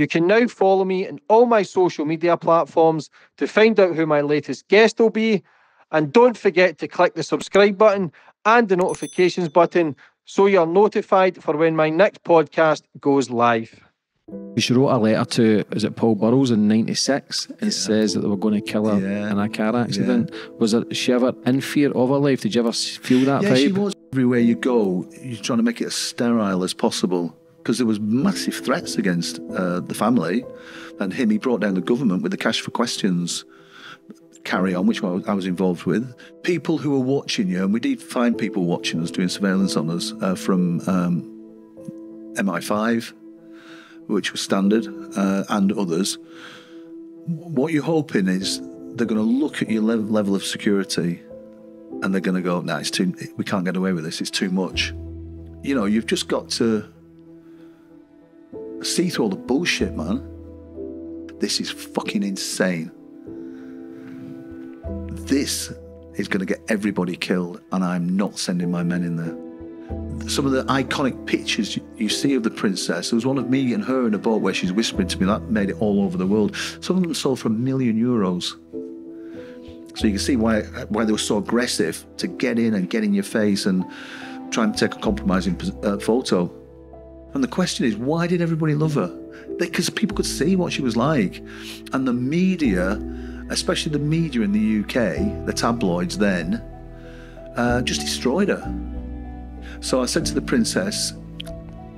You can now follow me on all my social media platforms to find out who my latest guest will be. And don't forget to click the subscribe button and the notifications button so you're notified for when my next podcast goes live. She wrote a letter to, is it Paul Burrell in 96 and yeah. says that they were going to kill her yeah. in a car accident. Yeah. Was there, she ever in fear of her life? Did you ever feel that yeah, vibe? she was. Everywhere you go, you're trying to make it as sterile as possible because there was massive threats against uh, the family and him. He brought down the government with the cash for questions carry on, which I was involved with. People who were watching you, and we did find people watching us doing surveillance on us uh, from um, MI5, which was standard, uh, and others. What you're hoping is they're going to look at your level of security and they're going to go, no, it's too, we can't get away with this, it's too much. You know, you've just got to see through all the bullshit, man. This is fucking insane this is going to get everybody killed, and I'm not sending my men in there. Some of the iconic pictures you see of the princess, there was one of me and her in a boat where she's whispering to me, that made it all over the world. Some of them sold for a million euros. So you can see why, why they were so aggressive to get in and get in your face and try and take a compromising uh, photo. And the question is, why did everybody love her? Because people could see what she was like. And the media especially the media in the UK, the tabloids then, uh, just destroyed her. So I said to the princess,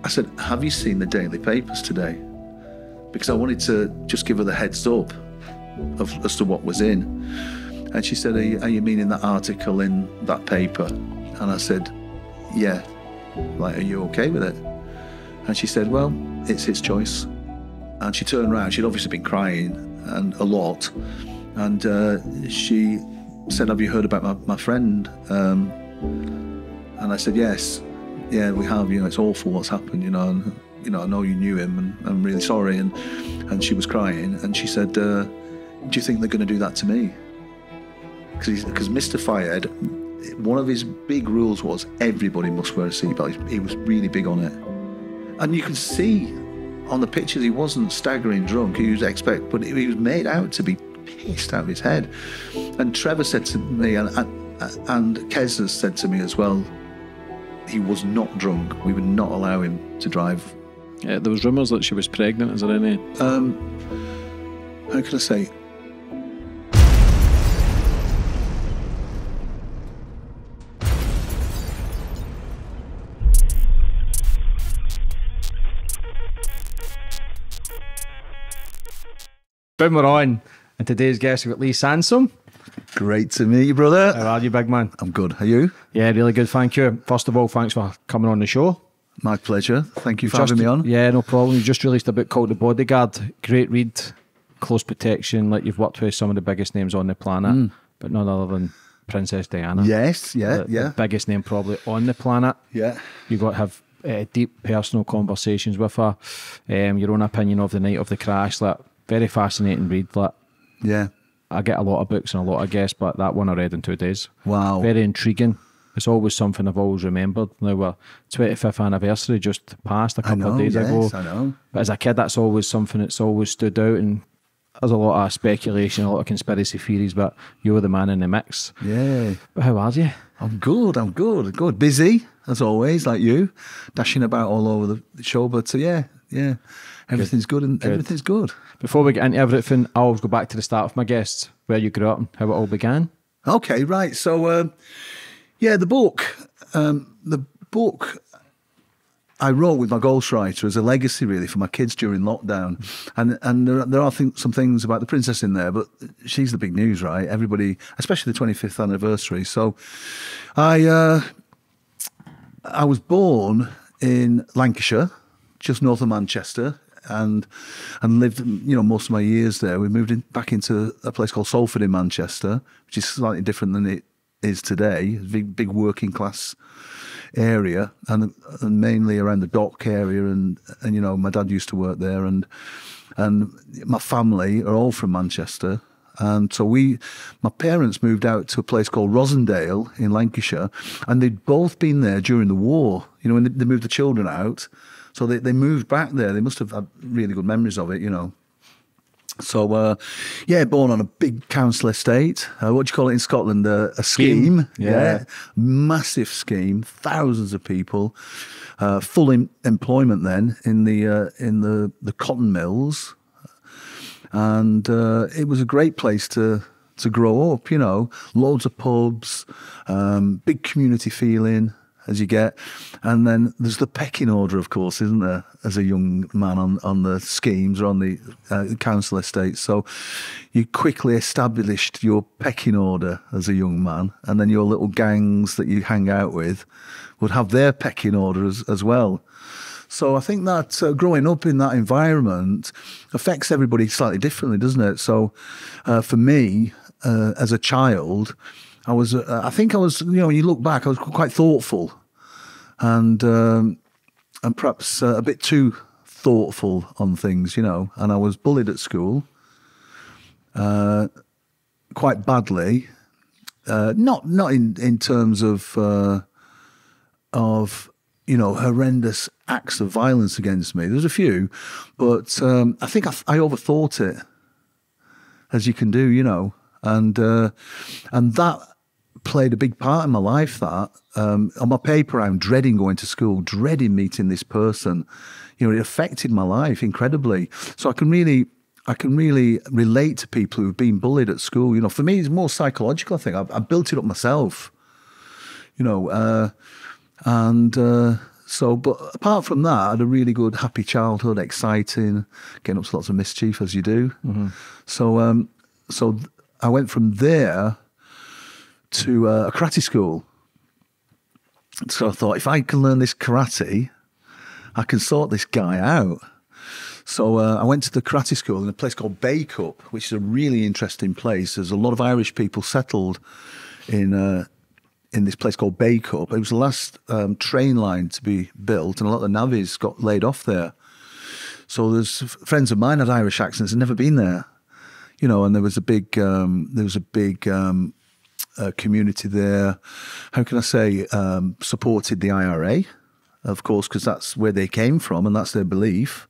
I said, Have you seen the daily papers today? Because I wanted to just give her the heads up of, as to what was in. And she said, are you, are you meaning that article in that paper? And I said, Yeah. Like, are you okay with it? And she said, Well, it's his choice. And she turned around, she'd obviously been crying and a lot. And uh, she said, Have you heard about my, my friend? Um, and I said, Yes. Yeah, we have. You know, it's awful what's happened, you know. And, you know, I know you knew him and I'm really sorry. And, and she was crying. And she said, uh, Do you think they're going to do that to me? Because Mr. Fayed, one of his big rules was everybody must wear a seatbelt. He was really big on it. And you can see on the pictures he wasn't staggering drunk. He was expect, but he was made out to be pissed out of his head. And Trevor said to me, and, and Kez has said to me as well, he was not drunk. We would not allow him to drive. Yeah, there was rumours that she was pregnant. Is there any? Um, how can I say? Boom, we're on. And today's guest, we've got Lee Sansum. Great to meet you, brother. How are you, big man? I'm good. Are you? Yeah, really good. Thank you. First of all, thanks for coming on the show. My pleasure. Thank you for just, having me on. Yeah, no problem. You just released a book called The Bodyguard. Great read, close protection. Like you've worked with some of the biggest names on the planet, mm. but none other than Princess Diana. Yes, yeah, the, yeah. The biggest name probably on the planet. Yeah. You got to have uh, deep personal conversations with her. Um, your own opinion of the night of the crash. Like very fascinating read. Like yeah. I get a lot of books and a lot of guests, but that one I read in two days. Wow. Very intriguing. It's always something I've always remembered. Now we're 25th anniversary just passed a couple know, of days yes, ago. I know. But as a kid, that's always something that's always stood out. And there's a lot of speculation, a lot of conspiracy theories, but you were the man in the mix. Yeah. But how are you? I'm good. I'm good. Good. Busy as always, like you, dashing about all over the show. But uh, yeah, yeah. Everything's good, and good. everything's good. Before we get into everything, I always go back to the start of my guests, where you grew up and how it all began. Okay, right. So, uh, yeah, the book, um, the book I wrote with my ghostwriter as a legacy, really, for my kids during lockdown. And and there, there are th- some things about the princess in there, but she's the big news, right? Everybody, especially the 25th anniversary. So, I uh, I was born in Lancashire, just north of Manchester, and and lived you know most of my years there. We moved in, back into a place called Salford in Manchester, which is slightly different than it is today. Big big working class area, and, and mainly around the dock area. And and you know my dad used to work there, and and my family are all from Manchester. And so we, my parents moved out to a place called Rossendale in Lancashire, and they'd both been there during the war. You know, when they moved the children out, So they, they moved back there. They must have had really good memories of it, you know. So, uh, yeah, born on a big council estate. Uh, what do you call it in Scotland? Uh, a scheme. Scheme, yeah. Massive scheme, thousands of people, uh, full em- employment then in the uh, in the, the cotton mills. And uh, it was a great place to to grow up, you know, loads of pubs, um, big community feeling as you get. And then there's the pecking order, of course, isn't there, as a young man on, on the schemes or on the uh, council estates. So you quickly established your pecking order as a young man, and then your little gangs that you hang out with would have their pecking order as, well. So I think that uh, growing up in that environment affects everybody slightly differently, doesn't it? So uh, for me, uh, as a child, I was, uh, I think I was, you know, when you look back, I was quite thoughtful and, um, and perhaps uh, a bit too thoughtful on things, you know. And I was bullied at school uh, quite badly. Uh, not not in, in terms of uh, of you know horrendous acts of violence against me. There's a few, but um, I think I, I overthought it, as you can do, you know, and uh, and that played a big part in my life. That um, on my paper, I'm dreading going to school, dreading meeting this person. You know, it affected my life incredibly. So I can really. I can really relate to people who've been bullied at school. You know, for me, it's more psychological. I think I've, I've built it up myself. You know, uh, and uh, so, but apart from that, I had a really good, happy childhood, exciting, getting up to lots of mischief as you do. So, um, so I went from there to uh, a karate school. So I thought, if I can learn this karate, I can sort this guy out. So uh, I went to the karate school in a place called Bacup, which is a really interesting place. There's a lot of Irish people settled in uh, in this place called Bacup. It was the last um, train line to be built, and a lot of the navvies got laid off there. So there's friends of mine had Irish accents, had never been there, you know. And there was a big um, there was a big um, uh, community there. How can I say um, supported the IRA? Of course, because that's where they came from and that's their belief.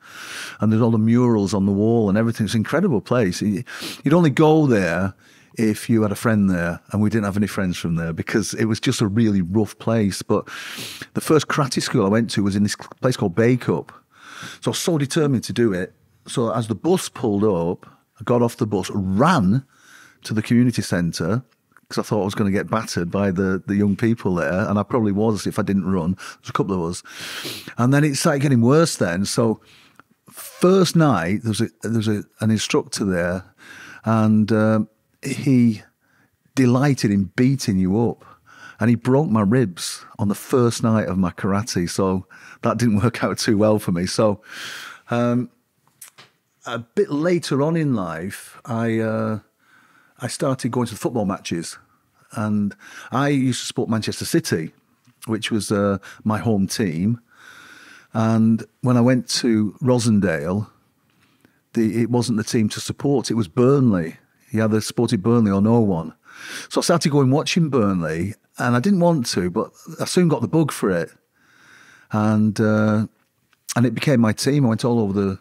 And there's all the murals on the wall and everything. It's an incredible place. You- You'd only go there if you had a friend there, and we didn't have any friends from there because it was just a really rough place. But the first karate school I went to was in this place called Bacup. So I was so determined to do it. So as the bus pulled up, I got off the bus, ran to the community centre because I thought I was going to get battered by the, the young people there, and I probably was if I didn't run. There's a couple of us, and then it started getting worse. Then, so first night there was a there was a, an instructor there, and um, he delighted in beating you up. And he broke my ribs on the first night of my karate, so that didn't work out too well for me. So, um, a bit later on in life, I uh, I started going to football matches, and I used to support Manchester City, which was uh, my home team. And when I went to Rossendale, the, it wasn't the team to support; it was Burnley. You either supported Burnley or no one. So I started going watching Burnley, and I didn't want to, but I soon got the bug for it, and uh, and it became my team. I went all over the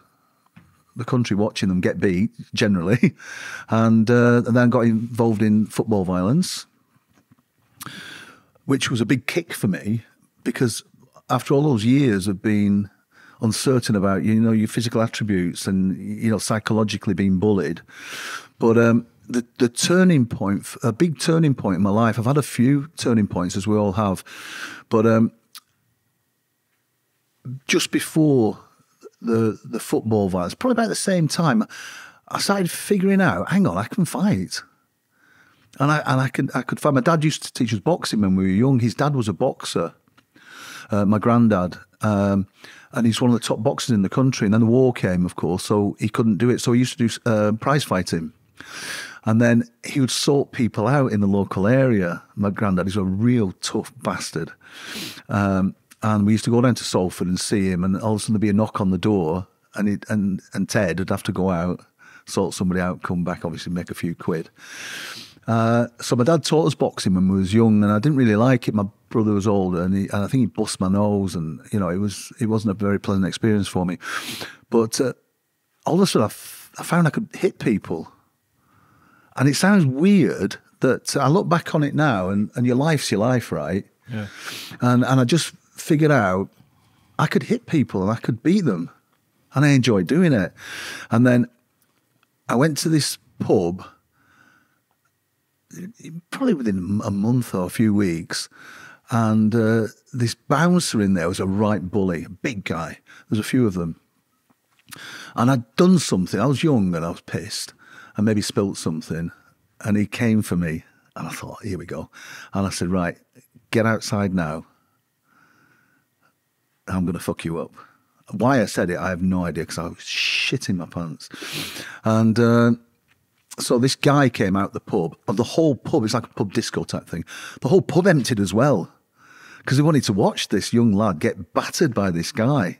the country watching them get beat generally, and, uh, and then got involved in football violence, which was a big kick for me because after all those years of being uncertain about you know your physical attributes and you know psychologically being bullied, but um, the the turning point, a big turning point in my life. I've had a few turning points as we all have, but um, just before the the football violence, probably about the same time, I started figuring out, hang on, I can fight. And I and I could I could find my dad used to teach us boxing when we were young. His dad was a boxer, uh, my granddad, um, and he's one of the top boxers in the country. And then the war came, of course, so he couldn't do it. So he used to do uh, prize fighting, and then he would sort people out in the local area. My granddad is a real tough bastard. Um, and we used to go down to Salford and see him, and all of a sudden there'd be a knock on the door, and it, and and Ted would have to go out, sort somebody out, come back, obviously make a few quid. Uh, so my dad taught us boxing when we was young, and I didn't really like it. My brother was older, and, he, and I think he bust my nose, and you know, it was it wasn't a very pleasant experience for me. But uh, all of a sudden, I, f- I found I could hit people, and it sounds weird that I look back on it now, and, and your life's your life, right? Yeah. And and I just figured out I could hit people and I could beat them, and I enjoyed doing it. And then I went to this pub probably within a month or a few weeks. And uh, this bouncer in there was a right bully, a big guy. There's a few of them. And I'd done something. I was young and I was pissed and maybe spilt something. And he came for me. And I thought, here we go. And I said, right, get outside now. I'm going to fuck you up. Why I said it, I have no idea because I was shitting my pants. And uh, so this guy came out the pub, the whole pub is like a pub disco type thing. The whole pub emptied as well because they wanted to watch this young lad get battered by this guy.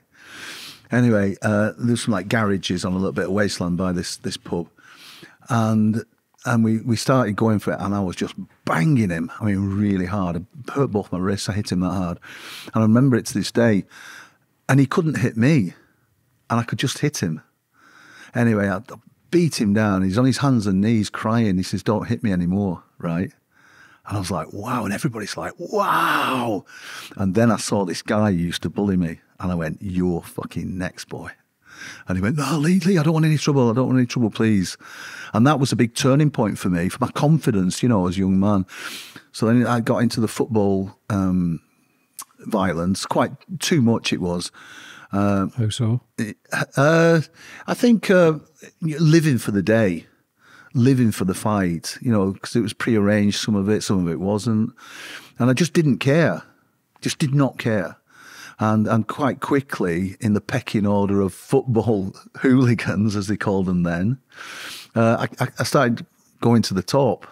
Anyway, uh, there's some like garages on a little bit of wasteland by this this pub, and and we we started going for it, and I was just banging him. I mean, really hard. I hurt both my wrists. I hit him that hard, and I remember it to this day. And he couldn't hit me, and I could just hit him. Anyway, I beat him down. He's on his hands and knees crying. He says, Don't hit me anymore, right? And I was like, wow. And everybody's like, wow. And then I saw this guy who used to bully me. And I went, You're fucking next, boy. And he went, No, Lee, Lee, I don't want any trouble. I don't want any trouble, please. And that was a big turning point for me, for my confidence, you know, as a young man. So then I got into the football um, violence, quite too much it was. Uh, How so? Uh, I think uh, living for the day, living for the fight, you know, because it was prearranged, some of it, some of it wasn't. And I just didn't care, just did not care. And, and quite quickly, in the pecking order of football hooligans, as they called them then, uh, I, I, started going to the top.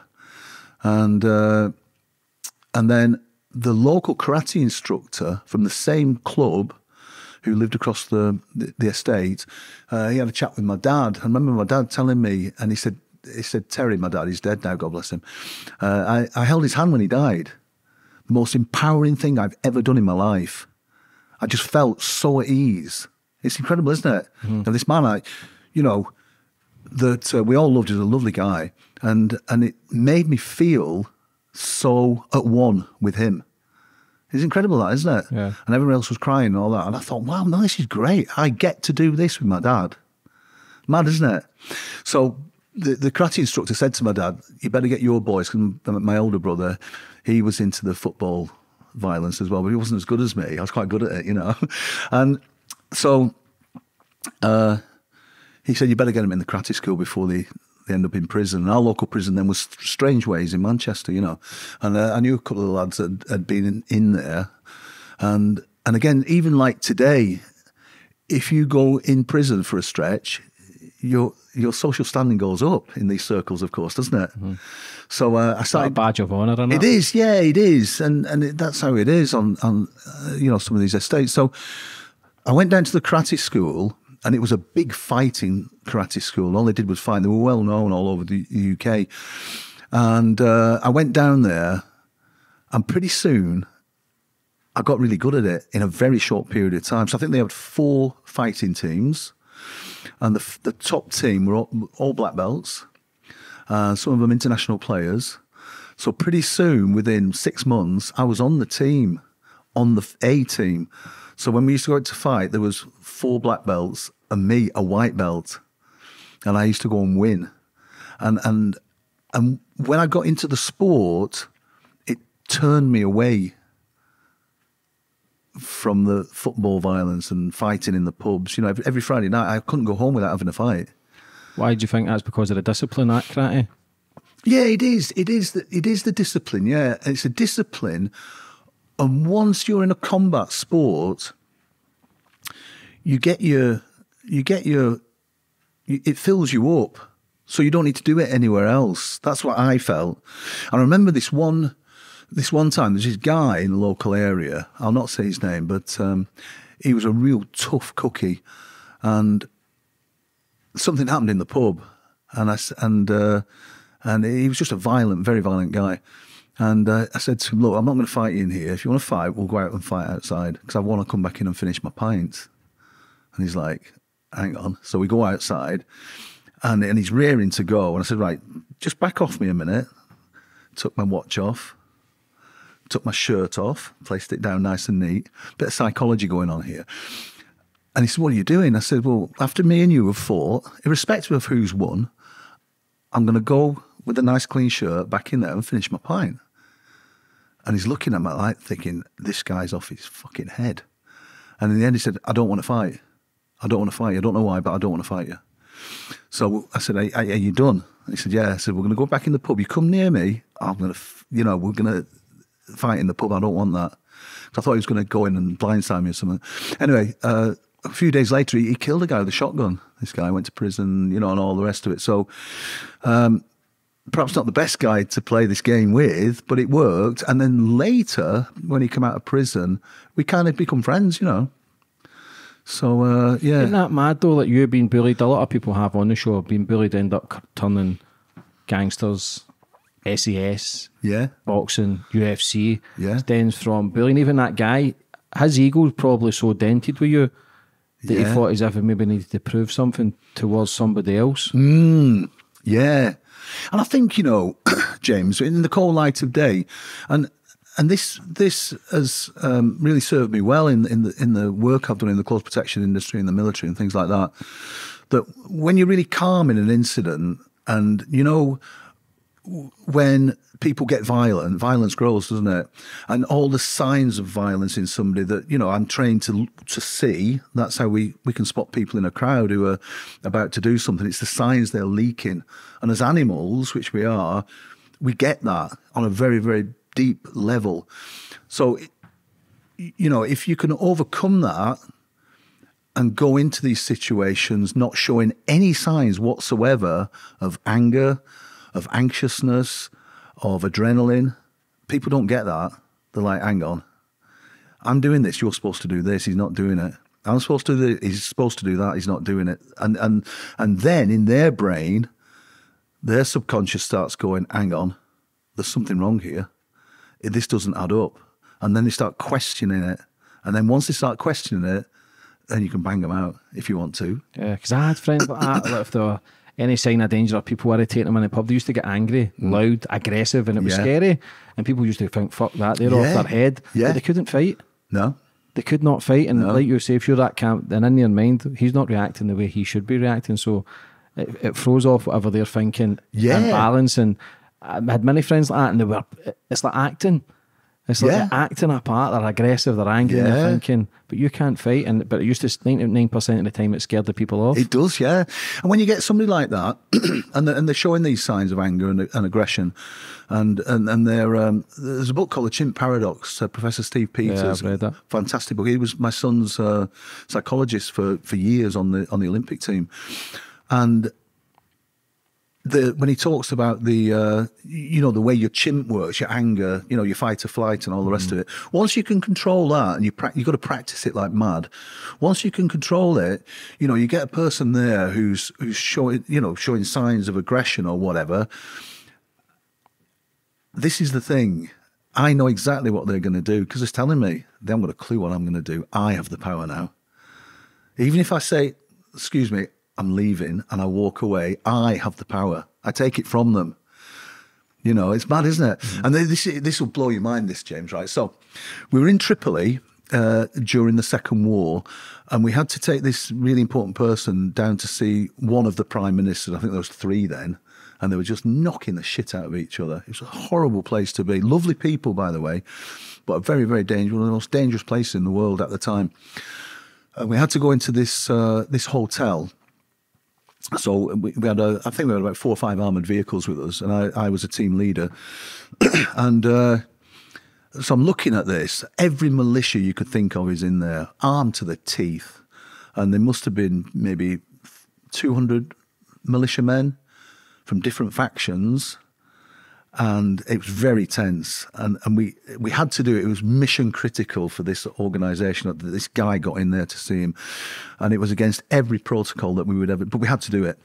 And, uh, and then the local karate instructor from the same club who lived across the the, the estate, uh, he had a chat with my dad. I remember my dad telling me, and he said, he said, Terry, my dad, he's dead now, God bless him. Uh, I, I held his hand when he died. The most empowering thing I've ever done in my life. I just felt so at ease. It's incredible, isn't it? Mm. And this man, I, you know, that uh, we all loved as a lovely guy, and and it made me feel so at one with him. It's incredible, that isn't it? Yeah. And everyone else was crying and all that, and I thought, wow, no, this is great. I get to do this with my dad. Mad, isn't it? So the, the karate instructor said to my dad, "You better get your boys." Because my older brother, he was into the football violence as well, but he wasn't as good as me. I was quite good at it, you know. And so uh, he said, "You better get him in the karate school before they they end up in prison. And our local prison then was Strangeways in Manchester, you know. And uh, I knew a couple of lads that had been in, in there. And and again, even like today, if you go in prison for a stretch, your your social standing goes up in these circles, of course, doesn't it? Mm-hmm. So uh, I started. a badge of honour? It is, yeah, it is, and and it, that's how it is on on uh, you know some of these estates. So I went down to the karate school, and it was a big fighting karate school. All they did was fight. They were well known all over the UK, and uh, I went down there, and pretty soon I got really good at it in a very short period of time. So I think they had four fighting teams, and the, the top team were all, all black belts, uh, some of them international players. So pretty soon, within six months, I was on the team, on the A team. So when we used to go out to fight, there was four black belts and me, a white belt, and I used to go and win. And and and when I got into the sport, it turned me away from the football violence and fighting in the pubs. You know, every, every Friday night I couldn't go home without having a fight. Why do you think that's because of the discipline karate? Yeah, it is. It is. The, it is the discipline. Yeah, it's a discipline. And once you're in a combat sport, you get your, you get your, it fills you up. So you don't need to do it anywhere else. That's what I felt. I remember this one this one time, there's this guy in the local area. I'll not say his name, but um, he was a real tough cookie, and something happened in the pub, and I and uh, and he was just a violent, very violent guy, And uh, I said to him, look, I'm not going to fight you in here. If you want to fight, we'll go out and fight outside because I want to come back in and finish my pint. And he's like, hang on. So we go outside and, and he's rearing to go. And I said, right, just back off me a minute. Took my watch off, took my shirt off, placed it down nice and neat. Bit of psychology going on here. And he said, What are you doing? I said, Well, after me and you have fought, irrespective of who's won, I'm going to go with a nice clean shirt back in there and finish my pint. And he's looking at me like thinking, This guy's off his fucking head. And in the end, he said, I don't want to fight. I don't want to fight you. I don't know why, but I don't want to fight you. So I said, Are, you done? And he said, Yeah. I said, We're going to go back in the pub. You come near me, I'm going to, you know, we're going to fight in the pub. I don't want that. I thought he was going to go in and blindside me or something. Anyway, uh, a few days later, he, he, killed a guy with a shotgun. This guy went to prison, you know, and all the rest of it. So, um, perhaps not the best guy to play this game with, but it worked. And then later, when he came out of prison, we kind of become friends, you know. So uh, yeah, isn't that mad though? That you've been bullied. A lot of people have on the show been bullied, end up turning gangsters, SAS, yeah, boxing, UFC. Yeah, stems from bullying. Even that guy, his ego's probably so dented with you that yeah. he thought he's ever maybe needed to prove something towards somebody else. Mm, yeah. And I think, you know, James, in the cold light of day, and and this this has um, really served me well in in the in the work I've done in the close protection industry, in the military, and things like that. That when you're really calm in an incident, and you know when people get violent, violence grows, doesn't it? And all the signs of violence in somebody that you know I'm trained to to see. That's how we we can spot people in a crowd who are about to do something. It's the signs they're leaking, and as animals, which we are, we get that on a very very deep level. So, you know, if you can overcome that and go into these situations not showing any signs whatsoever of anger, of anxiousness, of adrenaline, people don't get that. They're like, hang on, I'm doing this. You're supposed to do this. He's not doing it. I'm supposed to do. He's supposed to do that. He's not doing it. And and and then in their brain, their subconscious starts going, "Hang on, there's something wrong here this doesn't add up. And then they start questioning it. And then once they start questioning it, then you can bang them out if you want to. Yeah, because I had friends like that. If there were any sign of danger or people irritating them in the pub, they used to get angry, mm. loud, aggressive, and it was yeah. scary. And people used to think, fuck that, they're yeah. off their head. Yeah. But they couldn't fight. No. They could not fight. And no. like you say, if you're that camp, then in your mind, he's not reacting the way he should be reacting. So it, it throws off whatever they're thinking yeah. and balance. And I had many friends like that, and they were, it's like acting. It's like yeah. acting a part. They're aggressive. They're angry. Yeah. They're thinking, but you can't fight. And but it used to ninety nine percent of the time it scared the people off. It does, yeah. And when you get somebody like that, and they're, and they're showing these signs of anger and, and aggression, and and and they're um, there's a book called The Chimp Paradox. Uh, Professor Steve Peters, yeah, I've read that. Fantastic book. He was my son's uh, psychologist for for years on the on the Olympic team, and the when he talks about the uh, you know the way your chimp works, your anger, you know your fight or flight and all the rest mm. of it. Once you can control that, and you pra- you got to practice it like mad. Once you can control it, you know you get a person there who's who's showing you know showing signs of aggression or whatever. This is the thing. I know exactly what they're going to do because it's telling me they haven't got a clue what I'm going to do. I have the power now. Even if I say, "Excuse me," I'm leaving and I walk away, I have the power. I take it from them. You know, it's mad, isn't it? Mm. And this this will blow your mind, this James, right? So, we were in Tripoli uh, during the Second War, and we had to take this really important person down to see one of the prime ministers. I think there was three then, and they were just knocking the shit out of each other. It was a horrible place to be. Lovely people, by the way, but a very, very dangerous, one of the most dangerous places in the world at the time. And we had to go into this uh, this hotel so we, had a, I think we had about four or five armored vehicles with us, and I, I was a team leader. and uh, so I'm looking at this. Every militia you could think of is in there, armed to the teeth, and there must have been maybe 200 militiamen from different factions and it was very tense. And and we we had to do it. It was mission critical for this organisation. This guy got in there to see him, and it was against every protocol that we would ever. But we had to do it.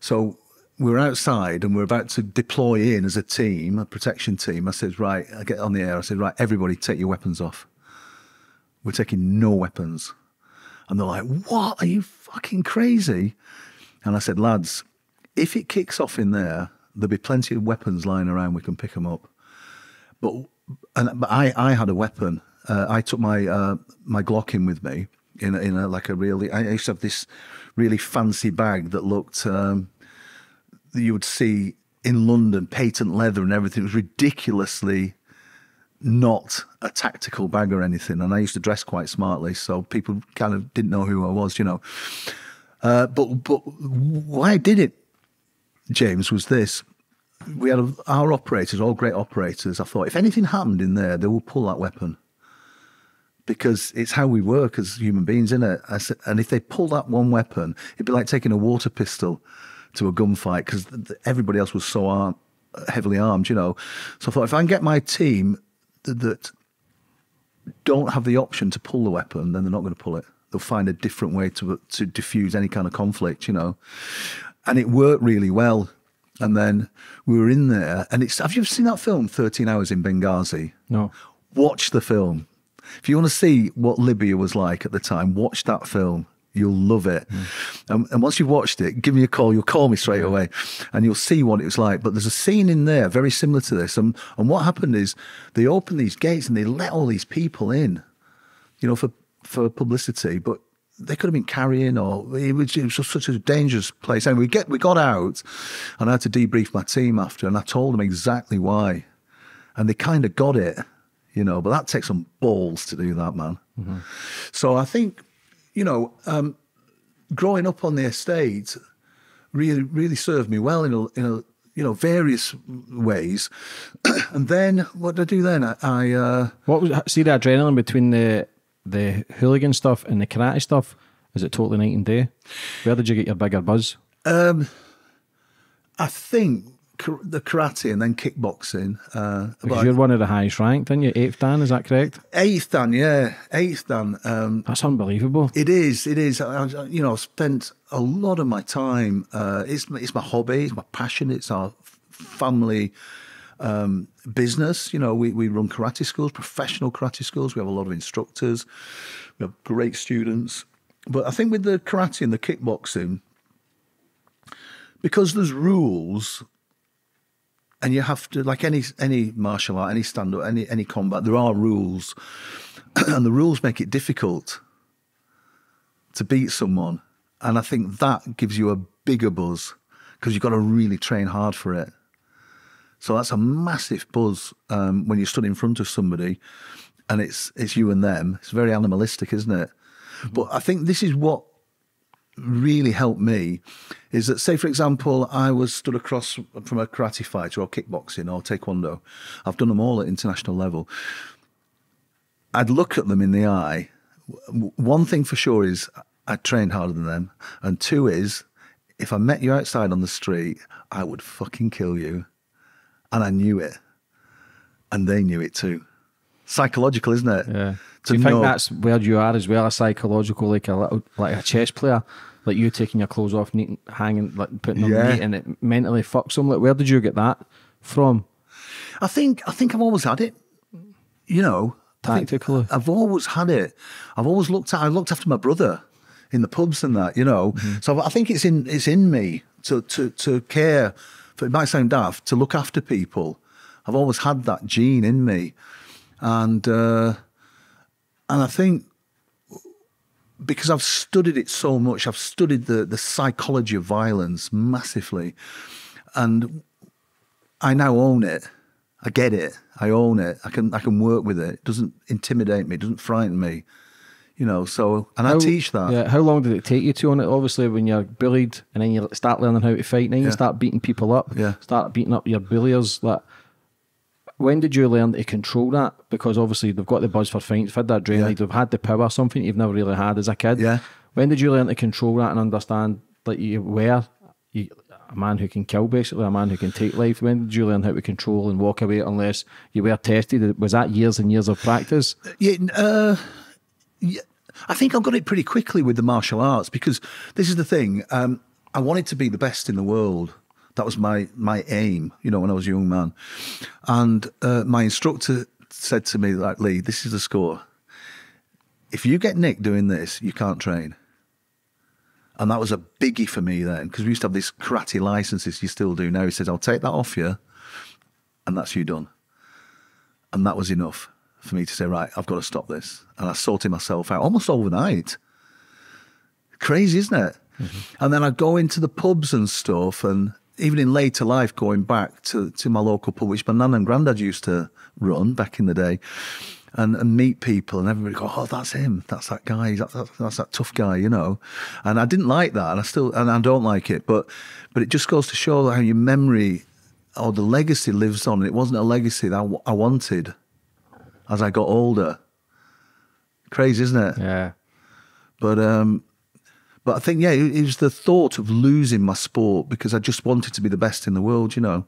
So we were outside and we are about to deploy in as a team, a protection team. I said, right, I get on the air. I said, right, everybody take your weapons off. We're taking no weapons. And they're like, what? Are you fucking crazy? And I said, lads, if it kicks off in there, there'll be plenty of weapons lying around. We can pick them up. But, and, but I, I had a weapon. Uh, I took my, uh, my Glock in with me in a, in a, like a really, I used to have this really fancy bag that looked, um, you would see in London, patent leather and everything. It was ridiculously not a tactical bag or anything. And I used to dress quite smartly, so people kind of didn't know who I was, you know. Uh, but but why did it, James, was this. We had our operators, all great operators. I thought if anything happened in there, they will pull that weapon because it's how we work as human beings, isn't it? Said, and if they pull that one weapon, it'd be like taking a water pistol to a gunfight because everybody else was so heavily armed, you know. So I thought if I can get my team that, that don't have the option to pull the weapon, then they're not going to pull it. They'll find a different way to to diffuse any kind of conflict, you know. And it worked really well. And then we were in there, and it's. Have you ever seen that film, Thirteen Hours in Benghazi? No. Watch the film. If you want to see what Libya was like at the time, watch that film. You'll love it. Mm. Um, and once you've watched it, give me a call. You'll call me straight yeah. away and you'll see what it was like. But there's a scene in there very similar to this. And, and what happened is they opened these gates and they let all these people in, you know, for, for publicity. But they could have been carrying or it was, it was just such a dangerous place. And we get we got out and I had to debrief my team after and I told them exactly why. And they kind of got it, you know, but that takes some balls to do that, man. Mm-hmm. So I think you know, um, growing up on the estate really, really served me well in a, in a you know, various ways. and then what did I do then? I, I uh, what was see the adrenaline between the the hooligan stuff and the karate stuff? Is it totally night and day? Where did you get your bigger buzz? Um, I think the karate and then kickboxing. Uh, because you're one of the highest ranked, aren't you? Eighth Dan, is that correct? Eighth Dan, yeah, eighth Dan. Um, That's unbelievable. It is. It is. I, you know, I've spent a lot of my time. Uh, it's it's my hobby. It's my passion. It's our family um, business. You know, we we run karate schools, professional karate schools. We have a lot of instructors. We have great students. But I think with the karate and the kickboxing, because there's rules and you have to like any any martial art, any stand up, any any combat. There are rules, and the rules make it difficult to beat someone. And I think that gives you a bigger buzz because you've got to really train hard for it. So that's a massive buzz um, when you stood in front of somebody, and it's it's you and them. It's very animalistic, isn't it? Mm-hmm. But I think this is what really helped me is that, say, for example, I was stood across from a karate fighter or kickboxing or taekwondo. I've done them all at international level. I'd look at them in the eye. One thing for sure is I trained harder than them. And two is if I met you outside on the street, I would fucking kill you. And I knew it. And they knew it too. Psychological, isn't it? Yeah. Do you know, think that's where you are as well, a psychological, like a little, like a chess player, like you taking your clothes off, neat, hanging, like putting them yeah. neat, and it mentally fucks them. Like, where did you get that from? I think I think I've always had it. You know, tactically. I've always had it. I've always looked at. I looked after my brother in the pubs and that. You know, mm-hmm. so I think it's in it's in me to to to care. It might sound daft to look after people. I've always had that gene in me, and. Uh, and I think because I've studied it so much, I've studied the, the psychology of violence massively. And I now own it. I get it. I own it. I can I can work with it. It doesn't intimidate me, it doesn't frighten me. You know, so and how, I teach that. Yeah. How long did it take you to own it? Obviously when you're bullied and then you start learning how to fight, and then yeah. you start beating people up. Yeah. Start beating up your bullies. Like when did you learn to control that? Because obviously they've got the buzz for fighting, they've had that adrenaline, yeah. they've had the power, something you've never really had as a kid. Yeah. When did you learn to control that and understand that you were you, a man who can kill, basically, a man who can take life? When did you learn how to control and walk away unless you were tested? Was that years and years of practice? Yeah, uh. I think I got it pretty quickly with the martial arts because this is the thing. Um, I wanted to be the best in the world That was my my aim, you know, when I was a young man. And uh, my instructor said to me, like, Lee, this is the score. If you get nicked doing this, you can't train. And that was a biggie for me then, because we used to have this karate licenses, you still do now. He says, I'll take that off you, and that's you done. And that was enough for me to say, right, I've got to stop this. And I sorted myself out almost overnight. Crazy, isn't it? Mm-hmm. And then I'd go into the pubs and stuff, and even in later life, going back to, to my local pub, which my nan and granddad used to run back in the day, and, and meet people, and everybody go, "Oh, that's him. That's that guy. That's, that, that's that tough guy," you know. And I didn't like that, and I still and I don't like it. But but it just goes to show how your memory or the legacy lives on. It wasn't a legacy that I, I wanted as I got older. Crazy, isn't it? Yeah. But um, but I think, yeah, it, was the thought of losing my sport because I just wanted to be the best in the world, you know.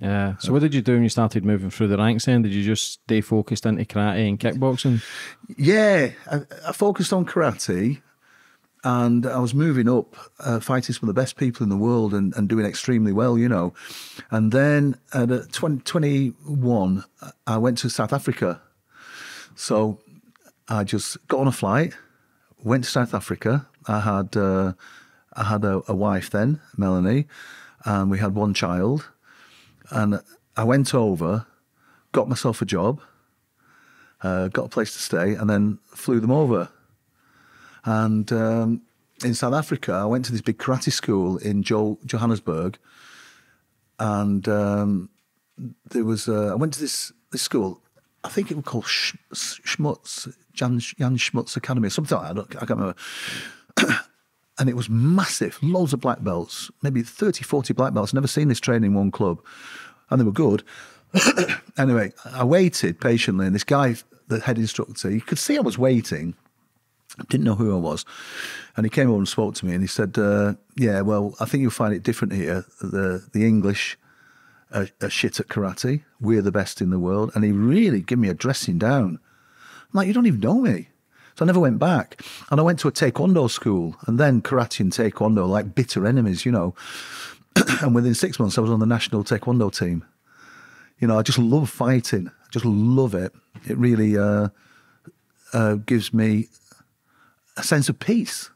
Yeah. So what did you do when you started moving through the ranks then? Did you just stay focused into karate and kickboxing? Yeah, I, I focused on karate and I was moving up, uh, fighting some of the best people in the world and, and doing extremely well, you know. And then at 20, 21, I went to South Africa. So I just got on a flight, went to South Africa, I had uh, I had a, a, wife then, Melanie, and we had one child. And I went over, got myself a job, uh, got a place to stay, and then flew them over. And um, in South Africa, I went to this big karate school in jo- Johannesburg, and um, there was uh, I went to this this school. I think it was called Sh- Schmutz Jan, Jan Schmutz Academy, or something like. I, I can't remember. and it was massive, loads of black belts, maybe 30, 40 black belts. Never seen this training in one club. And they were good. anyway, I waited patiently, and this guy, the head instructor, you could see I was waiting. Didn't know who I was. And he came over and spoke to me and he said, uh, Yeah, well, I think you'll find it different here. The, the English are, are shit at karate. We're the best in the world. And he really gave me a dressing down. I'm like, You don't even know me. So I never went back. And I went to a taekwondo school and then karate and taekwondo, like bitter enemies, you know. and within six months, I was on the national taekwondo team. You know, I just love fighting. I just love it. It really uh, uh, gives me a sense of peace.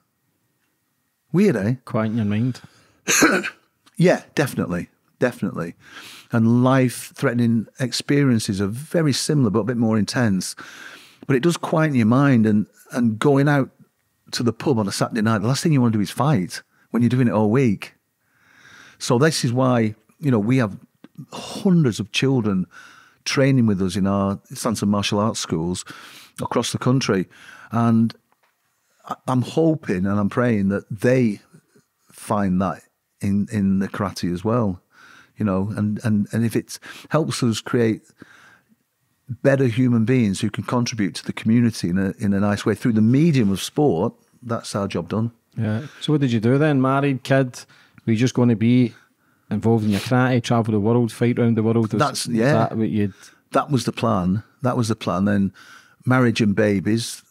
Weird, eh? Quiet in your mind. yeah, definitely. Definitely. And life threatening experiences are very similar, but a bit more intense. But it does quieten your mind and, and going out to the pub on a Saturday night, the last thing you want to do is fight when you're doing it all week. So this is why, you know, we have hundreds of children training with us in our Sansum martial arts schools across the country. And I'm hoping and I'm praying that they find that in, in the karate as well. You know, and, and, and if it helps us create better human beings who can contribute to the community in a, in a nice way through the medium of sport, that's our job done. Yeah. So what did you do then? Married, kid? Were you just going to be involved in your karate, travel the world, fight around the world? Was, that's yeah. That, what you'd... that was the plan. That was the plan. Then marriage and babies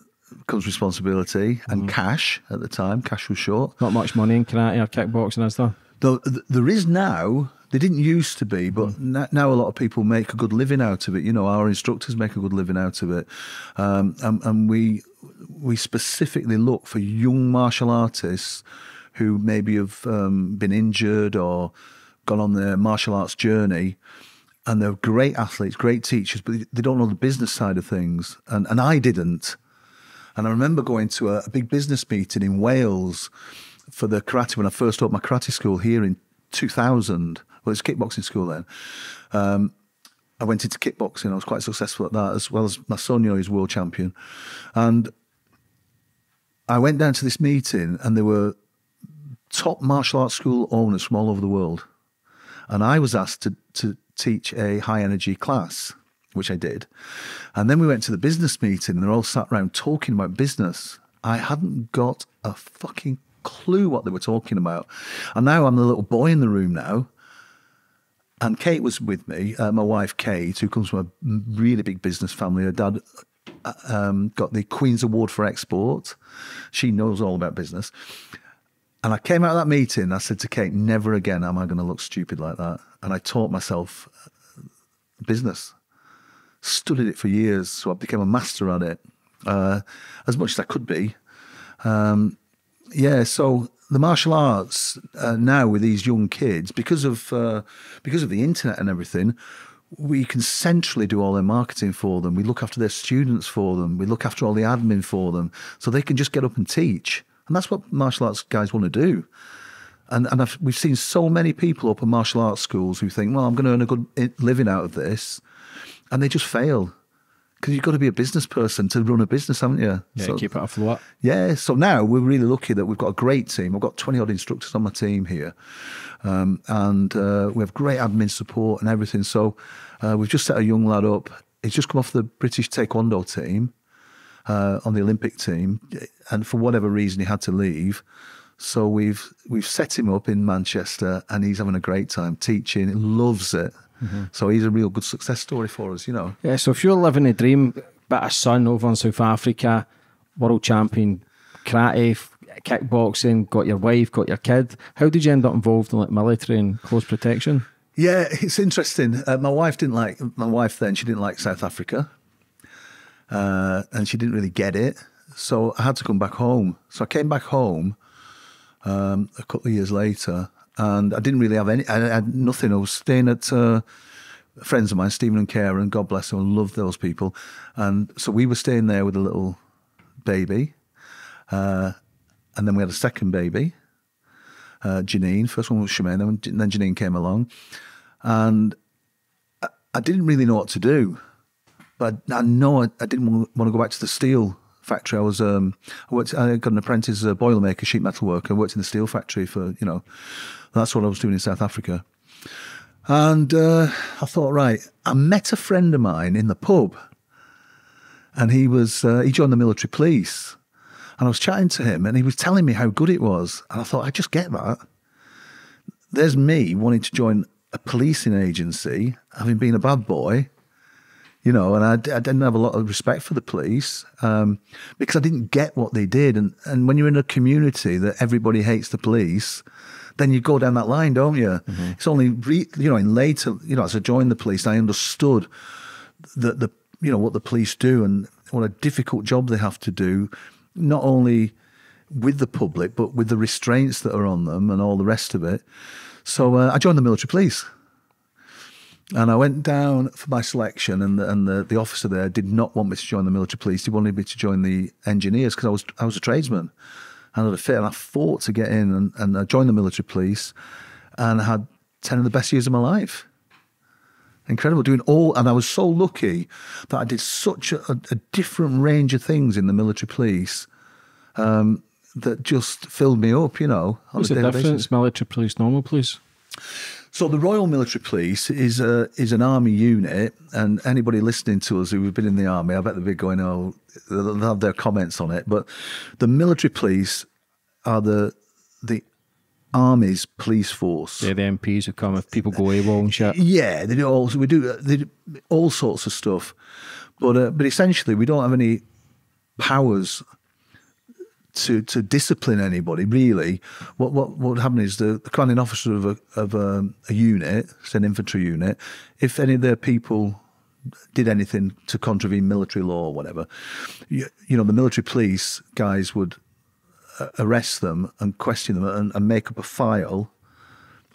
comes responsibility and mm-hmm. cash at the time. Cash was short. Not much money in karate or kickboxing, is there? Though there is now they didn't used to be, but mm. now a lot of people make a good living out of it. You know, our instructors make a good living out of it, um, and, and we we specifically look for young martial artists who maybe have um, been injured or gone on their martial arts journey. And they're great athletes, great teachers, but they don't know the business side of things. And, and I didn't. And I remember going to a, a big business meeting in Wales for the karate when I first opened my karate school here in 2000 well, it it's kickboxing school then. Um, I went into kickboxing. I was quite successful at that, as well as my son, you know, world champion. And I went down to this meeting, and there were top martial arts school owners from all over the world. And I was asked to, to teach a high energy class, which I did. And then we went to the business meeting, and they're all sat around talking about business. I hadn't got a fucking clue what they were talking about. And now I'm the little boy in the room now, and Kate was with me, uh, my wife Kate, who comes from a really big business family. Her dad uh, um, got the Queen's Award for Export. She knows all about business. And I came out of that meeting. I said to Kate, "Never again am I going to look stupid like that." And I taught myself uh, business, studied it for years, so I became a master at it, uh, as much as I could be. Um, yeah, so the martial arts uh, now with these young kids, because of uh, because of the internet and everything, we can centrally do all their marketing for them. We look after their students for them. We look after all the admin for them, so they can just get up and teach. And that's what martial arts guys want to do. And and I've, we've seen so many people up in martial arts schools who think, well, I'm going to earn a good living out of this, and they just fail because you've got to be a business person to run a business, haven't you? Yeah, so, keep it afloat. Yeah. So now we're really lucky that we've got a great team. I've got 20 odd instructors on my team here. Um, and uh, we have great admin support and everything. So uh, we've just set a young lad up. He's just come off the British Taekwondo team uh, on the Olympic team. And for whatever reason, he had to leave. So we've we've set him up in Manchester, and he's having a great time teaching. He loves it. Mm-hmm. So he's a real good success story for us, you know. Yeah. So if you're living a dream, bit of son over in South Africa, world champion karate, kickboxing, got your wife, got your kid. How did you end up involved in like military and close protection? Yeah, it's interesting. Uh, my wife didn't like my wife then. She didn't like South Africa, uh, and she didn't really get it. So I had to come back home. So I came back home um, a couple of years later, and I didn't really have any. I had nothing. I was staying at uh, friends of mine, Stephen and Karen. God bless them. I love those people. And so we were staying there with a little baby, uh, and then we had a second baby, uh, Janine. First one was Shemaine, then, then Janine came along, and I, I, didn't really know what to do. But I, know I, I didn't want to go back to the steel factory. I was um, I worked. I got an apprentice uh, boilermaker, sheet metal worker. I worked in the steel factory for you know. That's what I was doing in South Africa. And uh, I thought, right, I met a friend of mine in the pub, and he was uh, he joined the military police, and I was chatting to him, and he was telling me how good it was, and I thought, I just get that. There's me wanting to join a policing agency, having been a bad boy, you know, and I, I, didn't have a lot of respect for the police um, because I didn't get what they did. And, and when you're in a community that everybody hates the police, then you go down that line, don't you? Mm-hmm. It's only, re, you know, in later, you know, as I joined the police, I understood that the, you know, what the police do and what a difficult job they have to do, not only with the public, but with the restraints that are on them and all the rest of it. So uh, I joined the military police. And I went down for my selection, and the, and the, the officer there did not want me to join the military police. He wanted me to join the engineers because I was I was a tradesman. And I had a fit, and I fought to get in, and, and I joined the military police, and I had ten of the best years of my life. Incredible, doing all, and I was so lucky that I did such a, a different range of things in the military police um, that just filled me up. You know, what's the difference, basis. military police, normal police? So the Royal Military Police is a is an army unit, and anybody listening to us who have been in the army, I bet they'll be going, "Oh, they'll have their comments on it." But the military police are the the army's police force. Yeah, the MPs who come if people go AWOL and shit. Yeah, they do all. We do they do all sorts of stuff, but uh, but essentially we don't have any powers to to discipline anybody really. What what what would happen is the, the commanding officer of a of a, a unit, say an infantry unit, if any of their people did anything to contravene military law or whatever, you, you know the military police guys would uh, arrest them and question them and, and make up a file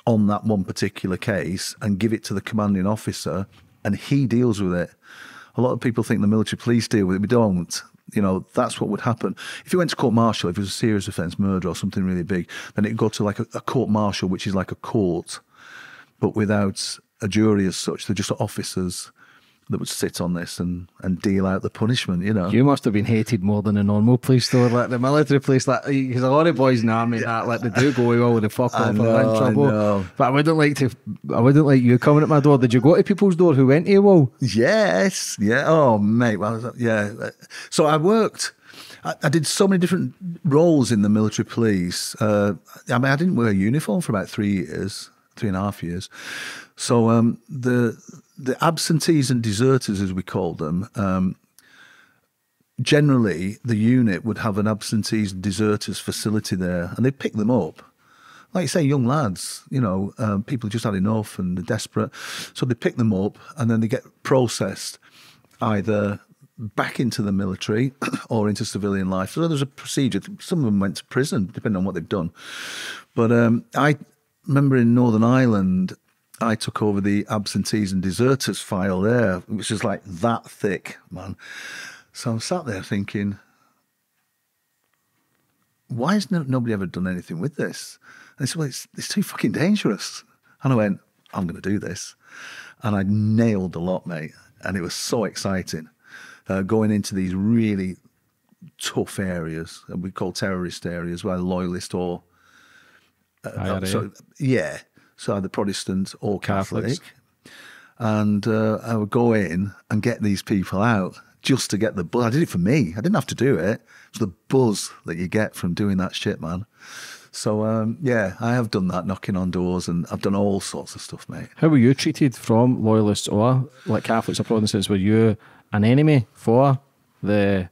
on that one particular case and give it to the commanding officer, and he deals with it. A lot of people think the military police deal with it. We don't. You know, that's what would happen. If you went to court martial, if it was a serious offence, murder or something really big, then it'd go to like a, a court martial, which is like a court, but without a jury as such. They're just officers that would sit on this and, and deal out the punishment, you know. You must have been hated more than a normal police though, like the military police, like because a lot of boys in the army that like they do go well with the fuck off and in trouble. But I wouldn't like to I wouldn't like you coming at my door. Did you go to people's door who went to well? Yes. Yeah. Oh mate. Well yeah. So I worked I, I did so many different roles in the military police. Uh, I mean I didn't wear a uniform for about three years, three and a half years. So um, the the absentees and deserters, as we called them, um, generally the unit would have an absentees and deserters facility there, and they'd pick them up. like you say, young lads, you know, um, people just had enough and they're desperate. So they pick them up and then they get processed either back into the military or into civilian life. So there's a procedure. Some of them went to prison, depending on what they've done. But um, I remember in Northern Ireland, I took over the absentees and deserters file there, which is like that thick, man. So I'm sat there thinking, why has no, nobody ever done anything with this? And they said, well, it's, it's too fucking dangerous. And I went, I'm going to do this. And I nailed the lot, mate. And it was so exciting uh, going into these really tough areas, and we call terrorist areas, where loyalist or. Uh, so, yeah. So either Protestant or Catholic. Catholics. And uh, I would go in and get these people out just to get the buzz. I did it for me. I didn't have to do it. It's the buzz that you get from doing that shit, man. So um, yeah, I have done that, knocking on doors, and I've done all sorts of stuff, mate. How were you treated from loyalists or like Catholics or Protestants? Were you an enemy for the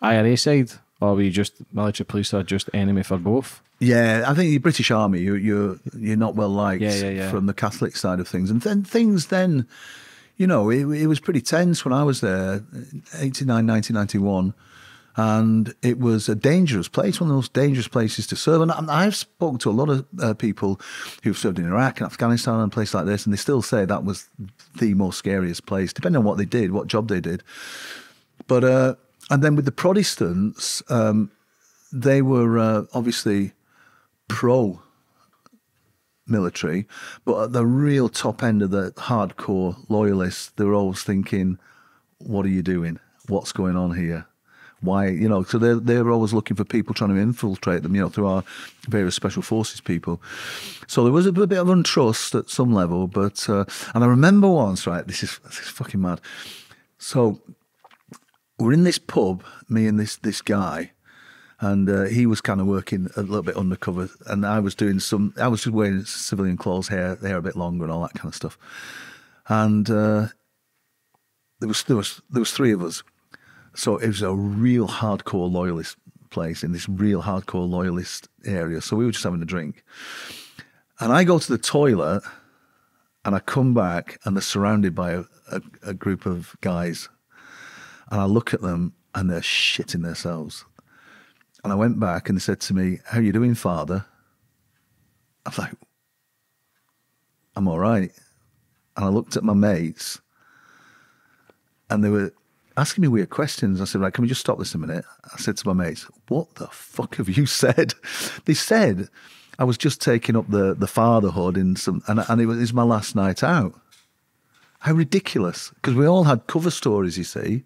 IRA side, or were you just military police are just enemy for both? Yeah, I think the British Army, you, you're you're not well liked yeah, yeah, yeah. from the Catholic side of things, and then things then, you know, it, it was pretty tense when I was there, 89, 1991 and it was a dangerous place, one of the most dangerous places to serve. And I've spoken to a lot of uh, people who've served in Iraq and Afghanistan and places like this, and they still say that was the most scariest place, depending on what they did, what job they did. But uh, and then with the Protestants, um, they were uh, obviously pro military, but at the real top end of the hardcore loyalists, they were always thinking, "What are you doing? What's going on here?" why you know so they're they're always looking for people trying to infiltrate them you know through our various special forces people so there was a bit of untrust at some level but uh, and i remember once right this is this is fucking mad so we're in this pub me and this this guy and uh, he was kind of working a little bit undercover and i was doing some i was just wearing civilian clothes hair hair a bit longer and all that kind of stuff and uh, there was there was there was three of us so it was a real hardcore loyalist place in this real hardcore loyalist area. So we were just having a drink. And I go to the toilet and I come back and they're surrounded by a, a, a group of guys. And I look at them and they're shitting themselves. And I went back and they said to me, How you doing, father? I'm like, I'm all right. And I looked at my mates and they were asking me weird questions. I said, right, can we just stop this a minute? I said to my mates, what the fuck have you said? They said I was just taking up the, the fatherhood in some, and, and it was my last night out. How ridiculous. Because we all had cover stories, you see.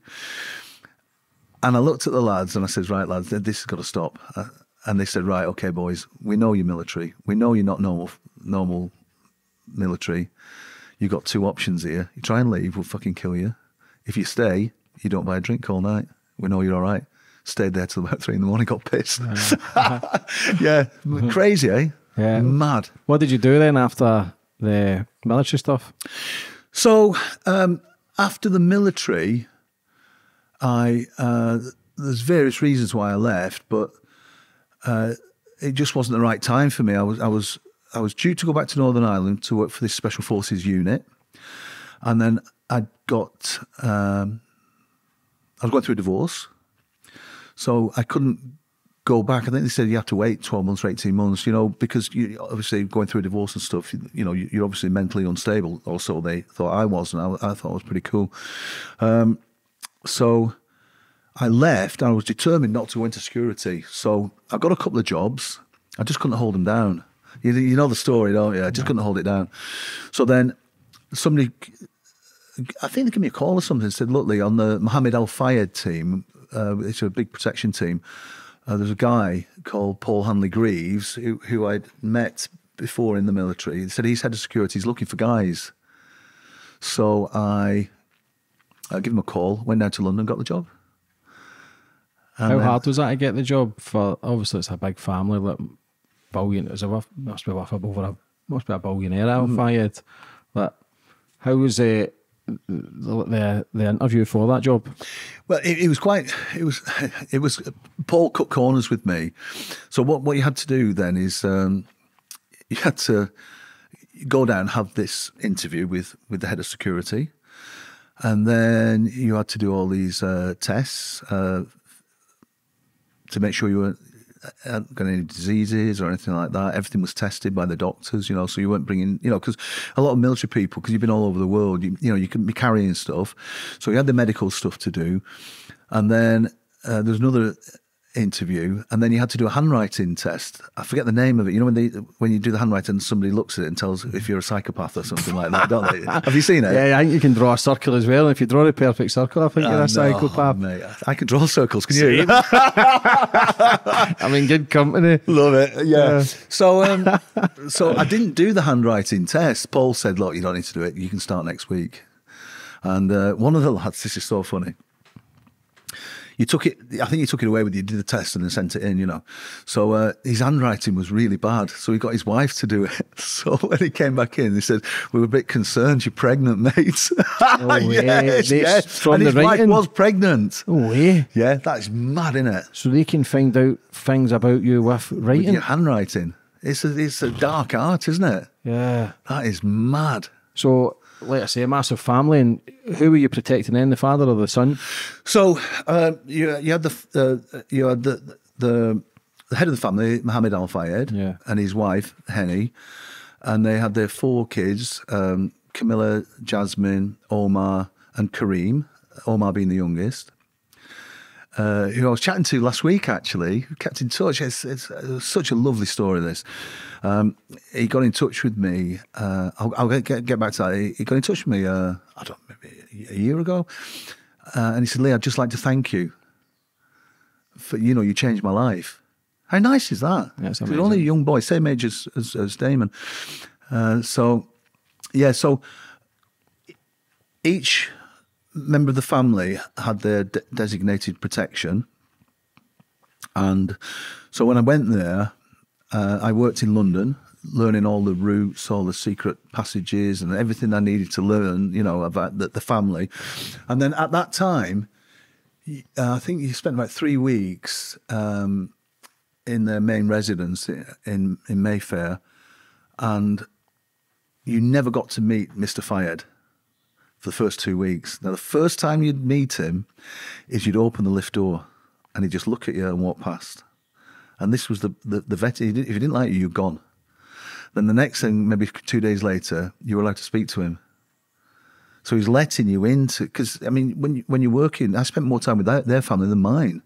And I looked at the lads and I said, right, lads, this has got to stop. Uh, and they said, right, okay, boys, we know you're military. We know you're not normal, normal military. You've got two options here. You try and leave, we'll fucking kill you. If you stay, you don't buy a drink all night. We know you're all right. Stayed there till about three in the morning, got pissed. yeah, crazy, eh? Yeah. Mad. What did you do then after the military stuff? So, um, after the military, I uh, there's various reasons why I left, but uh, it just wasn't the right time for me. I was I was I was due to go back to Northern Ireland to work for this Special Forces unit, and then I got um, I was going through a divorce, so I couldn't go back. I think they said you have to wait 12 months or 18 months, you know, because you obviously going through a divorce and stuff, you, you know, you're obviously mentally unstable. Also, they thought I was, and I, I thought it was pretty cool. Um, so I left. I was determined not to go into security. So I got a couple of jobs. I just couldn't hold them down. You, you know the story, don't you? I just yeah. couldn't hold it down. So then somebody I think they gave me a call or something and said, look, Lee, on the Mohammed Al Fayed team, uh, it's a big protection team. Uh, there's a guy called Paul Hanley Greaves who, who I'd met before in the military. He said he's head of security, he's looking for guys. So I, I gave him a call, went down to London, got the job. And How then, hard was that to get the job? For obviously it's a big family, like billion. It a must be worth over a must be a billionaire. Al mm. Fayed, but how was it? The the interview for that job? Well, it, it, was quite. It was. It was. Paul cut corners with me. So what what you had to do then is. Um, you had to go down and have this interview with with the head of security, and then you had to do all these uh, tests uh, to make sure you hadn't got any diseases or anything like that. Everything was tested by the doctors, you know, so you weren't bringing, you know, because a lot of military people, because you've been all over the world, you, you know, you can be carrying stuff. So you had the medical stuff to do. And then uh, there's another interview, and then you had to do a handwriting test. I forget the name of it. You know when they when you do the handwriting, somebody looks at it and tells if you're a psychopath or something like that, don't they? Have you seen it? Yeah, I think you can draw a circle as well. If you draw a perfect circle, I think you're a psychopath. Mate, I can draw circles. Can you? I mean, good company. Love it. Yeah. yeah. So, um, so I didn't do the handwriting test. Paul said, "Look, you don't need to do it. You can start next week." And uh, one of the lads, this is so funny you took it. I think he took it away with you. Did the test and then sent it in. You know, so uh, his handwriting was really bad. So he got his wife to do it. So when he came back in, he said, "We were a bit concerned. You're pregnant, mate." Oh, yes, yes. And his wife was pregnant. Oh, yeah. Yeah, that's mad, isn't it? So they can find out things about you with writing. With your handwriting. It's a, it's a dark art, isn't it? Yeah. That is mad. So like I say, a massive family. And who were you protecting then, the father or the son? So uh, you you had the uh, you had the, the the head of the family, Mohammed Al Fayed, yeah. and his wife Henny, and they had their four kids: um, Camilla, Jasmine, Omar, and Kareem. Omar being the youngest. Uh, who I was chatting to last week, actually, kept in touch. It's, it's, it's such a lovely story, this. Um, he got in touch with me. Uh, I'll, I'll get, get, back to that. He got in touch with me, uh, I don't maybe a year ago. Uh, and he said, Lee, I'd just like to thank you for, you know, you changed my life. How nice is that? That's He's only a young boy, same age as, as, as Damon. Uh, so, yeah, so each member of the family had their de- designated protection. And so when I went there, uh, I worked in London, learning all the routes, all the secret passages, and everything I needed to learn, you know, about the, the family. And then at that time, uh, I think you spent about three weeks um, in their main residence in in Mayfair, and you never got to meet Mr. Fayed for the first two weeks. Now, the first time you'd meet him is you'd open the lift door, and he'd just look at you and walk past. And this was the, the, the vet. If he didn't like you, you're gone. Then the next thing, maybe two days later, you were allowed to speak to him. So he's letting you into, because I mean, when, you, when you're working, I spent more time with their, their family than mine.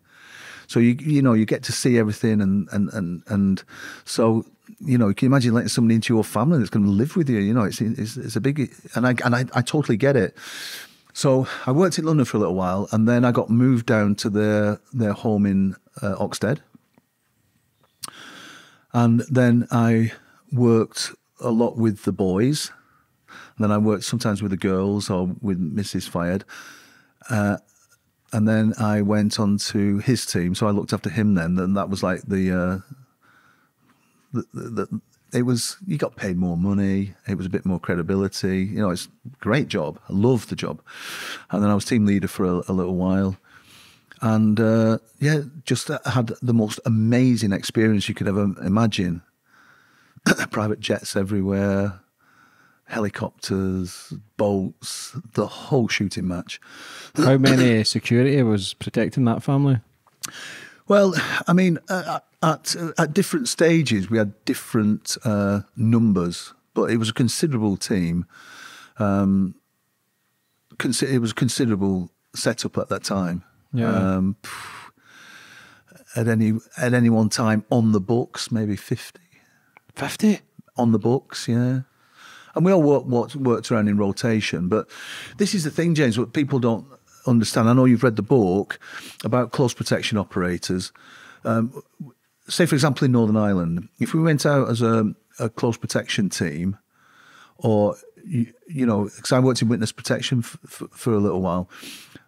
So you you know you get to see everything and and and and so you know you can imagine letting somebody into your family that's going to live with you. You know it's it's, it's a big and I and I, I totally get it. So I worked in London for a little while, and then I got moved down to their their home in uh, Oxted, and then I worked a lot with the boys. And then I worked sometimes with the girls or with Mrs. Fayed. Uh, and then I went on to his team. So I looked after him then. And that was like the, uh, the, the, the it was you got paid more money. It was a bit more credibility. You know, it's a great job. I loved the job, and then I was team leader for a, a little while and uh, yeah, just had the most amazing experience you could ever imagine. Private jets everywhere, helicopters, boats, the whole shooting match. How many security was protecting that family? Well, I mean, uh, at at different stages, we had different uh, numbers, but it was a considerable team. Um, it was a considerable setup at that time. Yeah. Um, at any at any one time on the books, maybe 50. 50? On the books, yeah. And we all worked, worked, around in rotation. But this is the thing, James, what people don't understand. I know you've read the book about close protection operators. Um, say, for example, in Northern Ireland, if we went out as a, a close protection team, or you, you know, because I worked in witness protection for a little while,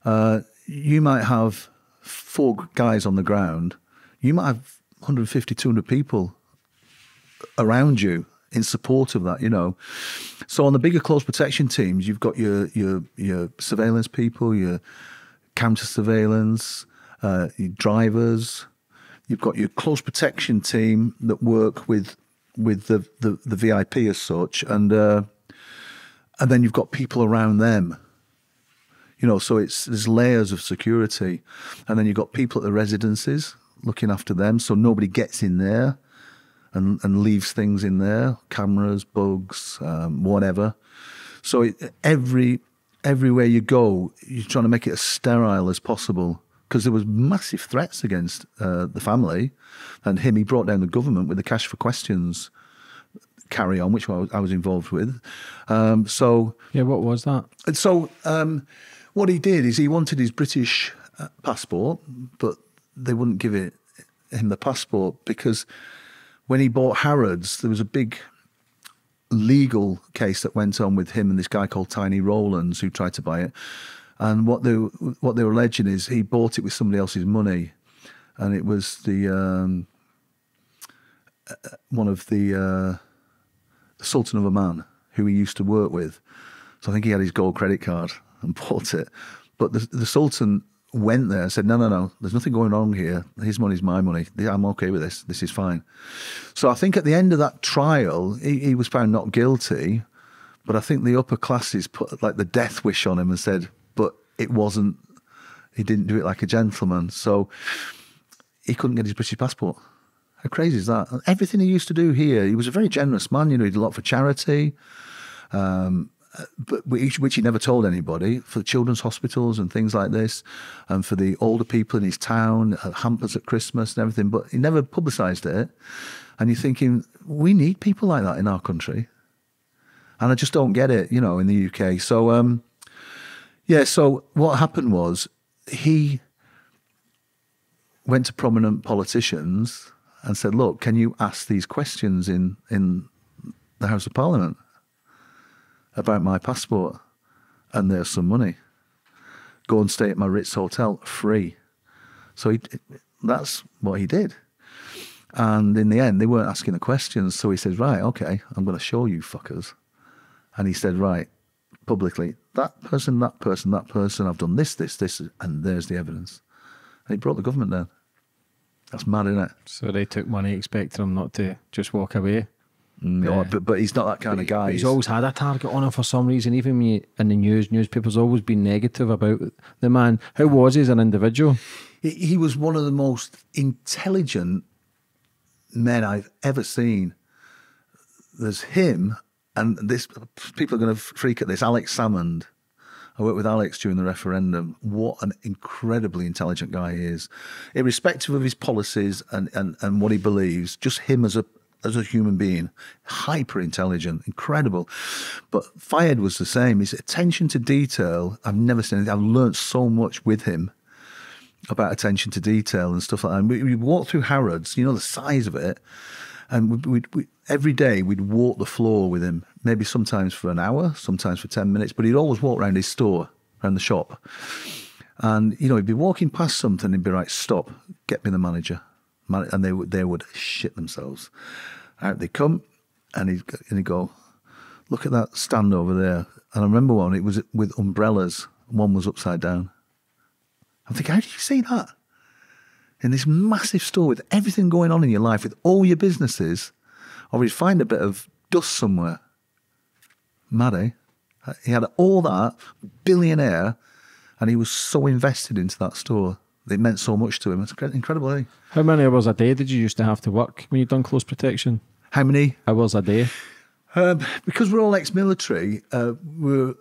uh, you might have four guys on the ground. You might have 150, 200 people around you in support of that, you know. So on the bigger close protection teams, you've got your your your surveillance people, your counter surveillance, uh, your drivers. You've got your close protection team that work with with the, the, the VIP as such, and uh, and then you've got people around them. You know, so it's there's layers of security, and then you've got people at the residences looking after them, so nobody gets in there and and leaves things in there, cameras, bugs, um, whatever. So it, every everywhere you go, you're trying to make it as sterile as possible because there was massive threats against uh, the family and him. He brought down the government with the cash for questions carry on, which I was, I was involved with. Um, so yeah, what was that? And so um, what he did is he wanted his British uh, passport, but they wouldn't give it him the passport because when he bought Harrods, there was a big legal case that went on with him and this guy called Tiny Rowlands who tried to buy it. And what they what they were alleging is he bought it with somebody else's money, and it was the um, uh, one of the, uh, the Sultan of Oman who he used to work with. So I think he had his gold credit card and bought it. But the, the Sultan went there and said, no, no, no, there's nothing going on here. His money's my money. I'm okay with this. This is fine. So I think at the end of that trial, he, he was found not guilty. But I think the upper classes put like the death wish on him and said, but it wasn't, he didn't do it like a gentleman. So he couldn't get his British passport. How crazy is that? Everything he used to do here, he was a very generous man. You know, he did a lot for charity. Um, but which, which, he never told anybody for children's hospitals and things like this, and for the older people in his town, hampers at Christmas and everything. But he never publicised it. And you're thinking, we need people like that in our country, and I just don't get it, you know, in the UK. So, um, yeah. So what happened was he went to prominent politicians and said, "Look, can you ask these questions in in the House of Parliament?" About my passport and there's some money. Go and stay at my Ritz hotel free. So he, that's what he did. And in the end, they weren't asking the questions. So he said, Right, okay, I'm going to show you fuckers. And he said, Right, publicly, that person, that person, that person, I've done this, this, this, and there's the evidence. And he brought the government down. That's mad, isn't it? So they took money expecting him not to just walk away. No, yeah. but but he's not that kind but of guy. He's, he's always had a target on him for some reason. Even me in the news, newspapers always been negative about the man. How was he as an individual? He, he was one of the most intelligent men I've ever seen. There's him, and this people are going to freak at this. Alex Salmond. I worked with Alex during the referendum. What an incredibly intelligent guy he is, irrespective of his policies and, and, and what he believes. Just him as a as a human being, hyper intelligent, incredible. But Fayed was the same. His attention to detail, I've never seen anything. I've learned so much with him about attention to detail and stuff like that. And we, we walked through Harrods, you know, the size of it. And we, we, we, every day we'd walk the floor with him, maybe sometimes for an hour, sometimes for 10 minutes, but he'd always walk around his store, around the shop. And, you know, he'd be walking past something and he'd be like, stop, get me the manager and they would they would shit themselves. Out they come, and he'd, and he'd go, look at that stand over there. And I remember one, it was with umbrellas. One was upside down. I'm thinking, how did you see that? In this massive store with everything going on in your life, with all your businesses, or he'd find a bit of dust somewhere. Mad, eh? He had all that, billionaire, and he was so invested into that store. It meant so much to him. It's incredible, eh? How many hours a day did you used to have to work when you'd done close protection? How many hours a day? Um, because we're all ex-military, uh, we're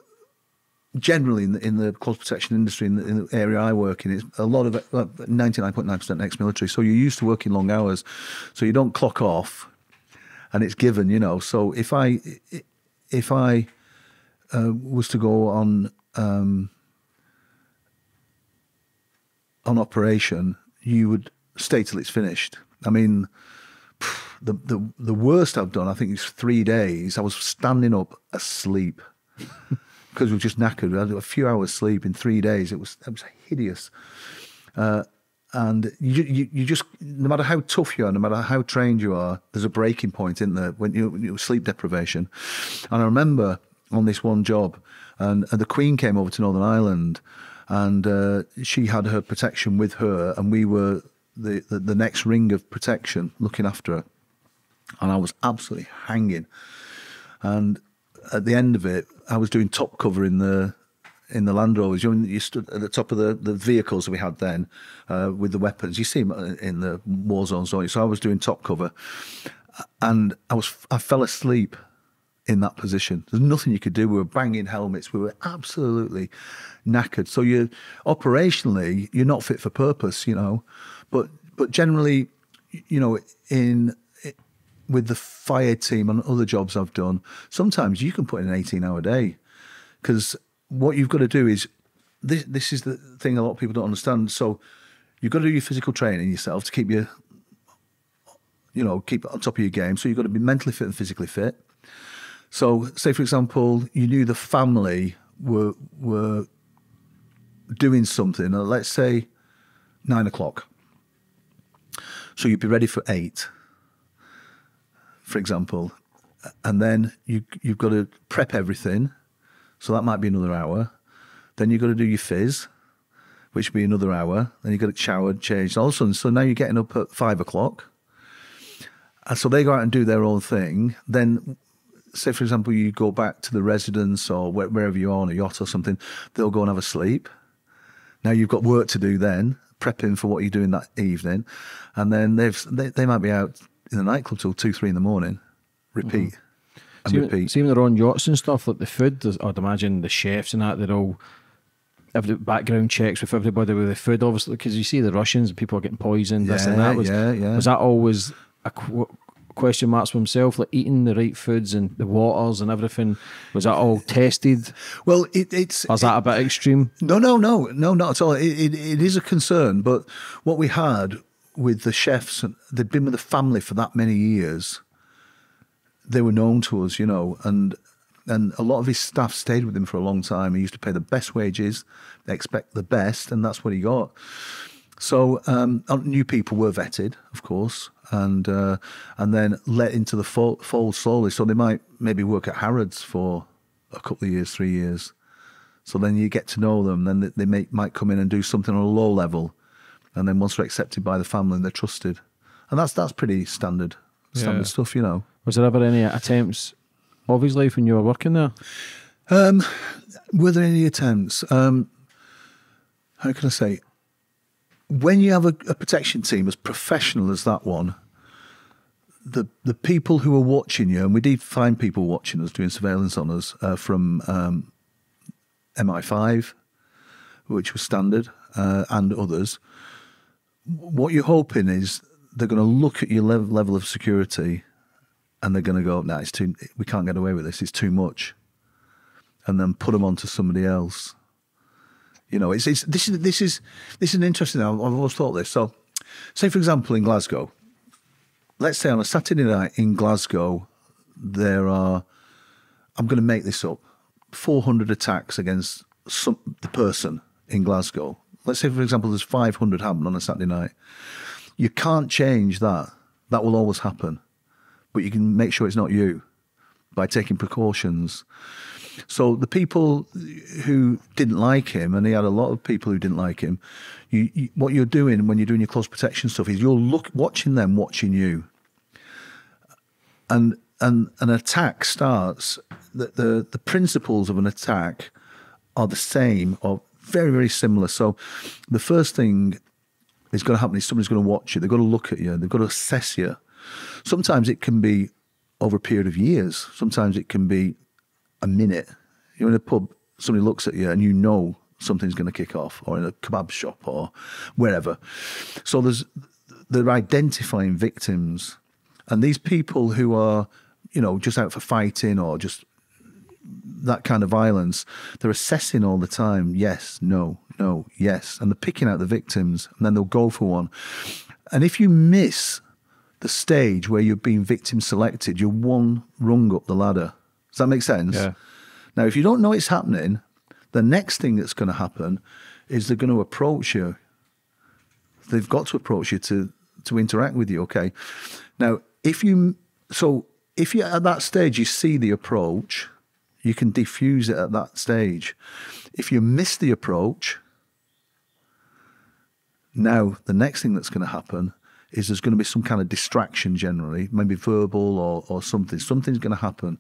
generally in the, in the close protection industry in the, in the, area I work in, it's a lot of ninety nine point nine percent ex-military. So you're used to working long hours, so you don't clock off, and it's given, you know. So if I if I uh, was to go on um, on operation, you would stay till it's finished. I mean, the the the worst I've done, I think, is three days. I was standing up asleep because we were just knackered. We had a few hours sleep in three days. It was it was hideous. Uh, and you, you, you just no matter how tough you are, no matter how trained you are, there's a breaking point in there when you, you sleep deprivation. And I remember on this one job, and, and the Queen came over to Northern Ireland, and uh, she had her protection with her, and we were the, the, the next ring of protection looking after her. and I was absolutely hanging. And at the end of it, I was doing top cover in the in the Land Rovers. You, you stood at the top of the, the vehicles that we had then uh, with the weapons. You see them in the war zones, don't you? So I was doing top cover, and I was I fell asleep in that position. There's nothing you could do. We were banging helmets. We were absolutely knackered. So you operationally, you're not fit for purpose, you know. But but generally, you know, in with the fire team and other jobs I've done, sometimes you can put in an 18 hour day because what you've got to do is this. This is the thing a lot of people don't understand. So you've got to do your physical training yourself to keep your, you know, keep on top of your game. So you've got to be mentally fit and physically fit. So, say for example, you knew the family were were doing something. Let's say nine o'clock. So you'd be ready for eight, for example, and then you you've got to prep everything. So that might be another hour. Then you've got to do your fizz, which would be another hour. Then you've got to shower, change. All of a sudden, so now you're getting up at five o'clock. And so they go out and do their own thing. Then say for example you go back to the residence or wherever you are on a yacht or something, they'll go and have a sleep. Now you've got work to do then, prepping for what you're doing that evening, and then they've they, they might be out in the nightclub till two three in the morning, repeat. Mm-hmm. And repeat. See when they're on yachts and stuff, like the food, I'd imagine the chefs and that, they're all have the background checks with everybody with the food, obviously, because you see the Russians, people are getting poisoned, yeah, this and that. Was, yeah, yeah. was that always a question marks for himself, like eating the right foods and the waters and everything? Was that all tested? Well, it, it's. Or is that a bit extreme? No, no, no, no, not at all. It, it, it is a concern, but what we had with the chefs, they'd been with the family for that many years. They were known to us, you know, and and a lot of his staff stayed with him for a long time. He used to pay the best wages, they expect the best, and that's what he got. So um, new people were vetted, of course, and uh, and then let into the fold, fold slowly. So they might maybe work at Harrods for a couple of years, three years. So then you get to know them. Then they may, might come in and do something on a low level, and then once they're accepted by the family and they're trusted, and that's that's pretty standard standard yeah. stuff, you know. Was there ever any attempts of his life when you were working there? Um, were there any attempts? Um, how can I say? When you have a, a, protection team as professional as that one, the the people who are watching you, and we did find people watching us doing surveillance on us uh, from um, MI5, which was standard, uh, and others. What you're hoping is they're going to look at your level, level of security, and they're going to go, "No, it's too. We can't get away with this. It's too much," and then put them onto somebody else you know, it's, it's this is this is this is an interesting. I've always thought this. So, say for example, in Glasgow, let's say on a Saturday night in Glasgow, there are. I'm going to make this up. 400 attacks against some the person in Glasgow. Let's say, for example, there's 500 happen on a Saturday night. You can't change that. That will always happen, but you can make sure it's not you by taking precautions. So the people who didn't like him, and he had a lot of people who didn't like him. You, you, what you're doing when you're doing your close protection stuff is you're look watching them watching you. And and an attack starts. The, the the principles of an attack are the same or very very similar. So the first thing is going to happen is somebody's going to watch you. They've got to look at you. They've got to assess you. Sometimes it can be over a period of years. Sometimes it can be a minute. You're in a pub, somebody looks at you and you know something's going to kick off, or in a kebab shop or wherever. So there's they're identifying victims, and these people who are, you know, just out for fighting or just that kind of violence, they're assessing all the time. Yes, no, no, yes, and they're picking out the victims, and then they'll go for one. And if you miss the stage where you're being victim selected, you're one rung up the ladder. Does that make sense? Yeah. Now, if you don't know it's happening, the next thing that's going to happen is they're going to approach you. They've got to approach you to to interact with you. Okay. Now, if you so if you at that stage you see the approach, you can diffuse it at that stage. If you miss the approach, now the next thing that's going to happen is there's going to be some kind of distraction generally, maybe verbal or, or something. Something's going to happen.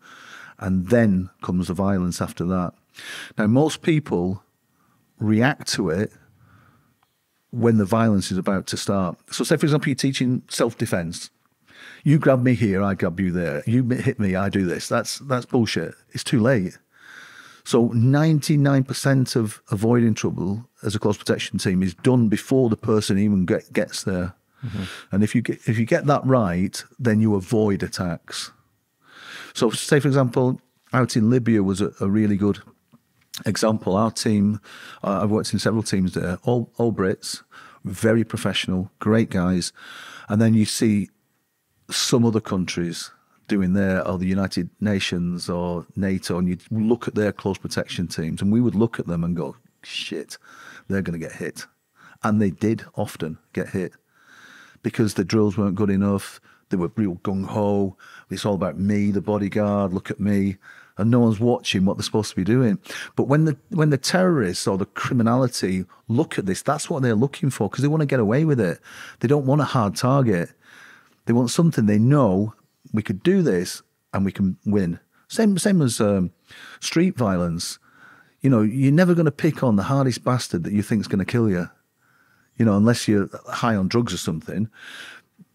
And then comes the violence after that. Now, most people react to it when the violence is about to start. So, say, for example, you're teaching self defense. You grab me here, I grab you there. You hit me, I do this. That's, that's bullshit. It's too late. So 99% of avoiding trouble as a close protection team is done before the person even get, gets there. Mm-hmm. And if you get if you get that right, then you avoid attacks. So, say for example, out in Libya was a, a really good example. Our team, uh, I've worked in several teams there, all all Brits, very professional, great guys, and then you see some other countries doing their or the United Nations or NATO, and you look at their close protection teams, and we would look at them and go, "Shit, they're going to get hit," and they did often get hit because the drills weren't good enough. They were real gung ho. It's all about me, the bodyguard. Look at me, and no one's watching what they're supposed to be doing. But when the when the terrorists or the criminality look at this, that's what they're looking for because they want to get away with it. They don't want a hard target. They want something they know we could do this and we can win. Same same as um, street violence. You know, you're never going to pick on the hardest bastard that you think's going to kill you you know, unless you're high on drugs or something.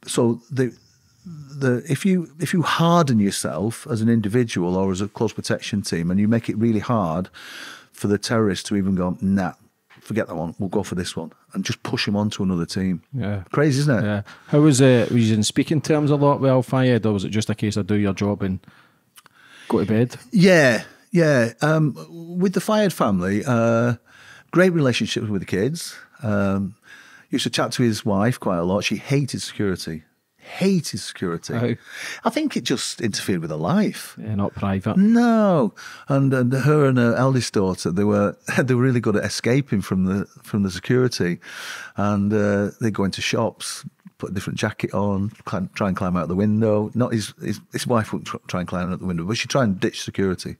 So the the if you if you harden yourself as an individual or as a close protection team and you make it really hard for the terrorists to even go, nah, forget that one, we'll go for this one and just push him on to another team. Yeah. Crazy, isn't it? Yeah. How was it? Was you in speaking terms a lot with Al Fayed or was it just a case of do your job and go to bed? Yeah, yeah. Um, with the Fayed family, uh, great relationships with the kids. Um, used to chat to his wife quite a lot. She hated security. Hated security. Oh. I think it just interfered with her life. Yeah, not private. No, and, and her and her eldest daughter, they were they were really good at escaping from the from the security, and uh, they go into shops, put a different jacket on, climb, try and climb out the window. Not his his, his wife wouldn't try and climb out the window, but she'd try and ditch security.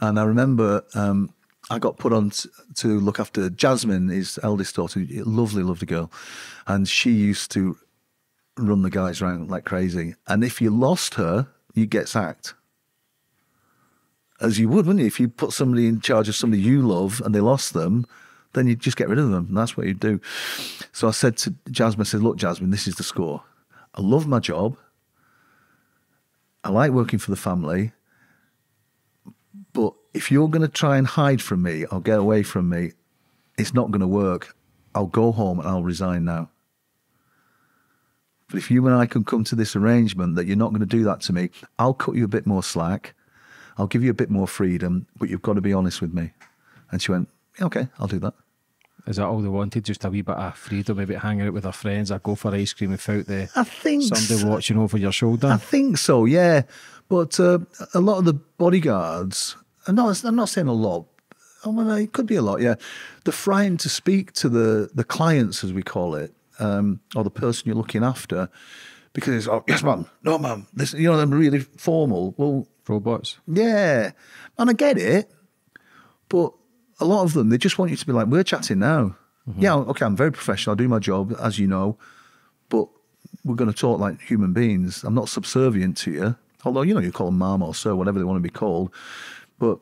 And I remember um, I got put on t- to look after Jasmine, his eldest daughter, lovely, lovely girl, and she used to run the guys around like crazy. And if you lost her, you get sacked, as you would, wouldn't you? If you put somebody in charge of somebody you love and they lost them, then you just get rid of them. And that's what you do. So I said to Jasmine, I said, "Look, Jasmine, this is the score. I love my job. I like working for the family." But if you're going to try and hide from me or get away from me, it's not going to work. I'll go home and I'll resign now. But if you and I can come to this arrangement that you're not going to do that to me, I'll cut you a bit more slack. I'll give you a bit more freedom, but you've got to be honest with me. And she went, yeah, okay, I'll do that. Is that all they wanted? Just a wee bit of freedom, maybe hanging out with their friends, or go for ice cream without the I think somebody so. watching over your shoulder? I think so, yeah. But uh, a lot of the bodyguards, and not, I'm not saying a lot, I mean, it could be a lot, yeah. They're frightened to speak to the, the clients, as we call it, um, or the person you're looking after, because it's, oh, yes, ma'am, no, ma'am. This, you know, they're really formal. Well, Robots. yeah. And I get it, but a lot of them, they just want you to be like, we're chatting now. Yeah, okay, I'm very professional. I do my job, as you know, but we're going to talk like human beings. I'm not subservient to you. Although, you know, you call them mom or sir, whatever they want to be called. But,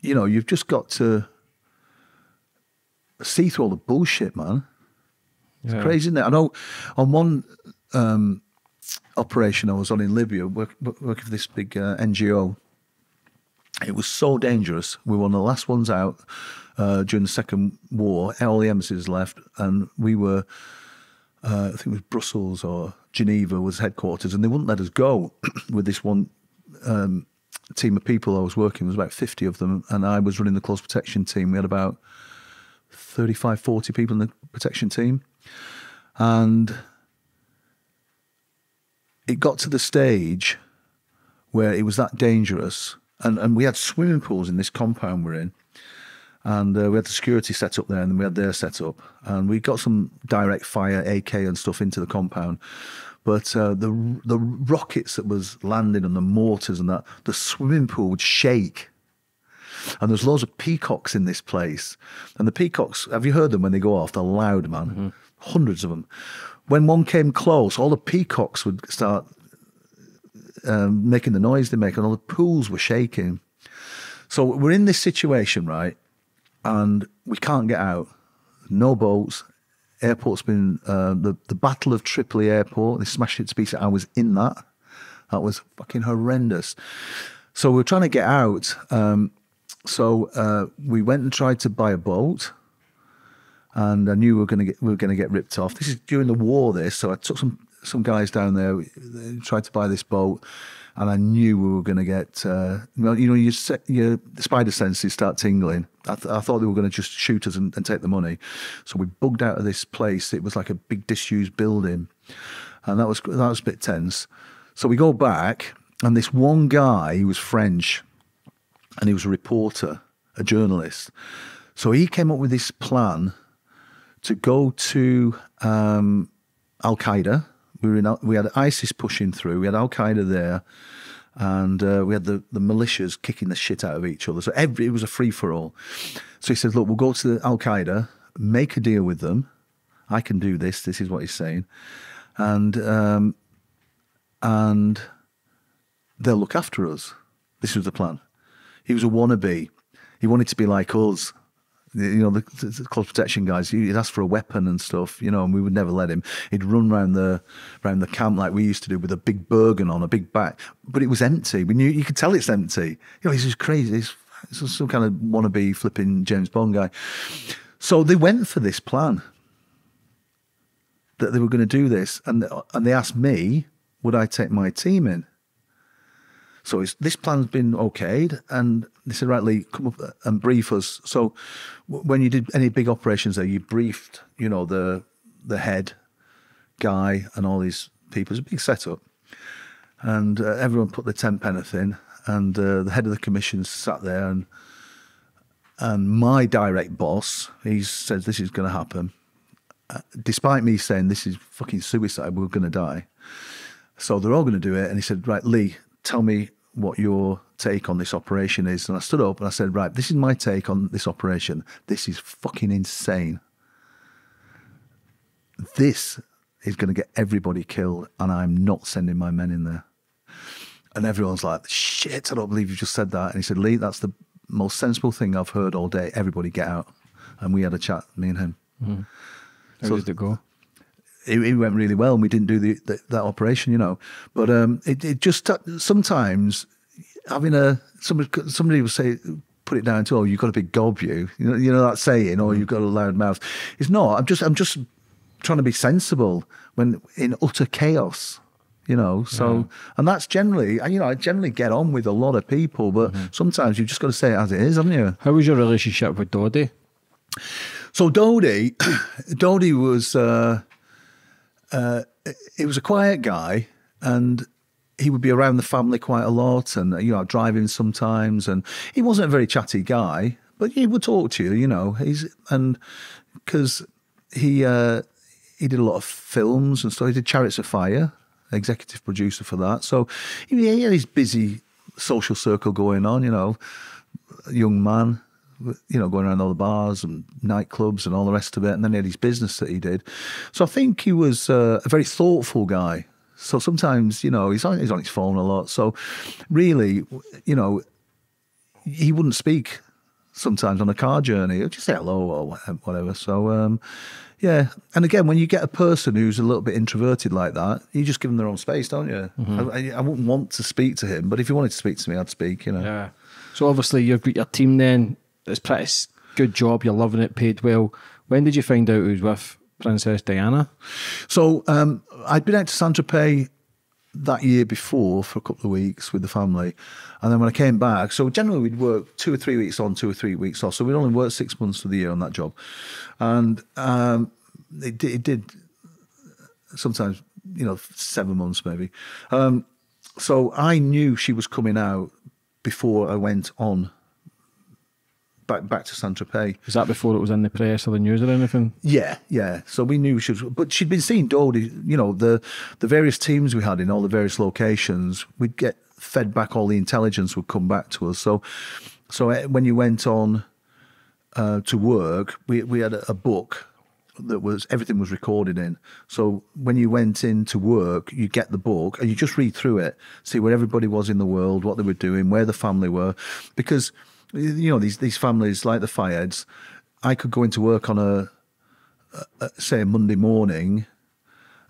you know, you've just got to see through all the bullshit, man. It's Yeah. crazy, isn't it? I know on one um, operation I was on in Libya, work, working for this big uh, NGO, it was so dangerous. We were one of the last ones out uh, during the Second War. All the embassies left, and we were, uh, I think it was Brussels or Geneva was headquarters, and they wouldn't let us go with this one um, team of people I was working. There was about 50 of them, and I was running the close protection team. We had about 35, 40 people in the protection team. And it got to the stage where it was that dangerous. And, and we had swimming pools in this compound we're in. And uh, we had the security set up there, and then we had their set up. And we got some direct fire, AK, and stuff into the compound. But uh, the the rockets that was landing and the mortars and that, the swimming pool would shake. And there's loads of peacocks in this place. And the peacocks, have you heard them when they go off? They're loud, man. Hundreds of them. when one came close, all the peacocks would start um, making the noise they make, and all the pools were shaking. So we're in this situation, right? And we can't get out. No boats. Airport's been uh, the the Battle of Tripoli Airport. They smashed it to pieces. I was in that. That was fucking horrendous. So we are trying to get out. Um, so uh, we went and tried to buy a boat, and I knew we were going to get we were going to get ripped off. This is during the war. This, so I took some some guys down there. Tried to buy this boat, and I knew we were going to get. Uh, you know, your your spider senses start tingling. I, th- I thought they were going to just shoot us and, and take the money. So we bugged out of this place. It was like a big disused building, and that was that was a bit tense. So we go back, and this one guy, he was French, and he was a reporter, a journalist. So he came up with this plan to go to um, Al Qaeda. We were in, we had ISIS pushing through. We had Al Qaeda there, and uh, we had the, the militias kicking the shit out of each other. So every it was a free for all. So he said, "Look, we'll go to Al Qaeda, make a deal with them. I can do this. This is what he's saying, and um, and they'll look after us. This was the plan. He was a wannabe. He wanted to be like us. You know, the, the close protection guys. He'd ask for a weapon and stuff. You know, and we would never let him. He'd run around the around the camp like we used to do with a big Bergen on, a big back, but it was empty. We knew you could tell it's empty. You know, he's just crazy. He's, he's some kind of wannabe flipping James Bond guy. So they went for this plan that they were going to do this, and and they asked me, would I take my team in? So this plan's been okayed, and they said, right, Lee, come up and brief us. So when you did any big operations there, you briefed, you know, the the head guy and all these people. It was a big setup, and uh, everyone put the ten penneth in, and uh, the head of the commission sat there, and and my direct boss, he says this is going to happen, uh, despite me saying this is fucking suicide, we're going to die. So they're all going to do it, and he said, right, Lee, tell me what your take on this operation is. And I stood up and I said, right, this is my take on this operation. This is fucking insane. This is going to get everybody killed, and I'm not sending my men in there. And everyone's like, shit, I don't believe you just said that. And he said, Lee, that's the most sensible thing I've heard all day. Everybody get out. And we had a chat, me and him. Mm-hmm. How so, did it go? It, it, went really well, and we didn't do the, the, that operation, you know. But um, it, it just sometimes having a somebody somebody will say put it down to oh you've got a big gob you you know you know that saying or you've got a loud mouth. It's not. I'm just I'm just trying to be sensible when in utter chaos you know so yeah. and that's generally you know i generally get on with a lot of people but mm-hmm. sometimes you've just got to say it as it is haven't you how was your relationship with dodi so dodi dodi was uh, uh, he was a quiet guy and he would be around the family quite a lot and you know driving sometimes and he wasn't a very chatty guy but he would talk to you you know. He's and because he uh, he did a lot of films and stuff. He did chariots of fire executive producer for that. So he had his busy social circle going on you know young man you know, going around all the bars and nightclubs and all the rest of it. And then he had his business that he did. So I think he was uh, a very thoughtful guy. So sometimes, you know, he's on, he's on his phone a lot. So really, you know, he wouldn't speak sometimes on a car journey. He'd just say hello or whatever. So, um, yeah. And again, when you get a person who's a little bit introverted like that, you just give them their own space, don't you? Mm-hmm. I, I, wouldn't want to speak to him, but if he wanted to speak to me, I'd speak, you know. Yeah. So obviously you've got your team then it's pretty good job. You're loving it, paid well. When did you find out who's with Princess Diana? So um, I'd been out to Saint Tropez that year before for a couple of weeks with the family. And then when I came back, so generally we'd work two or three weeks on, two or three weeks off. So we'd only work six months of the year on that job. And um, it, it, did sometimes, you know, seven months maybe. Um, so I knew she was coming out before I went on back back to Saint Tropez. Was that before it was in the press or the news or anything? Yeah, yeah. So we knew she was, but she'd been seeing Dodi. You know, the the various teams we had in all the various locations. We'd get fed back all the intelligence would come back to us. So, so eh, when you went on uh, to work, we we had a, a book that was everything was recorded in. So when you went into work, you get the book and you just read through it, see where everybody was in the world, what they were doing, where the family were, because you know these these families like the Fayeds, I could go into work on a, a say a Monday morning,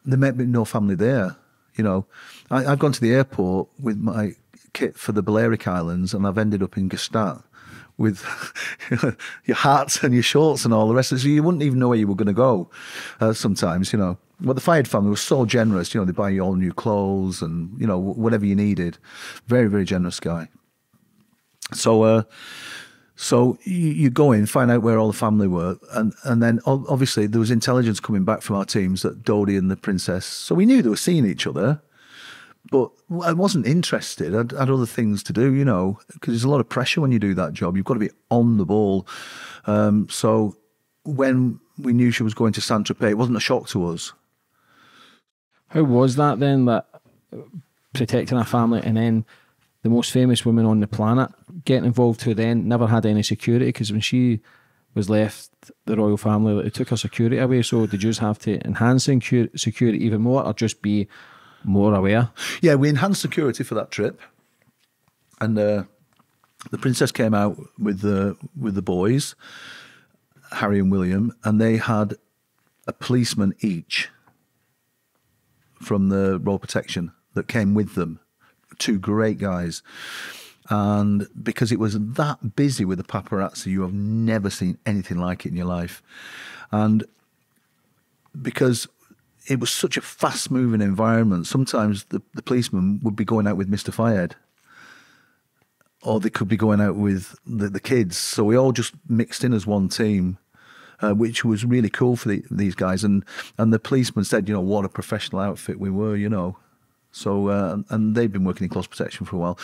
there may be no family there. You know, I, have gone to the airport with my kit for the Balearic Islands, and I've ended up in Gstaad with your hats and your shorts and all the rest of it. So you wouldn't even know where you were going to go uh, sometimes, you know. But the Fayed family was so generous, you know, they buy you all new clothes and, you know, whatever you needed. Very, very generous guy. So, uh, so you, go in, find out where all the family were, and, and then obviously there was intelligence coming back from our teams that Dodi and the princess. So we knew they were seeing each other, but I wasn't interested. I'd, had other things to do, you know, because there's a lot of pressure when you do that job. You've got to be on the ball. Um, so when we knew she was going to Saint Tropez, it wasn't a shock to us. How was that then? That protecting our family and then the most famous woman on the planet getting involved who then never had any security because when she was left the royal family, it took her security away. So did you have to enhance security even more or just be more aware? Yeah, we enhanced security for that trip, and uh, the princess came out with the with the boys, Harry and William, and they had a policeman each from the Royal Protection that came with them. Two great guys. And because it was that busy with the paparazzi, you have never seen anything like it in your life. And because it was such a fast moving environment. Sometimes the, the policeman would be going out with Mr. Fayed, or they could be going out with the, the kids. So we all just mixed in as one team. Uh, which was really cool for the, these guys, and and the policeman said, you know, what a professional outfit we were, you know, so, uh, and they've been working in close protection for a while.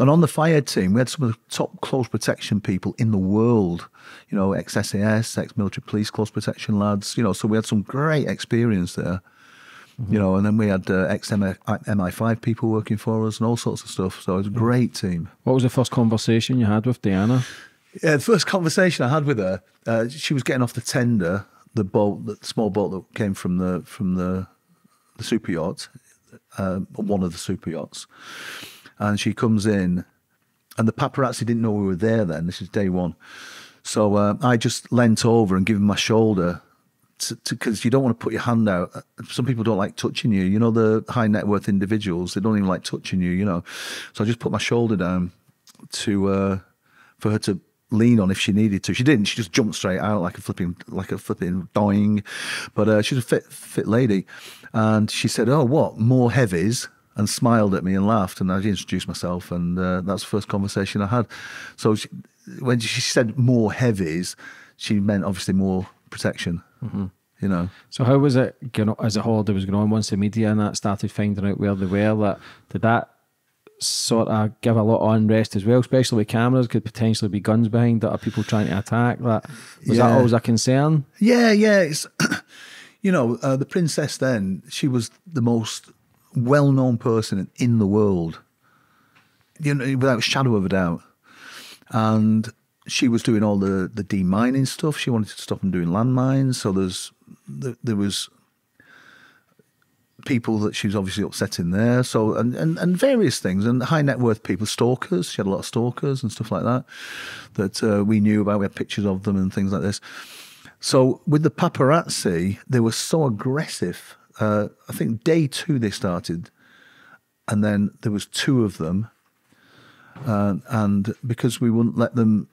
And on the Fayed team, we had some of the top close protection people in the world, you know, ex SAS, ex military police close protection lads, you know, so we had some great experience there. Mm-hmm. You know, and then we had uh, ex MI5 people working for us and all sorts of stuff. So it was a great team. What was the first conversation you had with Diana? Yeah, the first conversation I had with her, uh, she was getting off the tender, the boat, the small boat that came from the from the the super yacht uh, one of the super yachts, and she comes in, and the paparazzi didn't know we were there. Then this is day one, so uh, I just leant over and gave him my shoulder because you don't want to put your hand out. Some people don't like touching you. You know, the high net worth individuals, they don't even like touching you, you know. So I just put my shoulder down to uh, for her to lean on if she needed to. She didn't. She just jumped straight out like a flipping, like a flipping dying. But uh, she's a fit, fit lady, and she said, "Oh, what more heavies?" And smiled at me and laughed, and I introduced myself, and uh, that's the first conversation I had. So she, when she said more heavies, she meant obviously more protection. Mm-hmm. You know. So how was it? You know, as a holiday was going on, once the media and that started finding out where they were, that did that sort of give a lot of unrest as well, especially with cameras. Could potentially be guns behind that, are people trying to attack. That was yeah. that always a concern? Yeah, yeah. It's you know uh, the princess. Then she was the most well-known person in the world, you know, without a shadow of a doubt. And she was doing all the the demining stuff. She wanted to stop them doing landmines. So there's there was people that she was obviously upsetting there. So and, and, and various things and high net worth people, stalkers. She had a lot of stalkers and stuff like that that uh, we knew about. We had pictures of them and things like this. So with the paparazzi, they were so aggressive. Uh, I think day two they started, and then there was two of them, uh, and because we wouldn't let them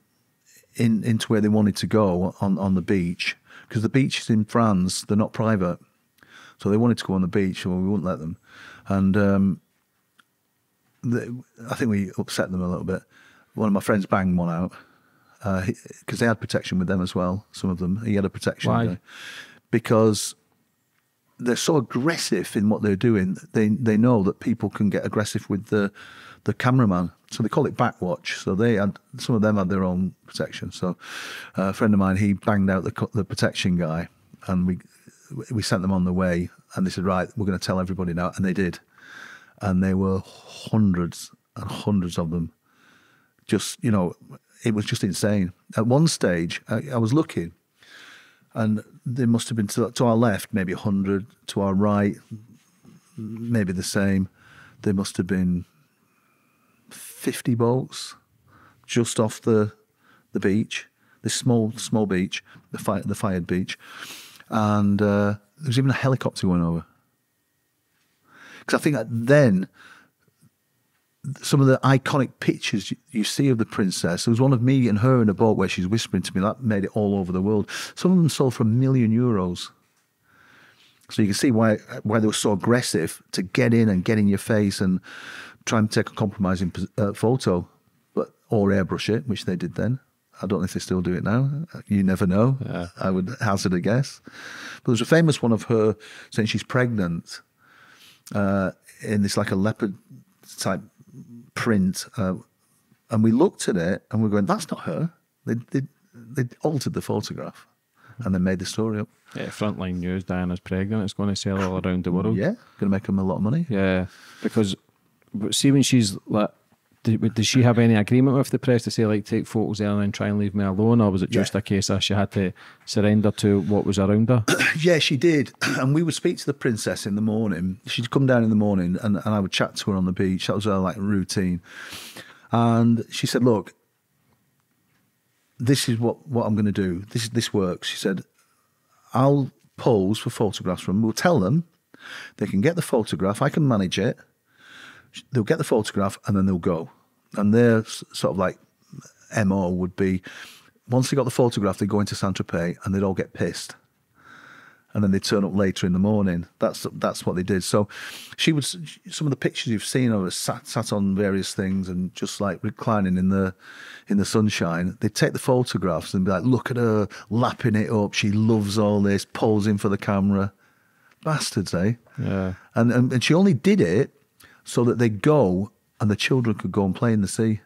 in into where they wanted to go on on the beach, because the beaches in France they're not private so they wanted to go on the beach, and we wouldn't let them. And um, they, I think we upset them a little bit. One of my friends banged one out because uh, they had protection with them as well. Some of them, he had a protection Why? because they're so aggressive in what they're doing. They they know that people can get aggressive with the the cameraman, so they call it backwatch. So they had some of them had their own protection. So uh, a friend of mine, he banged out the the protection guy, and we we sent them on the way, and they said, "Right, we're going to tell everybody now," and they did, and there were hundreds and hundreds of them. Just you know, it was just insane. At one stage, I, I was looking, and there must have been to, to our left maybe 100 to our right maybe the same there must have been 50 boats just off the the beach this small small beach the Fayed, the Fayed beach and uh, there was even a helicopter going over because I think then some of the iconic pictures you see of the princess. There was one of me and her in a boat where she's whispering to me. That made it all over the world. Some of them sold for a million euros. So you can see why why they were so aggressive to get in and get in your face and try and take a compromising uh, photo, but or airbrush it, which they did then. I don't know if they still do it now. You never know. Yeah. I would hazard a guess. But there's a famous one of her saying she's pregnant uh, in this like a leopard type print, uh, and we looked at it and we are going, "That's not her." They they they altered the photograph, and they made the story up. Yeah, frontline news. Diana's pregnant. It's going to sell all around the world. Yeah, going to make them a lot of money. Yeah, because see when she's like did, did she have any agreement with the press to say like take photos there and then try and leave me alone, or was it just yeah. a case that she had to surrender to what was around her? yeah, she did, and we would speak to the princess in the morning. She'd come down in the morning, and, and I would chat to her on the beach. That was her like routine, and she said, "Look, this is what what I'm going to do. This this works." She said, "I'll pose for photographs from. We'll tell them they can get the photograph. I can manage it." They'll get the photograph and then they'll go. And their sort of like MO would be once they got the photograph, they go into Saint Tropez and they'd all get pissed. And then they'd turn up later in the morning. That's that's what they did. So she would some of the pictures you've seen of her sat sat on various things and just like reclining in the in the sunshine. They'd take the photographs and be like, look at her lapping it up. She loves all this, posing for the camera. Bastards, eh? Yeah. And and, and she only did it so that they go and the children could go and play in the sea.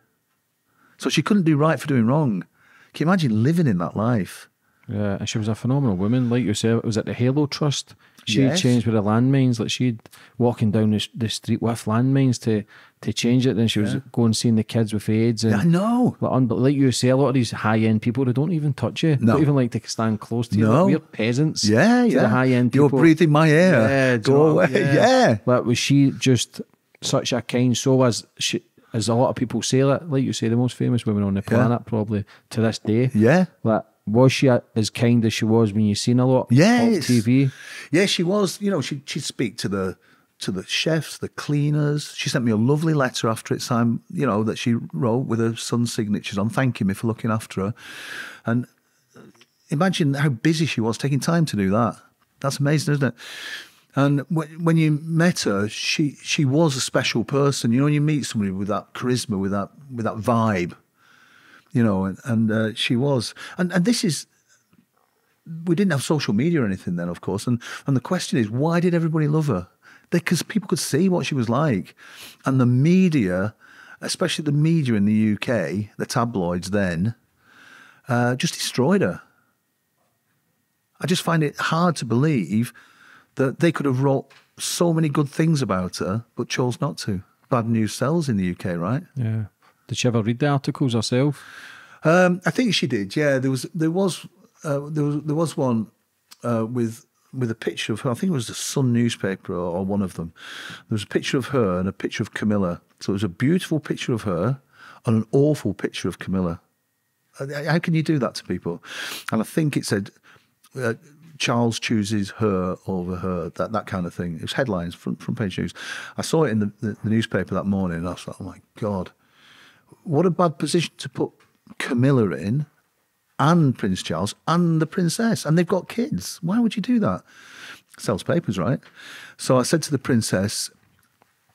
So she couldn't do right for doing wrong. Can you imagine living in that life? Yeah, and she was a phenomenal woman. Like you said, it was at the Halo Trust. She yes. changed with the landmines. Like she'd walking down the, the street with landmines to to change it. Then she was yeah. going seeing the kids with AIDS. And I know. Like, like you say, a lot of these high end people they don't even touch you. No. Don't even like to stand close to you. No. Like, we're peasants. Yeah, yeah. high end people. You're breathing my air. Yeah, go away. Yeah. yeah. But was she just such a kind soul as she, as a lot of people say that, like you say, the most famous woman on the planet, yeah. probably to this day. Yeah. Like, was she as kind as she was when you seen a lot yeah, on TV? Yeah, she was. You know, she she'd speak to the to the chefs, the cleaners. She sent me a lovely letter after it's time, you know, that she wrote with her son's signatures on, thanking me for looking after her. And imagine how busy she was taking time to do that. That's amazing, isn't it? And when you met her, she she was a special person. You know, when you meet somebody with that charisma, with that with that vibe, you know, and, and uh, she was. And and this is, we didn't have social media or anything then, of course. And and the question is, why did everybody love her? Because people could see what she was like, and the media, especially the media in the UK, the tabloids then, uh, just destroyed her. I just find it hard to believe that they could have wrote so many good things about her, but chose not to. Bad news sells in the UK, right? Yeah. Did she ever read the articles herself? Um, I think she did. Yeah, there was there was uh, there was there was one uh, with with a picture of her. I think it was the Sun newspaper or, or, one of them. There was a picture of her and a picture of Camilla. So it was a beautiful picture of her and an awful picture of Camilla. Uh, how can you do that to people? And I think it said. Uh, Charles chooses her over her, that, that kind of thing. It was headlines, front, front page news. I saw it in the, the, the newspaper that morning and I was like, oh my God, what a bad position to put Camilla in and Prince Charles and the princess. And they've got kids. Why would you do that? Sells papers, right? So I said to the princess,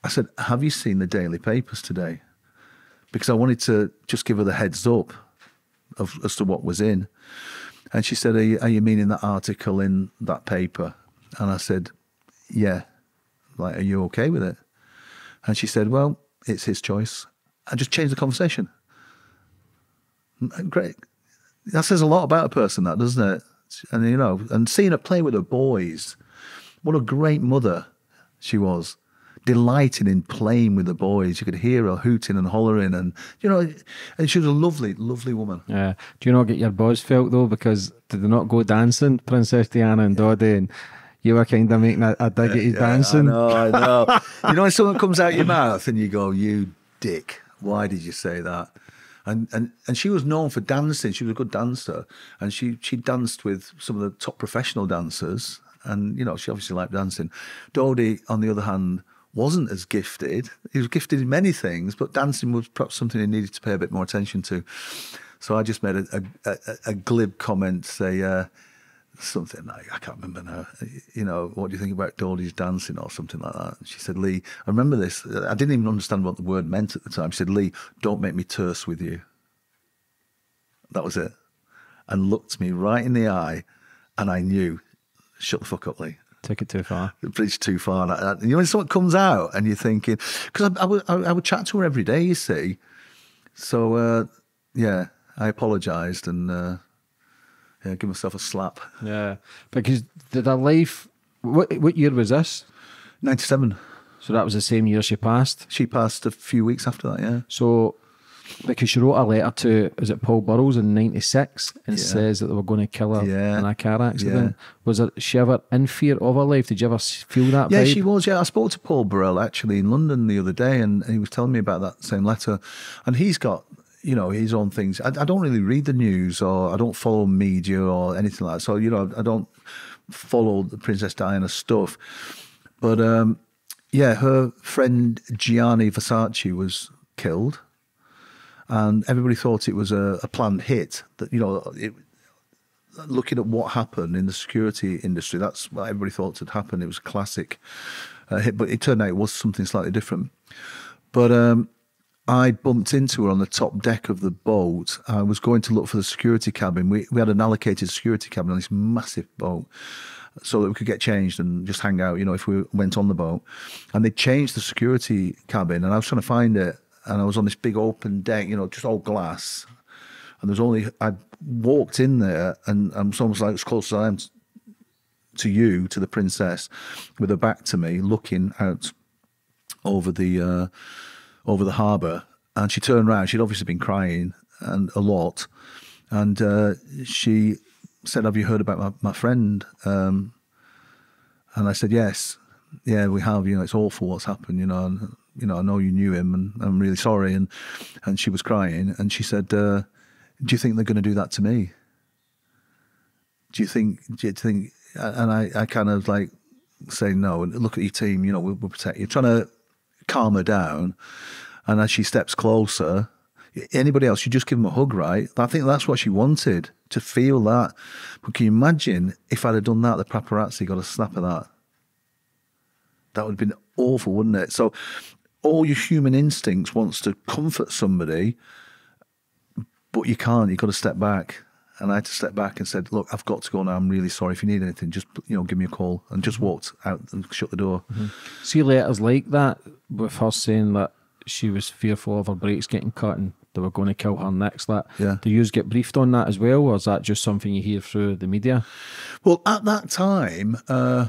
I said, have you seen the daily papers today? Because I wanted to just give her the heads up of, as to what was in. And she said, are you, are you meaning that article in that paper? And I said, Yeah. Like, are you okay with it? And she said, Well, it's his choice. I just changed the conversation. Uh, great. That says a lot about a person, that doesn't it? And you know, and seeing her play with her boys, what a great mother she was. Delighting in playing with the boys. You could hear her hooting and hollering, and you know, and she was a lovely, lovely woman. Yeah. Do you not get your buzz felt though? Because did they not go dancing, Princess Diana and Dodi, and you were kind of making a, a dig at his dancing? I know, I know. you know, when something comes out your mouth and you go, "You dick, why did you say that?" And, and and she was known for dancing. She was a good dancer, and she she danced with some of the top professional dancers. And you know, she obviously liked dancing. Dodi, on the other hand, wasn't as gifted. He was gifted in many things, but dancing was perhaps something he needed to pay a bit more attention to. So I just made a, a, a, a glib comment, say uh, something like, I can't remember now. You know, what do you think about Dolly's dancing or something like that? And she said, Lee, I remember this. I didn't even understand what the word meant at the time. She said, Lee, don't make me terse with you. That was it. And looked me right in the eye, and I knew, shut the fuck up, Lee. Took it too far. Bridge too far. Like that. You know, when something comes out and you're thinking, because I, I, would, I, I would chat to her every day, you see. So, uh, yeah, I apologised and uh, yeah, give myself a slap. Yeah. Because did her life, what, what year was this? 97. So that was the same year she passed. She passed a few weeks after that, yeah. So, because she wrote a letter to, is it Paul Burrell in 96 and Yeah. says that they were going to kill her Yeah. in a car accident. Yeah. Was she ever in fear of her life? Did you ever feel that Yeah, vibe? she was. Yeah, I spoke to Paul Burrell actually in London the other day, and he was telling me about that same letter. And he's got, you know, his own things. I, I don't really read the news, or I don't follow media or anything like that. So you know, I don't follow the Princess Diana stuff. But um, yeah, her friend Gianni Versace was killed, and everybody thought it was a, a planned hit. That you know, it, looking at what happened in the security industry, that's what everybody thought had happened. It was a classic uh, hit, but it turned out it was something slightly different. But um, I bumped into her on the top deck of the boat. I was going to look for the security cabin. We, we had an allocated security cabin on this massive boat so that we could get changed and just hang out, you know, if we went on the boat. And they changed the security cabin, and I was trying to find it. And I was on this big open deck, you know, just all glass and there's only I walked in there, and I'm almost like as close as I am to you, to the princess, with her back to me, looking out over the uh, over the harbour, and she turned around. She'd obviously been crying and a lot, and uh, she said, "Have you heard about my, my friend?" Um, and I said, "Yes, yeah, we have. You know, it's awful what's happened. You know, and you know, I know you knew him, and I'm really sorry." And and she was crying, and she said. Uh, do you think they're going to do that to me? Do you think? Do you think? And I, I kind of like say no. And look at your team. You know, we'll, we'll protect you. Trying to calm her down. And as she steps closer, anybody else, you just give them a hug, right? I think that's what she wanted to feel that. But can you imagine if I'd have done that? The paparazzi got a snap of that. That would have been awful, wouldn't it? So, all your human instincts wants to comfort somebody but you can't. You've got to step back. And I had to step back and said, "Look, I've got to go now. I'm really sorry. If you need anything, just you know, give me a call." And just walked out and shut the door. See letters like that with her saying that she was fearful of her brakes getting cut and they were going to kill her next. That Yeah. do you get briefed on that as well, or is that just something you hear through the media? Well, at that time, uh,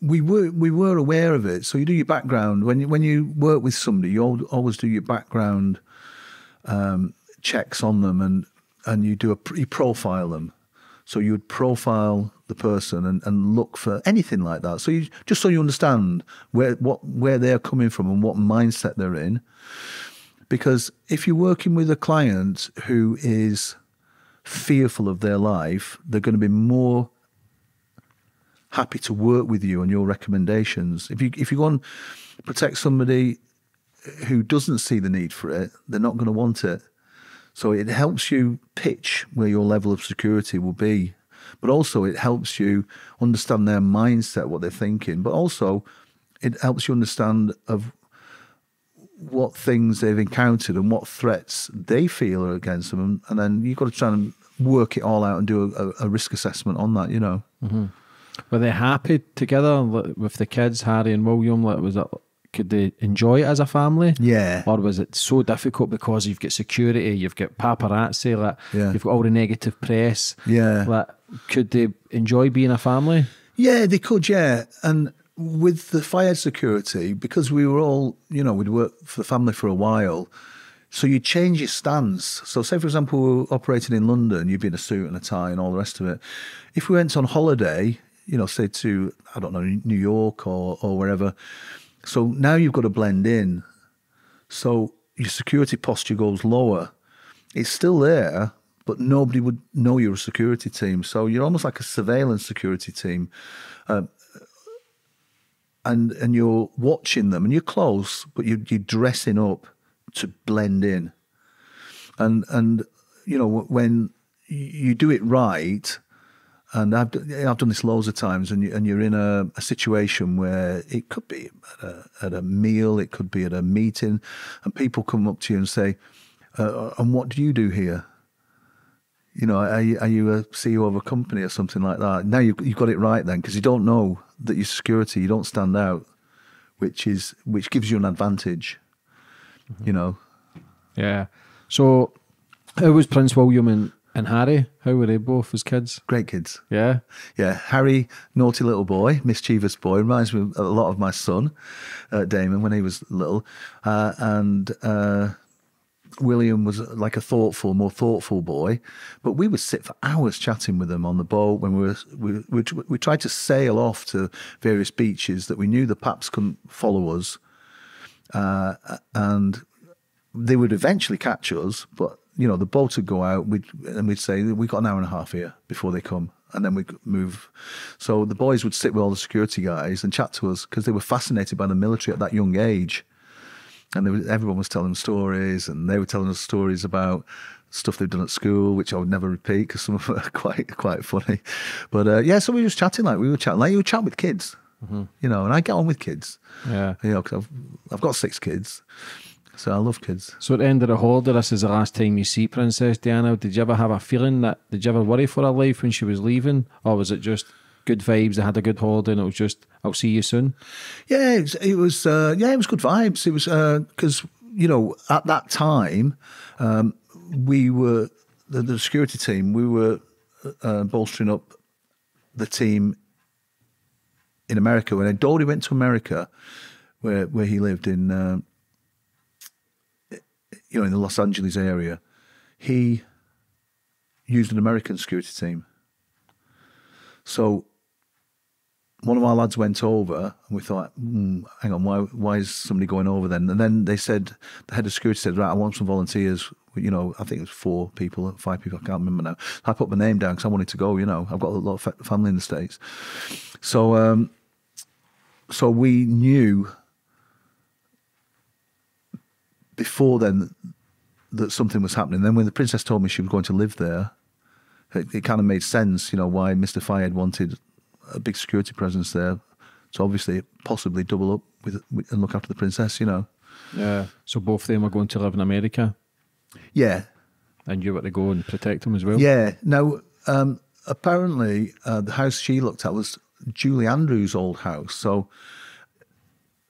we were we were aware of it. So you do your background when you, when you work with somebody, you always do your background um, checks on them, and and you do a you profile them. So you would profile the person and, and look for anything like that. So you just so you understand where what where they're coming from and what mindset they're in. Because if you're working with a client who is fearful of their life, they're going to be more happy to work with you on your recommendations. If you if you go and protect somebody who doesn't see the need for it, they're not going to want it. So it helps you pitch where your level of security will be, but also it helps you understand their mindset, what they're thinking, but also it helps you understand of what things they've encountered and what threats they feel are against them, and, then you've got to try and work it all out and do a, a risk assessment on that. You know. Mm-hmm. Were they happy together with the kids, Harry and William? Like, was it? Could they enjoy it as a family? Yeah. Or was it so difficult because you've got security, you've got paparazzi, like Yeah. you've got all the negative press? Yeah. Like, could they enjoy being a family? Yeah, they could, yeah. And with the Fayed security, because we were all, you know, we'd worked for the family for a while, so you change your stance. So, say for example, we were operating in London, you'd be in a suit and a tie and all the rest of it. If we went on holiday, you know, say to I don't know New York or or wherever, so now you've got to blend in. So your security posture goes lower. It's still there, but nobody would know you're a security team. So you're almost like a surveillance security team. Uh, and and you're watching them and you're close, but you're, you're dressing up to blend in. And and you know when you do it right, and I've I've done this loads of times, and you, and you're in a, a situation where it could be at a, at a meal, it could be at a meeting, and people come up to you and say, uh, "And what do you do here?" You know, are you, are you a CEO of a company or something like that? Now you've, you've got it right then, because you don't know that you're security, you don't stand out, which is which gives you an advantage. Mm-hmm. You know. Yeah. So, how was Prince William and and Harry, how were they both as kids? Great kids. Yeah. Yeah. Harry, naughty little boy, mischievous boy, reminds me a lot of my son, uh, Damon, when he was little. Uh, and uh, William was like a thoughtful, more thoughtful boy. But we would sit for hours chatting with them on the boat when we were, we, we, we tried to sail off to various beaches that we knew the paps couldn't follow us. Uh, and they would eventually catch us, but you know, the boat would go out, we'd, and we'd say, we've got an hour and a half here before they come. And then we'd move. So the boys would sit with all the security guys and chat to us because they were fascinated by the military at that young age. And was, everyone was telling stories, and they were telling us stories about stuff they've done at school, which I would never repeat because some of them are quite quite funny. But uh, yeah, so we were just chatting like we were chatting like you would chat with kids, mm-hmm. you know. And I get on with kids, yeah, you know, because I've I've got six kids, so I love kids. So at the end of the holiday, this is the last time you see Princess Diana. Did you ever have a feeling that, did you ever worry for her life when she was leaving? Or was it just good vibes, they had a good holiday and it was just, I'll see you soon? Yeah, it was, it was uh, yeah, it was good vibes. It was, because, uh, you know, at that time, um, we were, the, the, security team, we were uh, bolstering up the team in America. When Dodi went to America, where, where he lived in, uh, you know, in the Los Angeles area, he used an American security team. So one of our lads went over, and we thought, mm, "Hang on, why why is somebody going over then?" And then they said the head of security said, "Right, I want some volunteers." You know, I think it was four people, five people. I can't remember now. I put my name down because I wanted to go. You know, I've got a lot of family in the states, so um, so we knew before then that something was happening. Then when the princess told me she was going to live there, it, it kind of made sense, you know, why Mr. Fayed wanted a big security presence there. to obviously, possibly double up with, with and look after the princess, you know. Yeah. So both of them are going to live in America. Yeah. And you were to go and protect them as well. Yeah. Now, um, apparently, uh, the house she looked at was Julie Andrews' old house. So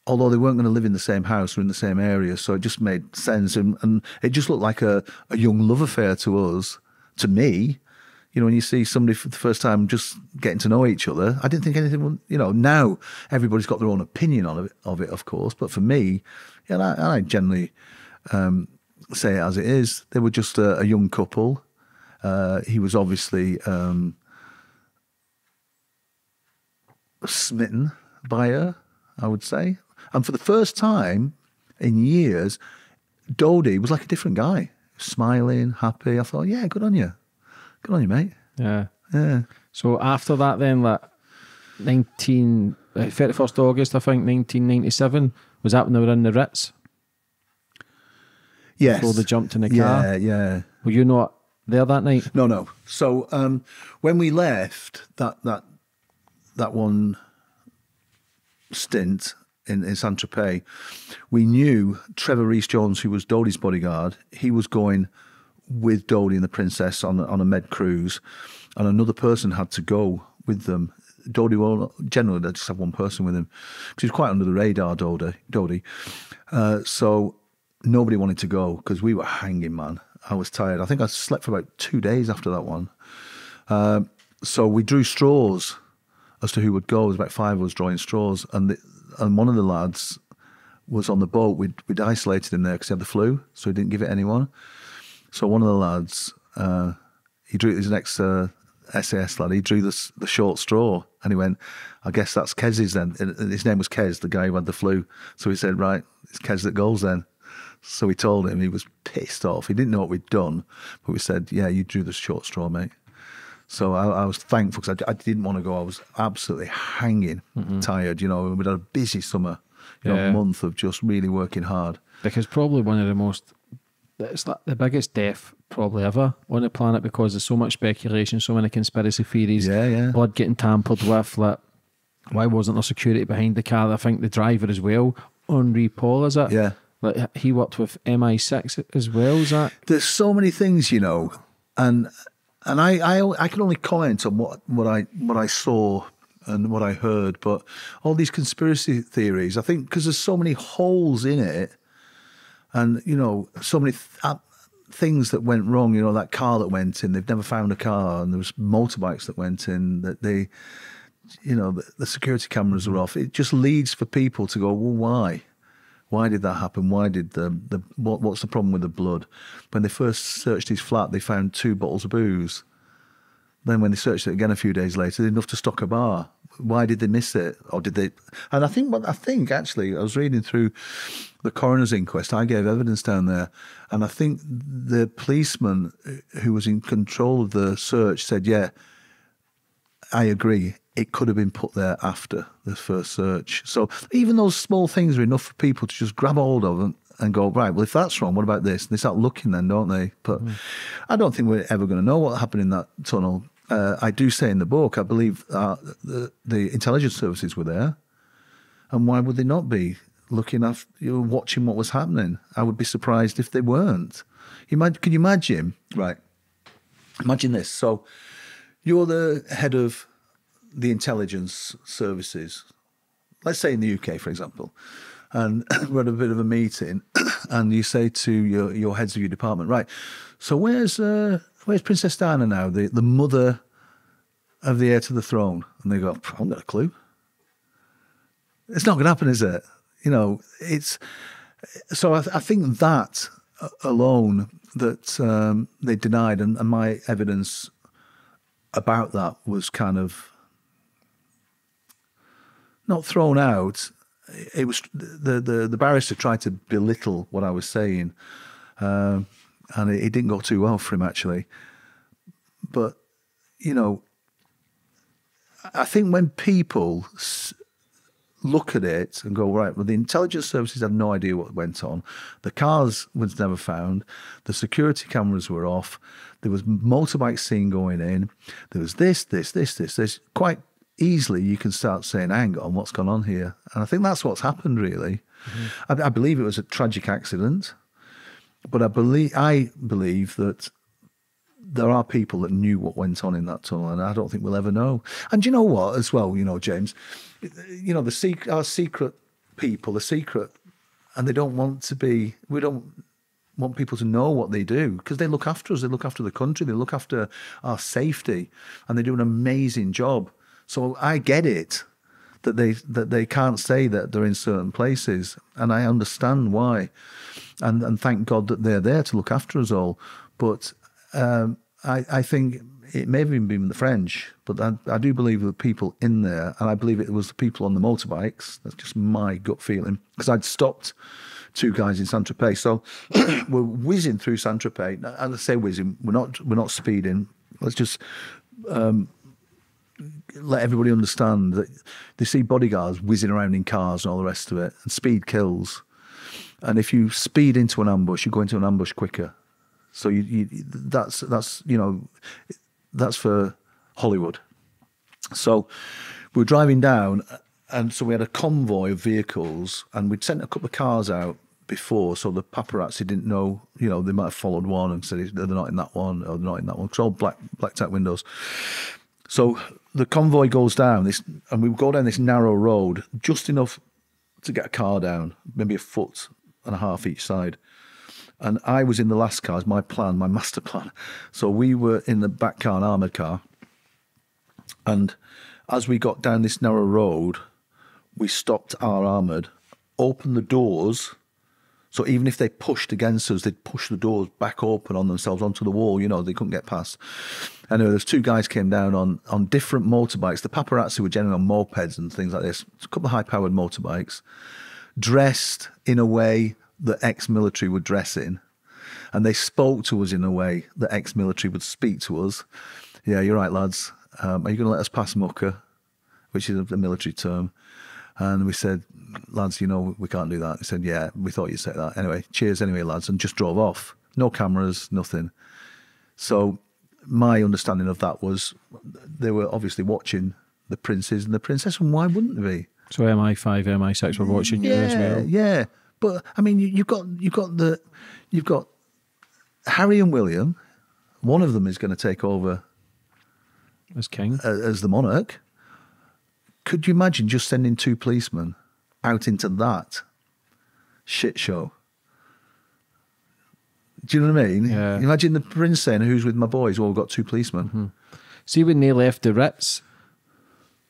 although they weren't going to live in the same house or in the same area, so it just made sense, and, and it just looked like a, a young love affair to us, to me. You know, when you see somebody for the first time just getting to know each other, I didn't think anything. You know, now everybody's got their own opinion on it, of it, of course. But for me, yeah, I, I generally um, say it as it is. They were just a, a young couple. Uh, he was obviously um, smitten by her, I would say. And for the first time in years, Dodi was like a different guy, smiling, happy. I thought, yeah, good on you. Good on you, mate. Yeah. Yeah. So after that, then, like 19, 31st uh, August, I think, 1997, was that when they were in the Ritz? Yes. Before they jumped in the car? Yeah, yeah. Were you not there that night? No, no. So um, when we left that that that one stint, in, in Saint Tropez, we knew Trevor Rees Jones, who was Dodi's bodyguard, he was going with Dodi and the Princess on on a med cruise, and another person had to go with them. Dodi generally they just have one person with him because he's quite under the radar. Dodi, Dodi. Uh, so nobody wanted to go because we were hanging, man. I was tired. I think I slept for about two days after that one. Uh, so we drew straws as to who would go. There was about five of us drawing straws, and the, and one of the lads was on the boat. We'd, we'd isolated him there because he had the flu, so he didn't give it anyone. So one of the lads, uh, he drew his next uh, SAS lad. He drew the the short straw, and he went, "I guess that's Kez's then." And his name was Kez, the guy who had the flu. So he said, "Right, it's Kez that goes then." So we told him he was pissed off. He didn't know what we'd done, but we said, "Yeah, you drew the short straw, mate." So I, I was thankful because I, I, didn't want to go. I was absolutely hanging, mm-hmm. tired. You know, we'd had a busy summer, you yeah. know, month of just really working hard. Because probably one of the most, it's like the biggest death probably ever on the planet because there's so much speculation, so many conspiracy theories. Yeah, yeah. Blood getting tampered with. Like, why wasn't there security behind the car? I think the driver as well, Henri Paul, is it? Yeah. Like he worked with MI6 as well. Is that? There's so many things, you know, and and I, I I can only comment on what what I what I saw and what I heard, but all these conspiracy theories, I think, because there's so many holes in it, and you know, so many th- uh, things that went wrong. You know, that car that went in, they've never found a car, and there was motorbikes that went in that they, you know, the, the security cameras were off. It just leads for people to go, well, why? Why did that happen? Why did the, the what, what's the problem with the blood? When they first searched his flat, they found two bottles of booze. Then when they searched it again a few days later, enough to stock a bar. Why did they miss it, or did they? And I think what I think actually, I was reading through the coroner's inquest. I gave evidence down there, and I think the policeman who was in control of the search said, "Yeah, I agree it could have been put there after the first search. So even those small things are enough for people to just grab hold of and, and go, right, well, if that's wrong, what about this? And they start looking then, don't they? But mm. I don't think we're ever going to know what happened in that tunnel. Uh, I do say in the book, I believe uh, the, the intelligence services were there. And why would they not be looking after, you know, watching what was happening? I would be surprised if they weren't. You might, can you imagine? Right. Imagine this. So you're the head of the intelligence services, let's say in the UK, for example, and we're at a bit of a meeting, and you say to your, your heads of your department, right, so where's uh, where's Princess Diana now, the, the mother of the heir to the throne? And they go, I haven't got a clue. It's not going to happen, is it? You know, it's so I, I think that alone that um, they denied, and, and my evidence about that was kind of not thrown out. It was the the, the barrister tried to belittle what I was saying, um, and it, it, didn't go too well for him actually. But you know, I think when people look at it and go right, well, the intelligence services had no idea what went on. The cars was never found. The security cameras were off. There was motorbike scene going in. There was this, this, this, this. There's quite easily you can start saying, hang on, what's gone on here? And I think that's what's happened, really. Mm-hmm. I, I, believe it was a tragic accident, but I believe, I believe that there are people that knew what went on in that tunnel, and I don't think we'll ever know. And you know what, as well, you know, James, you know, the secret, our secret people, the secret, and they don't want to be, we don't want people to know what they do because they look after us, they look after the country, they look after our safety, and they do an amazing job. So I get it that they that they can't say that they're in certain places, and I understand why, and and thank God that they're there to look after us all. But um, I I think it may have even been the French, but I, I do believe the people in there, and I believe it was the people on the motorbikes. That's just my gut feeling because I'd stopped two guys in Saint Tropez, so we're whizzing through Saint Tropez. And I say whizzing, we're not we're not speeding. Let's just um, let everybody understand that they see bodyguards whizzing around in cars and all the rest of it, and speed kills. And if you speed into an ambush, you go into an ambush quicker. So you, you, that's that's you know that's for Hollywood. So we were driving down, and so we had a convoy of vehicles, and we'd sent a couple of cars out before, so the paparazzi didn't know. You know, they might have followed one and said they're not in that one or they're not in that one. Because all black blacked out windows. So the convoy goes down this, and we go down this narrow road, just enough to get a car down, maybe a foot and a half each side. And I was in the last car, it's my plan, my master plan. So we were in the back car, an armoured car. And as we got down this narrow road, we stopped our armoured, opened the doors. So even if they pushed against us, they'd push the doors back open on themselves onto the wall. You know, they couldn't get past. Anyway, there's two guys came down on on different motorbikes. The paparazzi were generally on mopeds and things like this. A couple of high-powered motorbikes, dressed in a way that ex-military would dress in, and they spoke to us in a way that ex-military would speak to us. Yeah, you're right, lads. Um, are you going to let us pass mucker, which is a military term? And we said, lads, you know, we can't do that. He said, yeah, we thought you'd say that. Anyway, cheers anyway, lads, and just drove off. No cameras, nothing. So my understanding of that was they were obviously watching the princes and the princess, and why wouldn't they be? So MI5, MI6 were watching you as well. Yeah, but I mean, you, you've got you've got the you've got Harry and William. One of them is going to take over As king. as the monarch. Could you imagine just sending two policemen out into that shit show? Do you know what I mean? Yeah. Imagine the prince saying, "Who's with my boys?" Well, we've got two policemen. See, when they left the Ritz,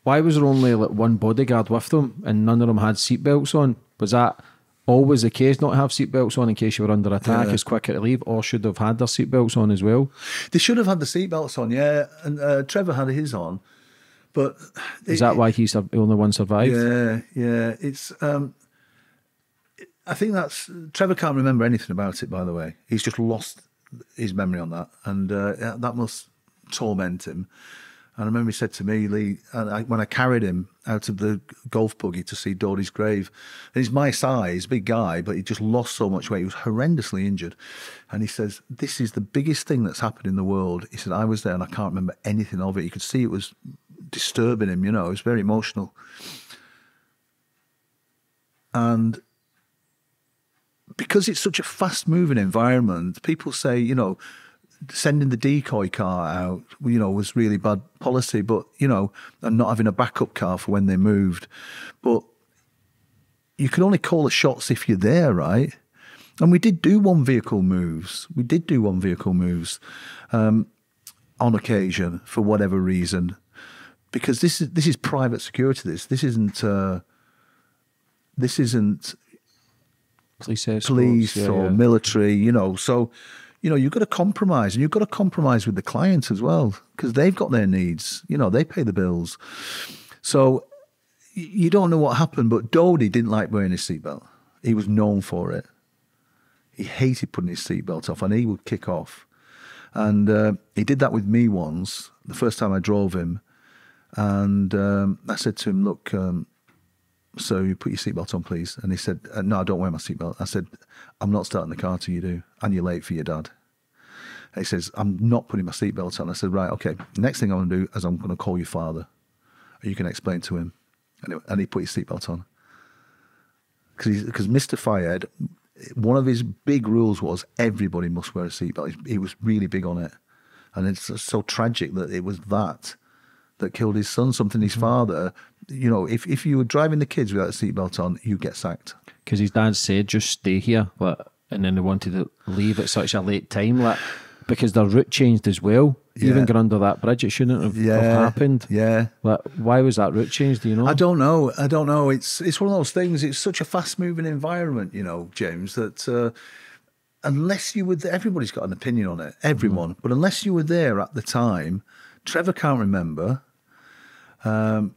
why was there only like one bodyguard with them and none of them had seatbelts on? Was that always the case not have seatbelts on in case you were under attack? Yeah. It's quicker to leave, or should they have had their seatbelts on as well? They should have had the seatbelts on, yeah. And uh, Trevor had his on, but Is that why he's the only one survived? Yeah, yeah. It's. Um, I think that's Trevor can't remember anything about it. By the way, he's just lost his memory on that, and uh, that must torment him. And I remember he said to me, Lee, and I, when I carried him out of the golf buggy to see Dodi's grave, and he's my size, big guy, but he just lost so much weight. He was horrendously injured. And he says, This is the biggest thing that's happened in the world. He said, I was there and I can't remember anything of it. You could see it was disturbing him, you know, it was very emotional. And because it's such a fast moving environment, people say, you know, sending the decoy car out, you know, was really bad policy, but, you know, and not having a backup car for when they moved. But you can only call the shots if you're there, right? And we did do one vehicle moves. We did do one vehicle moves um, on occasion for whatever reason, because this is this is private security. This this isn't uh, this isn't Police, police yeah, or yeah. military, you know. So, you know, you've got to compromise and you've got to compromise with the client as well because they've got their needs. You know, they pay the bills. So you don't know what happened, but Dodi didn't like wearing his seatbelt. He was known for it. He hated putting his seatbelt off and he would kick off. And uh, he did that with me once, the first time I drove him. And um, I said to him, Look, um, so you put your seatbelt on, please. And he said, uh, No, I don't wear my seatbelt. I said, I'm not starting the car till you do, and you're late for your dad. And he says, I'm not putting my seatbelt on. I said, Right, okay. Next thing I'm going to do is I'm going to call your father. You can explain to him. And, and he put his seatbelt on. Because Mr. Fayed, one of his big rules was everybody must wear a seatbelt. He, he was really big on it. And it's so tragic that it was that that killed his son, something his father. You know, if, if you were driving the kids without a seatbelt on, you get sacked. because his dad said just stay here, like, and then they wanted to leave at such a late time, like because their route changed as well. Even going under that bridge, it shouldn't have, have happened. yeah. Like, why was that route changed? Do you know? I don't know. I don't know. It's it's one of those things. It's such a fast moving environment, you know, James. That uh, unless you were, there, everybody's got an opinion on it. Everyone, but unless you were there at the time, Trevor can't remember. Um,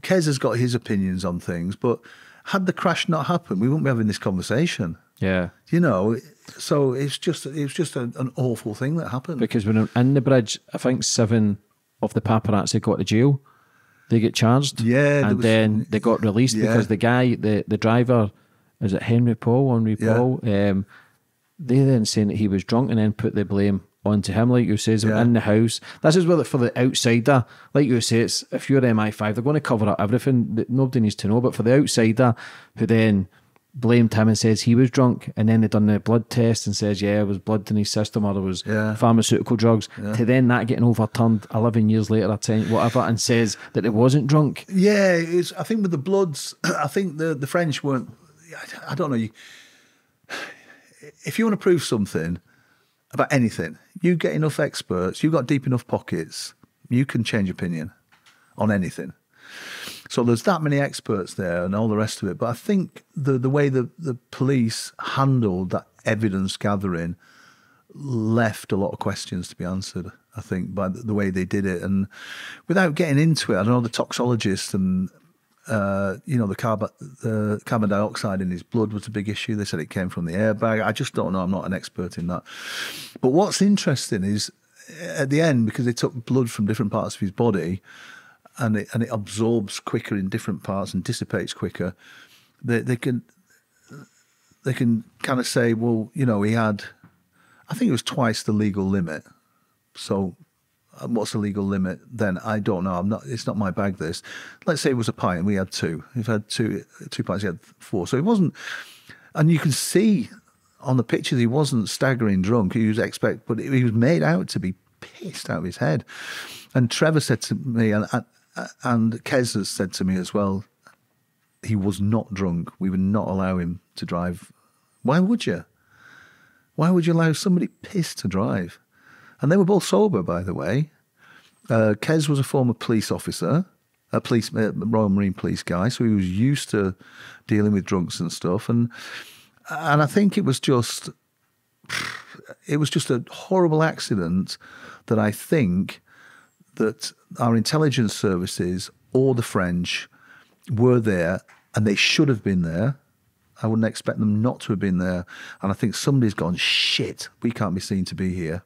Kez has got his opinions on things, but had the crash not happened, we wouldn't be having this conversation. Yeah, You know, so it's just it was just a, an awful thing that happened. because when in the bridge, I think seven of the paparazzi got to jail. They get charged. Yeah, and was- then they got released Yeah. because the guy, the the driver, is it Henry Paul? Henry Yeah. Paul. Um, they then saying that he was drunk and then put the blame onto him, like you says, Yeah. in the house. This is where for the outsider, like you say, it's if you're MI5, they're going to cover up everything that nobody needs to know. But for the outsider who then blamed him and says he was drunk, and then they done the blood test and says, yeah, it was blood in his system or there was Yeah. pharmaceutical drugs, to then that getting overturned 11 years later or 10, whatever, and says that it wasn't drunk. Yeah, it's, I think with the Bloods, I think the, the French weren't. I- I don't know. You, if you want to prove something about anything, you get enough experts, you've got deep enough pockets, you can change opinion. on anything. So there's that many experts there and all the rest of it. But I think the the way the, the police handled that evidence gathering left a lot of questions to be answered. I think by the way they did it, and without getting into it, I don't know the toxologist and uh, you know the carbon the carbon dioxide in his blood was a big issue. They said it came from the airbag. I just don't know. I'm not an expert in that. But what's interesting is at the end because they took blood from different parts of his body, and it and it absorbs quicker in different parts and dissipates quicker. They they can they can kind of say, well, you know, he had, I think it was twice the legal limit. So Uh, what's the legal limit then? I don't know. I'm not. It's not my bag. This. Let's say it was a pint, and we had two. We've had two two pints. He had four. So it wasn't. And you can see on the pictures he wasn't staggering drunk. He was expect, but he was made out to be pissed out of his head. And Trevor said to me, and and Kez has said to me as well, he was not drunk. We would not allow him to drive. Why would you? Why would you allow somebody pissed to drive? And they were both sober, by the way. Uh, Kez was a former police officer, a police uh, Royal Marine Police guy, so he was used to dealing with drunks and stuff. And and I think it was just it was just a horrible accident that I think that our intelligence services or the French were there and they should have been there. I wouldn't expect them not to have been there. And I think somebody's gone, shit, we can't be seen to be here.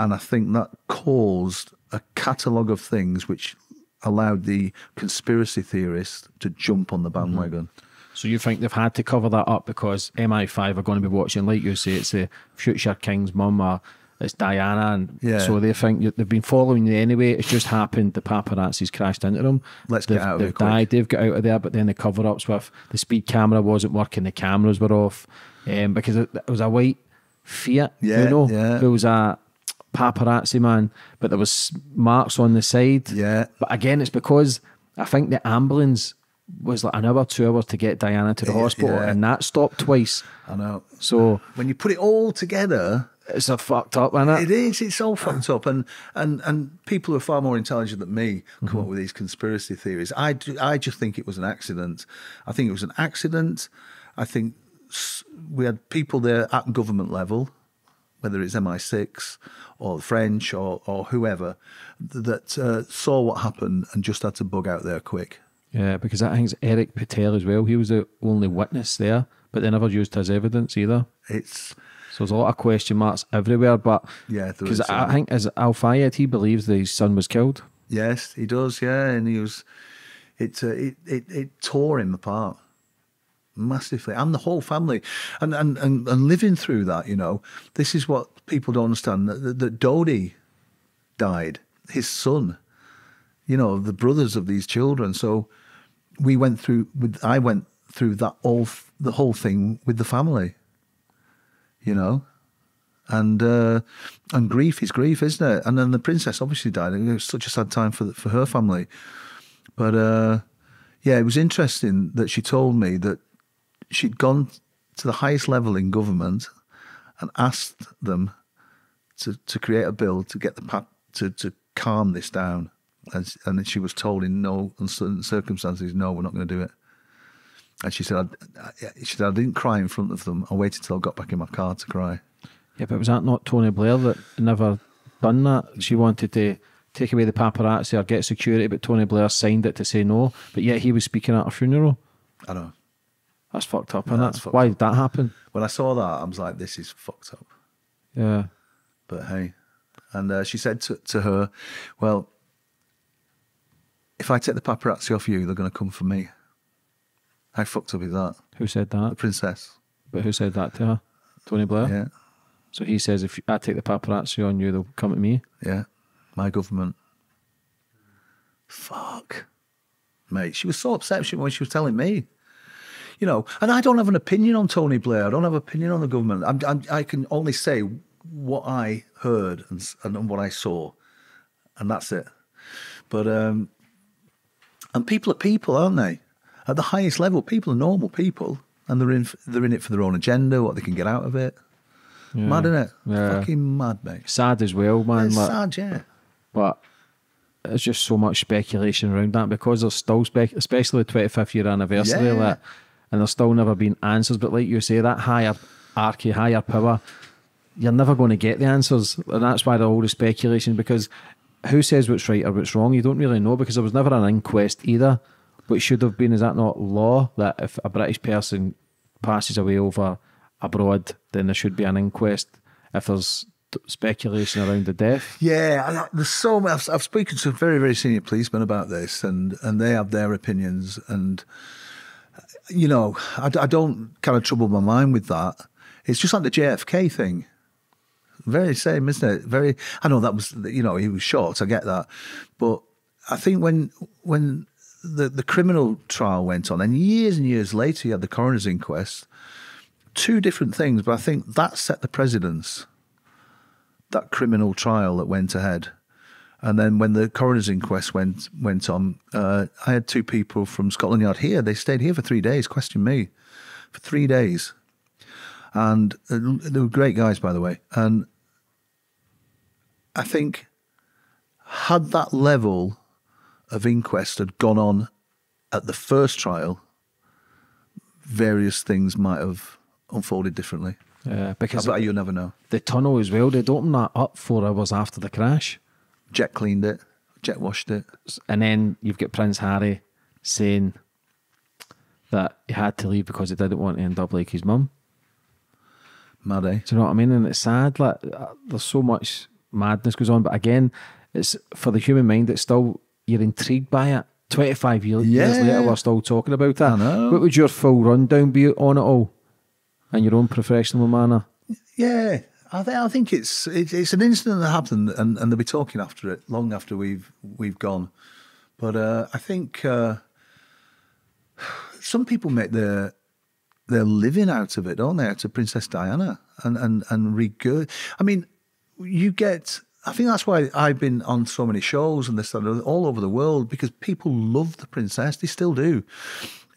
And I think that caused a catalogue of things which allowed the conspiracy theorists to jump on the bandwagon. Mm-hmm. So you think they've had to cover that up because MI5 are going to be watching, like you say, it's the future king's mum or it's Diana, and yeah. so they think they've been following you anyway. It's just happened the paparazzis crashed into them. Let's they've, get out of They've died. They've got out of there, but then the cover ups with the speed camera wasn't working. The cameras were off um, because it, it, was a white Fiat. Yeah, you know, yeah. it was a paparazzi man, but there was marks on the side. Yeah, but again, it's because I think the ambulance was like an hour, two hours to get Diana to the hospital, yeah. and that stopped twice. I know. So when you put it all together, it's a fucked up, isn't it? It is. It's all fucked up, and and and people who are far more intelligent than me come mm-hmm. up with these conspiracy theories. I do, I just think it was an accident. I think it was an accident. I think we had people there at government level, whether it's MI6 or the French or or whoever, that uh, saw what happened and just had to bug out there quick. Yeah, because I think Eric Petel as well. He was the only witness there, but they never used his evidence either. It's so there's a lot of question marks everywhere. But yeah, because I, I think as Al Fayed, he believes that his son was killed. Yes, he does. Yeah, and he was. It uh, it, it it tore him apart massively, and the whole family, and and and, and living through that. You know, this is what people don't understand that, that Dodi died, his son. You know, the brothers of these children. So we went through with I went through that all the whole thing with the family you know. And uh, and grief is grief, isn't it? And then the princess obviously died. It was such a sad time for for her family. But uh, yeah, it was interesting that she told me that she'd gone to the highest level in government and asked them to, to create a bill to get the to to calm this down. And, and she was told in no uncertain circumstances, no, we're not going to do it. And she said, I, she said, I didn't cry in front of them. I waited till I got back in my car to cry. Yeah, but was that not Tony Blair that never done that? She wanted to take away the paparazzi or get security, but Tony Blair signed it to say no. But yet he was speaking at a funeral. I know. That's fucked up, and that's? Why did that happen? When I saw that, I was like, this is fucked up. Yeah. But hey. And uh, she said to, to her, well, if I take the paparazzi off you, they're going to come for me. How fucked up is that? Who said that? The princess. But who said that to her? Tony Blair? Yeah. So he says, if I take the paparazzi on you, they'll come at me? Yeah. My government. Fuck. Mate, she was so upset when she was telling me. You know, and I don't have an opinion on Tony Blair. I don't have an opinion on the government. I'm, I'm, i can only say what I heard and, and what I saw, and that's it. But um, and people are people, aren't they? at the highest level, people are normal people, and they're in they're in it for their own agenda, what they can get out of it. Yeah. Mad, isn't it? Yeah. Fucking mad, mate. Sad as well, man. It's like, sad, yeah. But there's just so much speculation around that because there's still spec, especially the 25th year anniversary Yeah. it, and there's still never been answers. But like you say, that higher archy, higher power, you're never going to get the answers, and that's why the all the speculation. Because who says what's right or what's wrong? You don't really know because there was never an inquest either. which should have been is that not law that if a British person passes away over abroad, then there should be an inquest if there's speculation around the death. Yeah, there's so much. I've, I've spoken to very, very senior policemen about this, and and they have their opinions. And you know, I don't kind of trouble my mind with that. It's just like the JFK thing. Very same, isn't it? Very. I know that was you know he was short. I get that, but I think when when the the criminal trial went on, and years and years later, you had the coroner's inquest. Two different things, but I think that set the precedence that criminal trial that went ahead. And then when the coroner's inquest went went on, uh, I had two people from Scotland Yard here. They stayed here for three days, questioned me for three days, and uh, they were great guys, by the way. And I think had that level of inquest had gone on at the first trial, various things might have unfolded differently. Uh, because But you never know. the tunnel as well, they'd opened that up four hours after the crash. Jet cleaned it, jet washed it. And then you've got Prince Harry saying that he had to leave because he didn't want to end up like his mum. Mad, eh? Do you know what I mean? And it's sad. Like uh, there's so much madness goes on, but again, it's for the human mind. It's still you're intrigued by it. Twenty five years, years later, we're still talking about that. I know. What would your full rundown be on it all, in your own professional manner? Yeah, I think I think it's it, it's an incident that happened, and, and they'll be talking after it long after we've we've gone. But uh, I think uh, some people make their their living out of it, don't they? Out of Princess Diana and and and regurg. I mean, you get. I think that's why I've been on so many shows and this and all over the world because people love the princess. They still do.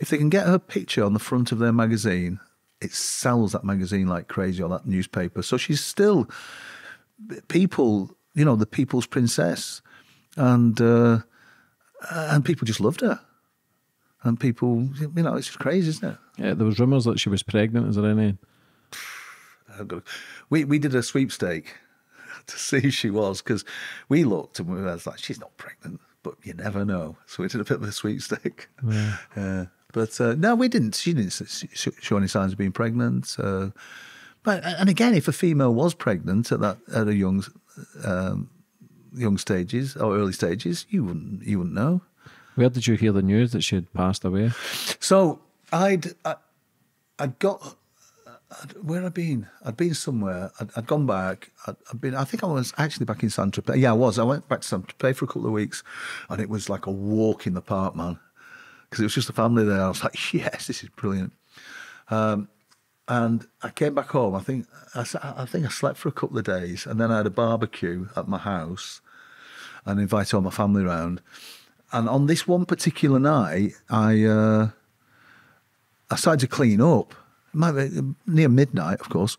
If they can get her picture on the front of their magazine, it sells that magazine like crazy or that newspaper. So she's still people, you know, the people's princess, and uh, and people just loved her. And people, you know, it's just crazy, isn't it? Yeah, there was rumours that she was pregnant. Is there any? To- We we did a sweepstake to see if she was because we looked and we were like, she's not pregnant, but you never know. So we did a bit of a sweepstake. Yeah. but uh, no, we didn't. She didn't show any signs of being pregnant. Uh, but and again, if a female was pregnant at that at a young um, young stages or early stages, you wouldn't you wouldn't know. Where did you hear the news that she had passed away? So I'd I, I'd got I'd, where had I been? I'd been somewhere. I'd, I'd gone back. I'd, I'd been. I think I was actually back in Saint Tropez. Yeah, I was. I went back to Saint Tropez for a couple of weeks, and it was like a walk in the park, man. Because it was just a family there. I was like, yes, this is brilliant. Um, and I came back home. I think I, I think I slept for a couple of days, and then I had a barbecue at my house, and invited all my family round. And on this one particular night, I uh, I started to clean up. Near midnight, of course,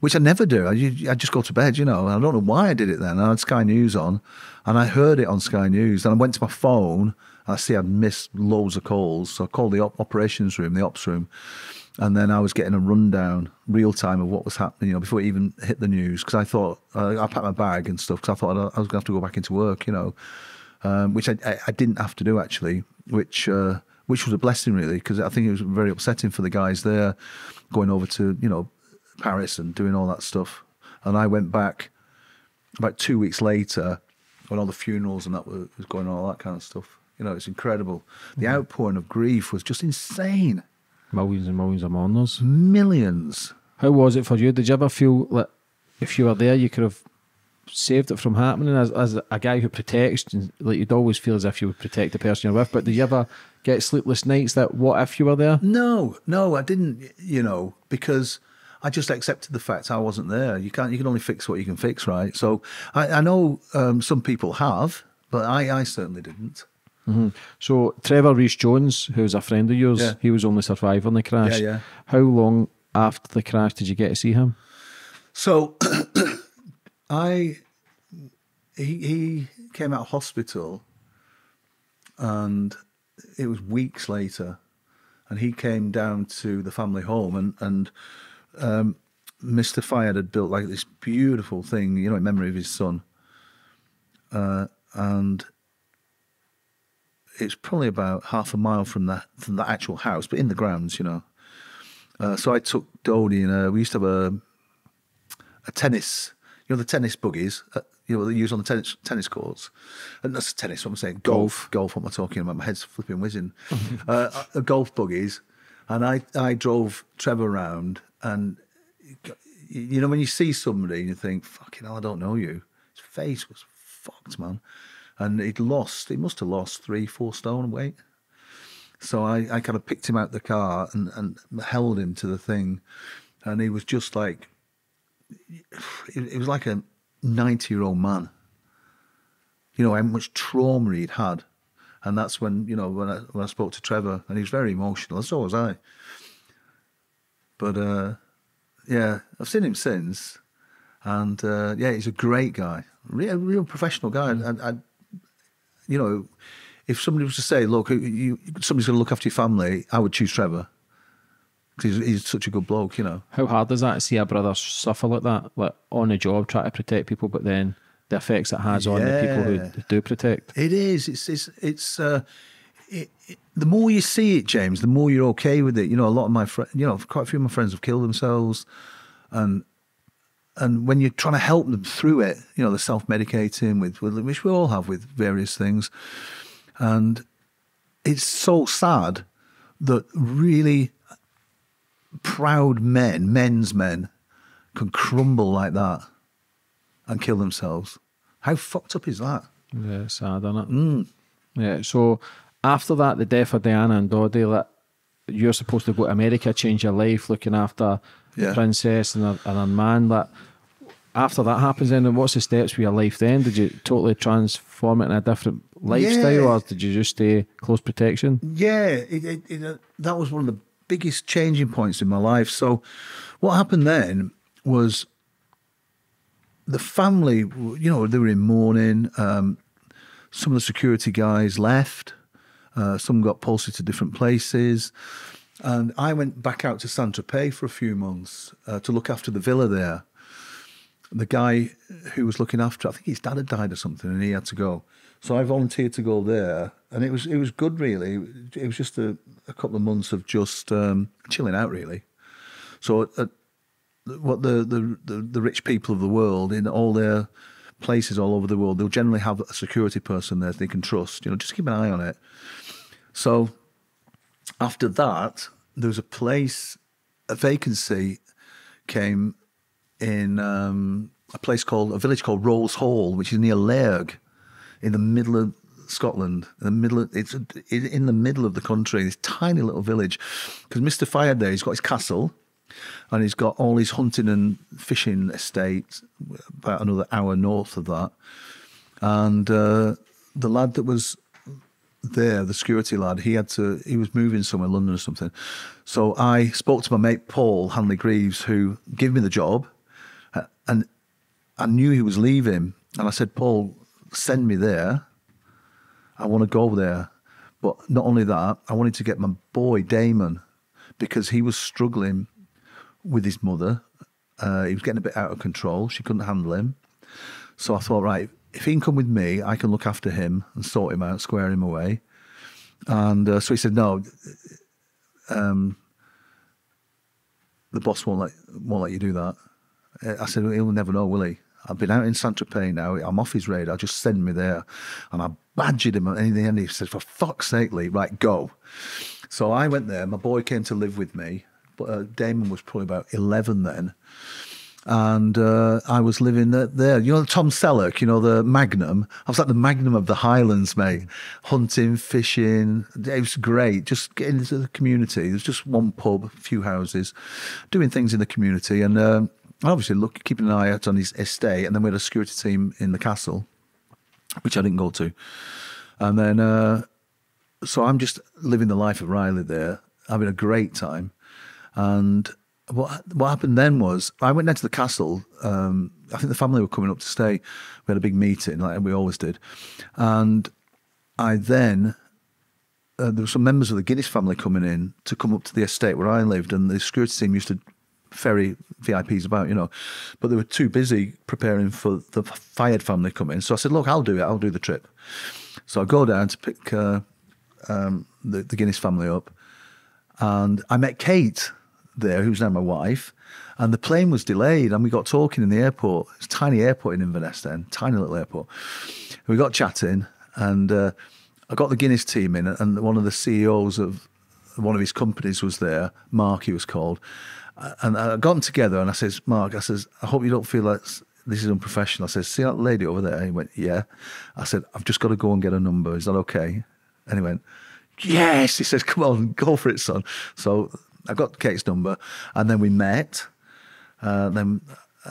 which I never do. I, I just go to bed, you know. I don't know why I did it then. I had Sky News on, and I heard it on Sky News. And I went to my phone. I see I'd missed loads of calls, so I called the op- operations room, the ops room, and then I was getting a rundown, real time, of what was happening. You know, before it even hit the news, because I thought uh, I packed my bag and stuff, because I thought I was going to have to go back into work. You know, um, which I, I, didn't have to do actually, which uh, which was a blessing really, because I think it was very upsetting for the guys there, going over to you know Paris and doing all that stuff, and I went back about two weeks later when all the funerals and that was going on, all that kind of stuff. You know, it's incredible. The outpouring of grief was just insane. Millions and millions of mourners. Millions. How was it for you? Did you ever feel like if you were there, you could have saved it from happening? As, as a guy who protects, like you'd always feel as if you would protect the person you're with. But did you ever get sleepless nights? That what if you were there? No, no, I didn't. You know, because I just accepted the fact I wasn't there. You can't. You can only fix what you can fix, right? So I, I know um, some people have, but I, I certainly didn't. So Trevor Rees Jones, who's a friend of yours, Yeah. he was only survivor in the crash. Yeah, yeah. How long after the crash did you get to see him? So I, he he came out of hospital, and it was weeks later, and he came down to the family home, and and um, Mr. Fayed had built like this beautiful thing, you know, in memory of his son, uh, and it's probably about half a mile from that from the actual house, but in the grounds, you know. Uh, so I took Dodi and uh, we used to have a a tennis, you know, the tennis buggies, uh, you know, they use on the tennis tennis courts. And that's tennis. What I'm saying, golf, golf. What am I talking about? My head's flipping whizzing. uh, uh, golf buggies, and I I drove Trevor around, and you know when you see somebody and you think, fucking hell, I don't know you. His face was fucked, man, and he'd lost. He must have lost three, four stone weight. So I, I kind of picked him out the car and, and held him to the thing, and he was just like it, it was like a 90 year old man. You know, how much trauma he'd had. And that's when, you know, when I, when I spoke to Trevor, and he was very emotional, so was I. But uh, yeah, I've seen him since. And uh, yeah, he's a great guy, real, real professional guy. Mm. And, and, you know, if somebody was to say, look, you, somebody's going to look after your family, I would choose Trevor because he's, he's, such a good bloke, you know. How hard is that to see a brother suffer like that, like on a job, trying to protect people, but then the effects it has yeah. on the people who do protect? It is. It's it's it's. Uh, it, it, the more you see it, James, the more you're okay with it. You know, a lot of my friends, you know, quite a few of my friends have killed themselves, and and when you're trying to help them through it, you know, they're self-medicating with, with which we all have with various things, and it's so sad that really proud men, men's men, can crumble like that and kill themselves. How fucked up is that? Yeah, sad, isn't it? Mm. Yeah. So after that, the death of Diana and like, you're supposed to go to America, change your life, looking after yeah. princess and a, and man. Like, after that happens, then what's the steps for your life then? Did you totally transform it in a different lifestyle, yeah. or did you just stay close protection? Yeah, it, it, it, uh, that was one of the biggest changing points in my life. So, what happened then was the family, you know, they were in mourning. Um, some of the security guys left. Uh, some got posted to different places. And I went back out to Saint Tropez for a few months uh, to look after the villa there. The guy who was looking after, I think his dad had died or something, and he had to go. So I volunteered to go there, and it was it was good. Really, it was just a, a couple of months of just um, chilling out. Really, so what the, the, the the rich people of the world in all their places all over the world, they'll generally have a security person there they can trust. You know, just keep an eye on it. So after that, there was a place, a vacancy came in um, a place called a village called Rose Hall, which is near Lairg, in the middle of Scotland, in the middle of, it's in the middle of the country, this tiny little village. Because Mr. Fayed there, he's got his castle, and he's got all his hunting and fishing estate about another hour north of that. And uh, the lad that was there, the security lad, he had to, he was moving somewhere, London or something. So I spoke to my mate Paul Hanley Greaves, who gave me the job, and I knew he was leaving. And I said, Paul, send me there. I want to go there. But not only that, I wanted to get my boy Damon because he was struggling with his mother. Uh, he was getting a bit out of control. She couldn't handle him. So I thought, right, if he can come with me, I can look after him and sort him out, square him away. And uh, so he said, no, um, the boss won't let, won't let you do that. I said, he'll never know, will he? I've been out in Saint Tropez now. I'm off his radar. Just send me there. And I badgered him. And in the end, he said, for fuck's sake, Lee, right, go. So I went there. My boy came to live with me. But uh, Damon was probably about 11 then. And uh, I was living there. You know, Tom Selleck, you know, the Magnum. I was at the Magnum of the Highlands, mate. Hunting, fishing. It was great. Just getting into the community. There's just one pub, a few houses, doing things in the community. And um, obviously look keeping an eye out on his estate, and then we had a security team in the castle, which I didn't go to, and then uh, so I'm just living the life of Riley there, having a great time, and what what happened then was I went down to the castle. Um, I think the family were coming up to stay. We had a big meeting, like we always did, and I then uh, there were some members of the Guinness family coming in to come up to the estate where I lived, and the security team used to ferry VIPs about, you know, but they were too busy preparing for the Fayed family coming. So I said, look, I'll do it. I'll do the trip. So I go down to pick uh, um, the, the Guinness family up, and I met Kate there, who's now my wife. And the plane was delayed, and we got talking in the airport. It's a tiny airport in Inverness then, tiny little airport. We got chatting, and uh, I got the Guinness team in, and one of the CEOs of one of his companies was there. Mark, he was called, and I got them together, and I says, Mark, I says, I hope you don't feel like this is unprofessional. I said, see that lady over there? he went, yeah. I said, I've just got to go and get a number. Is that okay? And he went, yes. He says, come on, go for it, son. So I got Kate's number, and then we met, uh, then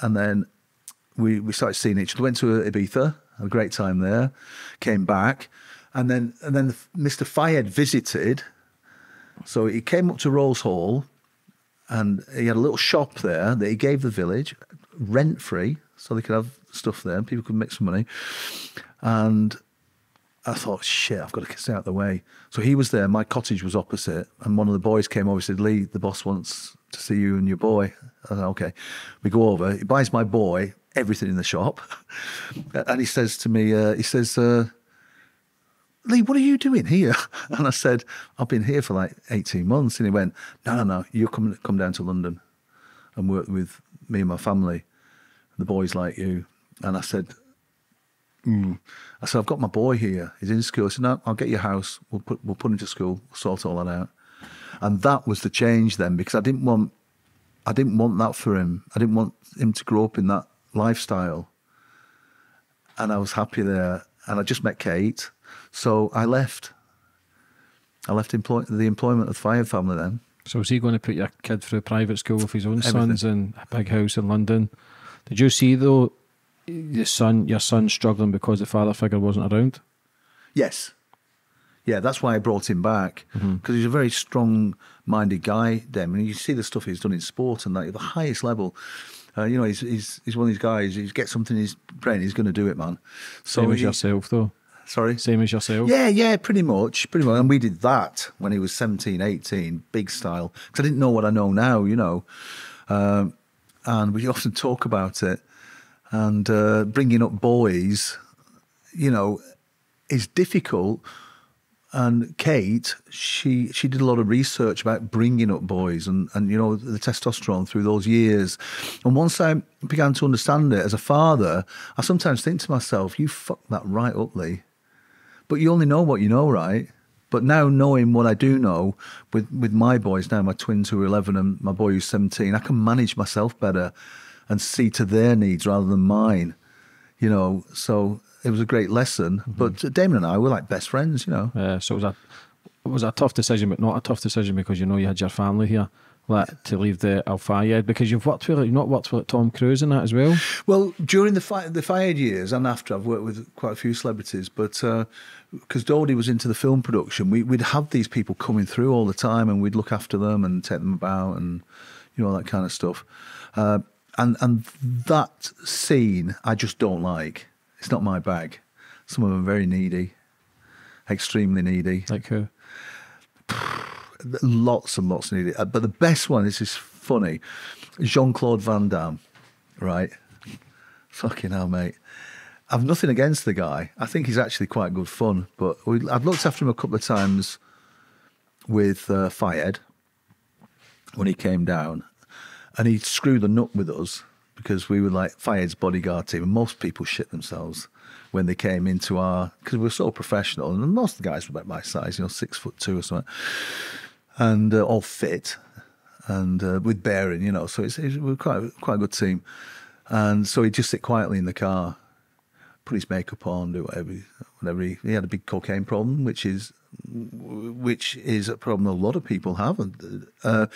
and then we we started seeing each other. Went to Ibiza, had a great time there. Came back, and then and then Mr. Fayed visited. So he came up to Rose Hall, and he had a little shop there that he gave the village rent free, so they could have stuff there. and People could make some money, and I thought, shit, I've got to stay out of the way. So he was there. My cottage was opposite, and one of the boys came over. and said, "Lee, the boss wants to see you and your boy." I said, "Okay." We go over. He buys my boy everything in the shop, and he says to me, uh, "He says, uh, Lee, what are you doing here?" And I said, "I've been here for like eighteen months." And he went, "No, no, no. You come come down to London and work with me and my family. The boys like you." And I said, Mm. I said, I've got my boy here. He's in school. I said, no, I'll get your house. We'll put we'll put him to school. We'll sort all that out. And that was the change then, because I didn't want I didn't want that for him. I didn't want him to grow up in that lifestyle. And I was happy there. And I just met Kate, so I left. I left employ- the employment of the Fayed family then. So was he going to put your kid through private school with his own Everything. sons and a big house in London? Did you see though your son, your son struggling because the father figure wasn't around? Yes. Yeah, that's why I brought him back because mm-hmm. he's a very strong-minded guy. Dem, and you see the stuff he's done in sport and that at the highest level. Uh, you know, he's, he's he's one of these guys. He's get something in his brain, he's going to do it, man. So Same as he, yourself, though. Sorry, same as yourself. Yeah, yeah, pretty much, pretty much. And we did that when he was 17, 18, big style. Because I didn't know what I know now, you know. Um, and we often talk about it and uh, bringing up boys, you know, is difficult. And Kate, she she did a lot of research about bringing up boys and, and you know the testosterone through those years. And once I began to understand it as a father, I sometimes think to myself, "You fucked that right up, Lee." But you only know what you know, right? But now knowing what I do know with, with my boys now, my twins who are 11 and my boy who's 17, I can manage myself better and see to their needs rather than mine. You know, so it was a great lesson. Mm-hmm. But Damon and I were like best friends. You know. Yeah. So it was a it was a tough decision, but not a tough decision because you know you had your family here. Like, to leave the Al Fayed because you've worked with you've not worked with Tom Cruise in that as well. Well, during the Fi- the Fayed years and after, I've worked with quite a few celebrities, but because uh, Dodi was into the film production, we, would have these people coming through all the time, and we'd look after them and take them about and you know all that kind of stuff. Uh, and and that scene I just don't like. It's not my bag. Some of them are very needy, extremely needy. Like who? Lots and lots needy. Uh, but the best one is is funny. Jean Claude Van Damme, right? Fucking hell, mate. I've nothing against the guy. I think he's actually quite good fun. But we, I've looked after him a couple of times with uh, Fayed when he came down, and he screwed the nut with us because we were like Fayed's bodyguard team, and most people shit themselves when they came into our because we were so professional, and most of the guys were about my size, you know, six foot two or something, and uh, all fit and uh, with bearing, you know. So it's, it's we're quite quite a good team, and so he'd just sit quietly in the car, put his makeup on, do whatever, whatever. He, he had a big cocaine problem, which is which is a problem a lot of people have, and, uh,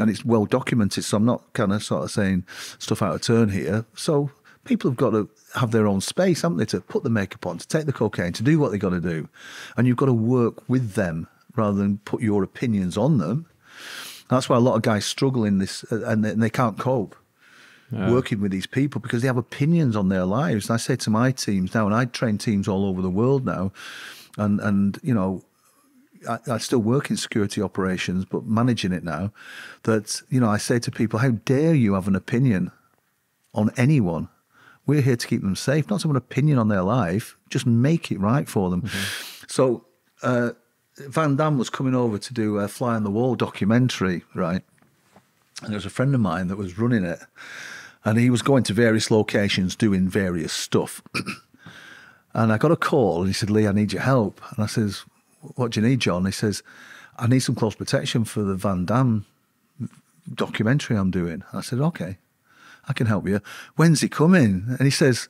and it's well documented. So I'm not kind of sort of saying stuff out of turn here. So people have got to have their own space, haven't they, to put the makeup on, to take the cocaine, to do what they've got to do, and you've got to work with them rather than put your opinions on them. That's why a lot of guys struggle in this and they, and they can't cope yeah. working with these people because they have opinions on their lives. And I say to my teams now, and I train teams all over the world now, and and you know, I, I, still work in security operations, but managing it now. That you know, I say to people, how dare you have an opinion on anyone? We're here to keep them safe, not to have an opinion on their life. Just make it right for them. Mm-hmm. So. Uh, Van Damme was coming over to do a Fly on the Wall documentary, right? And there was a friend of mine that was running it, and he was going to various locations doing various stuff. and I got a call, and he said, "Lee, I need your help." And I says, "What do you need, John?" He says, "I need some close protection for the Van Damme documentary I'm doing." I said, "Okay, I can help you. When's he coming?" And he says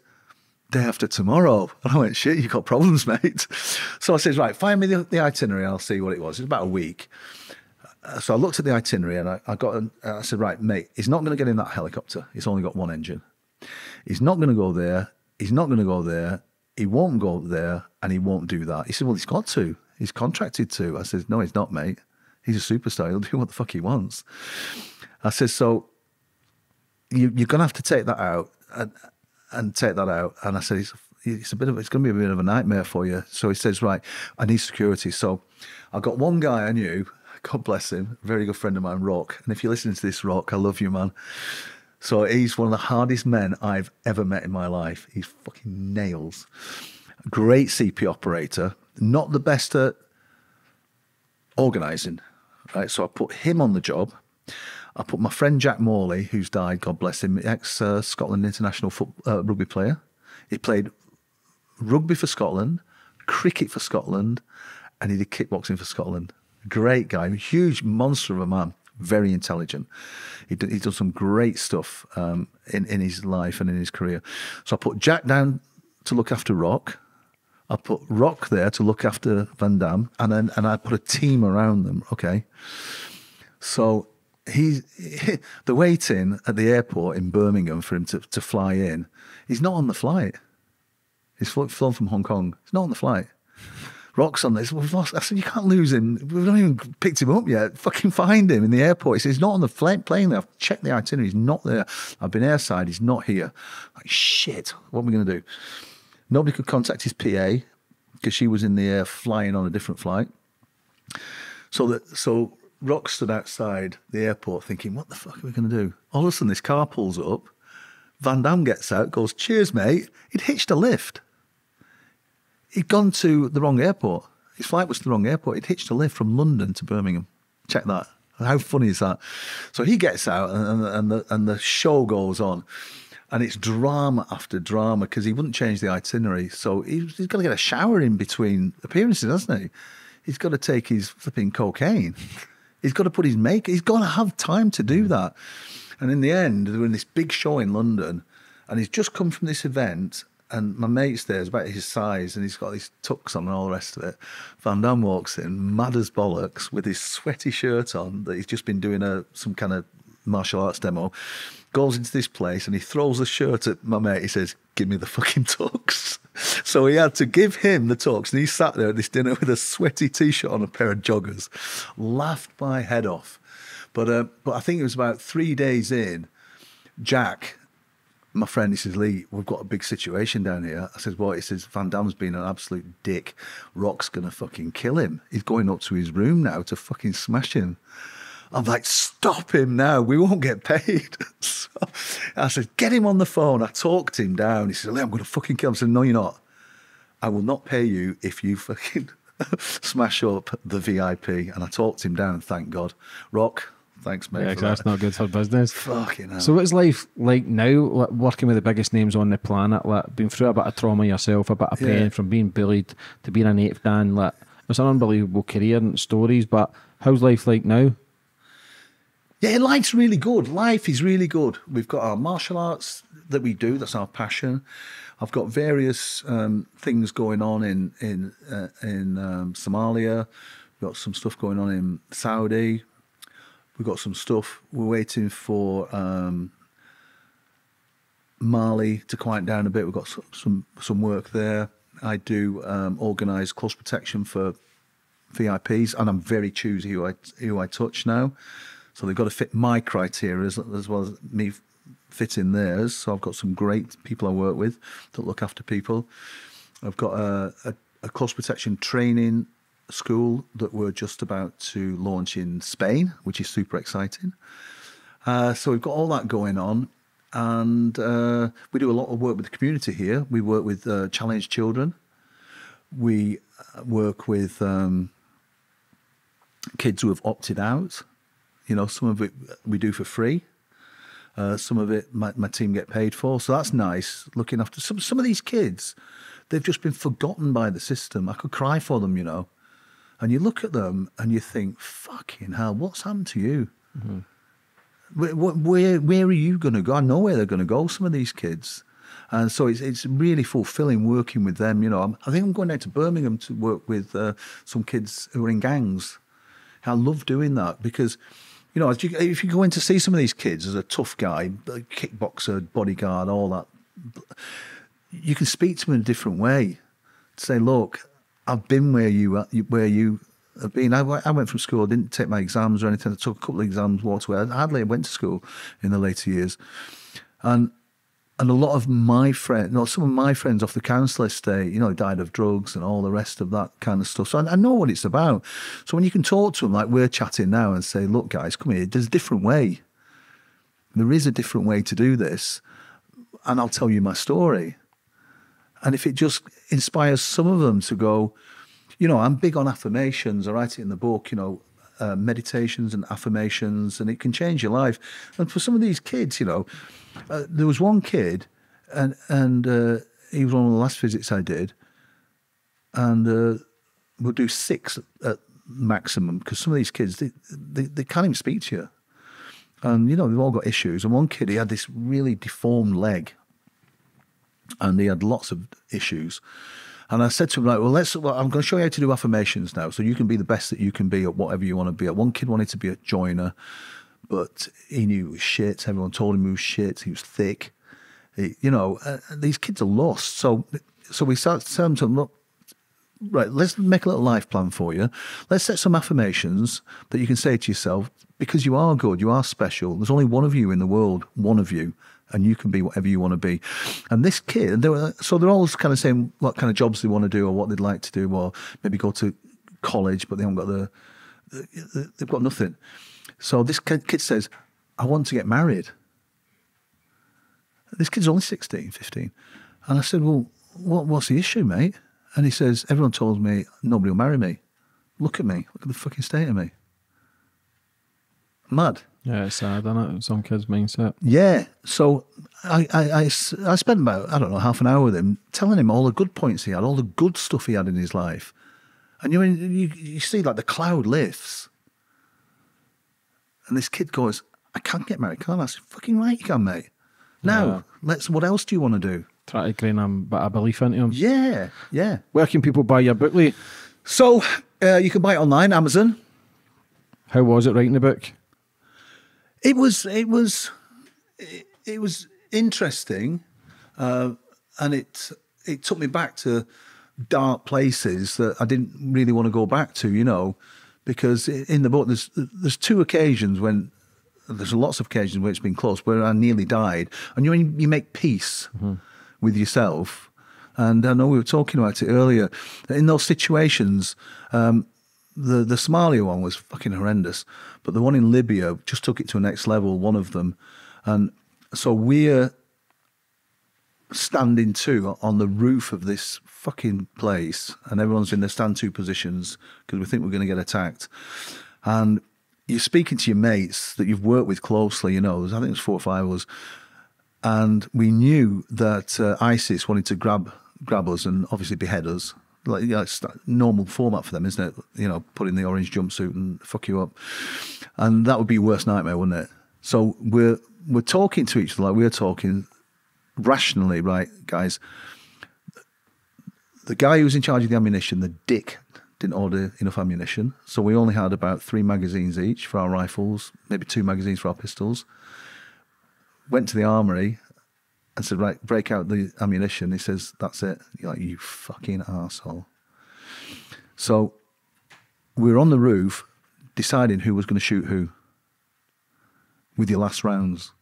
day after tomorrow. And I went, shit, you got problems, mate. So I says, right, find me the, the itinerary. I'll see what it was. It's about a week. Uh, so I looked at the itinerary and I, I got, an, I said, right, mate, he's not going to get in that helicopter. He's only got one engine. He's not going to go there. He's not going to go there. He won't go there and he won't do that. He said, well, he's got to. He's contracted to. I said, no, he's not, mate. He's a superstar. He'll do what the fuck he wants. I said, so you, are going to have to take that out. And, and take that out. And I said, it's, it's a bit of it's going to be a bit of a nightmare for you. So he says, right, I need security. So I got one guy I knew, God bless him, very good friend of mine, Rock. And if you're listening to this, Rock, I love you, man. So he's one of the hardest men I've ever met in my life. He's fucking nails. Great CP operator, not the best at organising. Right, so I put him on the job. I put my friend Jack Morley, who's died, God bless him, ex uh, Scotland international uh, rugby player. He played rugby for Scotland, cricket for Scotland, and he did kickboxing for Scotland. Great guy, huge monster of a man, very intelligent. He did, he's done some great stuff um, in, in his life and in his career. So I put Jack down to look after Rock. I put Rock there to look after Van Damme, and then and I put a team around them. Okay, so he's the waiting at the airport in Birmingham for him to, to fly in. He's not on the flight. He's flown from Hong Kong. He's not on the flight. Rocks on this. We've lost. I said, you can't lose him. We've not even picked him up yet. Fucking find him in the airport. He says, he's not on the plane there. I've checked the itinerary. He's not there. I've been airside. He's not here. Like, shit. What are we going to do? Nobody could contact his PA because she was in the air flying on a different flight. So that so Rock stood outside the airport thinking, what the fuck are we going to do? All of a sudden, this car pulls up. Van Damme gets out, goes, cheers, mate. He'd hitched a lift. He'd gone to the wrong airport. His flight was to the wrong airport. He'd hitched a lift from London to Birmingham. Check that. How funny is that? So he gets out and, and, the, and the show goes on. And it's drama after drama because he wouldn't change the itinerary. So he's, he's got to get a shower in between appearances, hasn't he? He's got to take his flipping cocaine. He's got to put his make. He's got to have time to do mm. that. And in the end, they were in this big show in London, and he's just come from this event. And my mate's there, about his size, and he's got these tux on and all the rest of it. Van Damme walks in, mad as bollocks, with his sweaty shirt on that he's just been doing a some kind of martial arts demo. Goes into this place and he throws the shirt at my mate. He says, "Give me the fucking tux." So he had to give him the talks, and he sat there at this dinner with a sweaty t-shirt on, a pair of joggers, laughed my head off. But uh, but I think it was about three days in. Jack, my friend, he says, Lee, we've got a big situation down here. I says, what? He says, Van Damme's been an absolute dick. Rock's gonna fucking kill him. He's going up to his room now to fucking smash him. I'm like, stop him now. We won't get paid. so I said, get him on the phone. I talked him down. He said, Lee, I'm going to fucking kill him. I said, no, you're not. I will not pay you if you fucking smash up the VIP. And I talked him down, thank God. Rock, thanks, mate. Yeah, that's not good for business. Fucking hell. So, what's life like now, like, working with the biggest names on the planet? Like, been through a bit of trauma yourself, a bit of pain Yeah. from being bullied to being an eighth Dan. Like, it's an unbelievable career and stories. But how's life like now? Yeah, life's really good. Life is really good. We've got our martial arts that we do. That's our passion. I've got various um, things going on in in uh, in um, Somalia. We've got some stuff going on in Saudi. We've got some stuff. We're waiting for um, Mali to quiet down a bit. We've got some some, some work there. I do um, organise close protection for VIPs, and I'm very choosy who I who I touch now. So they've got to fit my criteria as, as well as me fit in theirs. So I've got some great people I work with that look after people. I've got a, a, a close protection training school that we're just about to launch in Spain, which is super exciting. Uh, so we've got all that going on. And uh, we do a lot of work with the community here. We work with uh, challenged children. We uh, work with um, kids who have opted out. You know, some of it we do for free. Uh, some of it my, my team get paid for, so that's nice. Looking after some some of these kids, they've just been forgotten by the system. I could cry for them, you know. And you look at them and you think, "Fucking hell, what's happened to you? Mm-hmm. Where, where where are you going to go? I know where they're going to go. Some of these kids." And so it's it's really fulfilling working with them. You know, I'm, i think I'm going down to Birmingham to work with uh, some kids who are in gangs. I love doing that because you know, you, if you go in to see some of these kids as a tough guy, a kickboxer, bodyguard, all that, you can speak to them in a different way. Say, look, I've been where uh, you where you have been. I, I went from school, I didn't take my exams or anything. I took a couple of exams, walked away. I hardly went to school in the later years, and and a lot of my friends, no, some of my friends off the council estate, you know, died of drugs and all the rest of that kind of stuff. So I, I, know what it's about. So when you can talk to them like we're chatting now and say, look, guys, come here, there's a different way. There is a different way to do this. And I'll tell you my story. And if it just inspires some of them to go, you know, I'm big on affirmations. I write it in the book, you know, uh, meditations and affirmations, and it can change your life. And for some of these kids, you know, uh, there was one kid, and and uh, he was one of the last visits I did, and uh, we'll do six at maximum because some of these kids they, they, they can't even speak to you, and you know they've all got issues. And one kid he had this really deformed leg, and he had lots of issues. And I said to him, like, well, let's, well, I'm going to show you how to do affirmations now. So you can be the best that you can be at whatever you want to be at. One kid wanted to be a joiner, but he knew he was shit. Everyone told him he was shit. He was thick. He, you know, uh, these kids are lost. So, so we started telling them, look, right, let's make a little life plan for you. Let's set some affirmations that you can say to yourself because you are good, you are special. There's only one of you in the world, one of you and you can be whatever you want to be. And this kid, they were, so they're all kind of saying what kind of jobs they want to do or what they'd like to do, or maybe go to college, but they haven't got the, the they've got nothing. So this kid, kid says, I want to get married. This kid's only 16, 15. And I said, Well, what, what's the issue, mate? And he says, Everyone told me nobody will marry me. Look at me. Look at the fucking state of me. Mad. Yeah, it's sad, isn't it? Some kids' mindset. Yeah. So I, I, I, I spent about, I don't know, half an hour with him, telling him all the good points he had, all the good stuff he had in his life. And you, you, you see, like, the cloud lifts. And this kid goes, I can't get married, can't I? I said, fucking right you can, mate. Now, yeah. let's, what else do you want to do? Try to gain a bit of belief into him. Yeah, yeah. Where can people buy your book, Lee? So, uh, you can buy it online, Amazon. How was it writing the book? It was it was it, it was interesting, uh, and it it took me back to dark places that I didn't really want to go back to. You know, because in the book there's there's two occasions when there's lots of occasions where it's been close where I nearly died, and you you make peace mm-hmm. with yourself. And I know we were talking about it earlier. In those situations, um, the the Somalia one was fucking horrendous, but the one in Libya just took it to a next level. One of them, and so we're standing to on the roof of this fucking place, and everyone's in their stand to positions because we think we're going to get attacked, and you're speaking to your mates that you've worked with closely. You know, I think it was four or five of us, and we knew that uh, ISIS wanted to grab grab us and obviously behead us like you know, it's normal format for them, isn't it? You know, put in the orange jumpsuit and fuck you up, and that would be worst nightmare, wouldn't it? So we're we're talking to each other like we're talking rationally, right, guys? The guy who was in charge of the ammunition, the dick, didn't order enough ammunition, so we only had about three magazines each for our rifles, maybe two magazines for our pistols. Went to the armory and said, right, break out the ammunition. He says, that's it. You're like, you fucking asshole. So we are on the roof deciding who was going to shoot who. with your last rounds,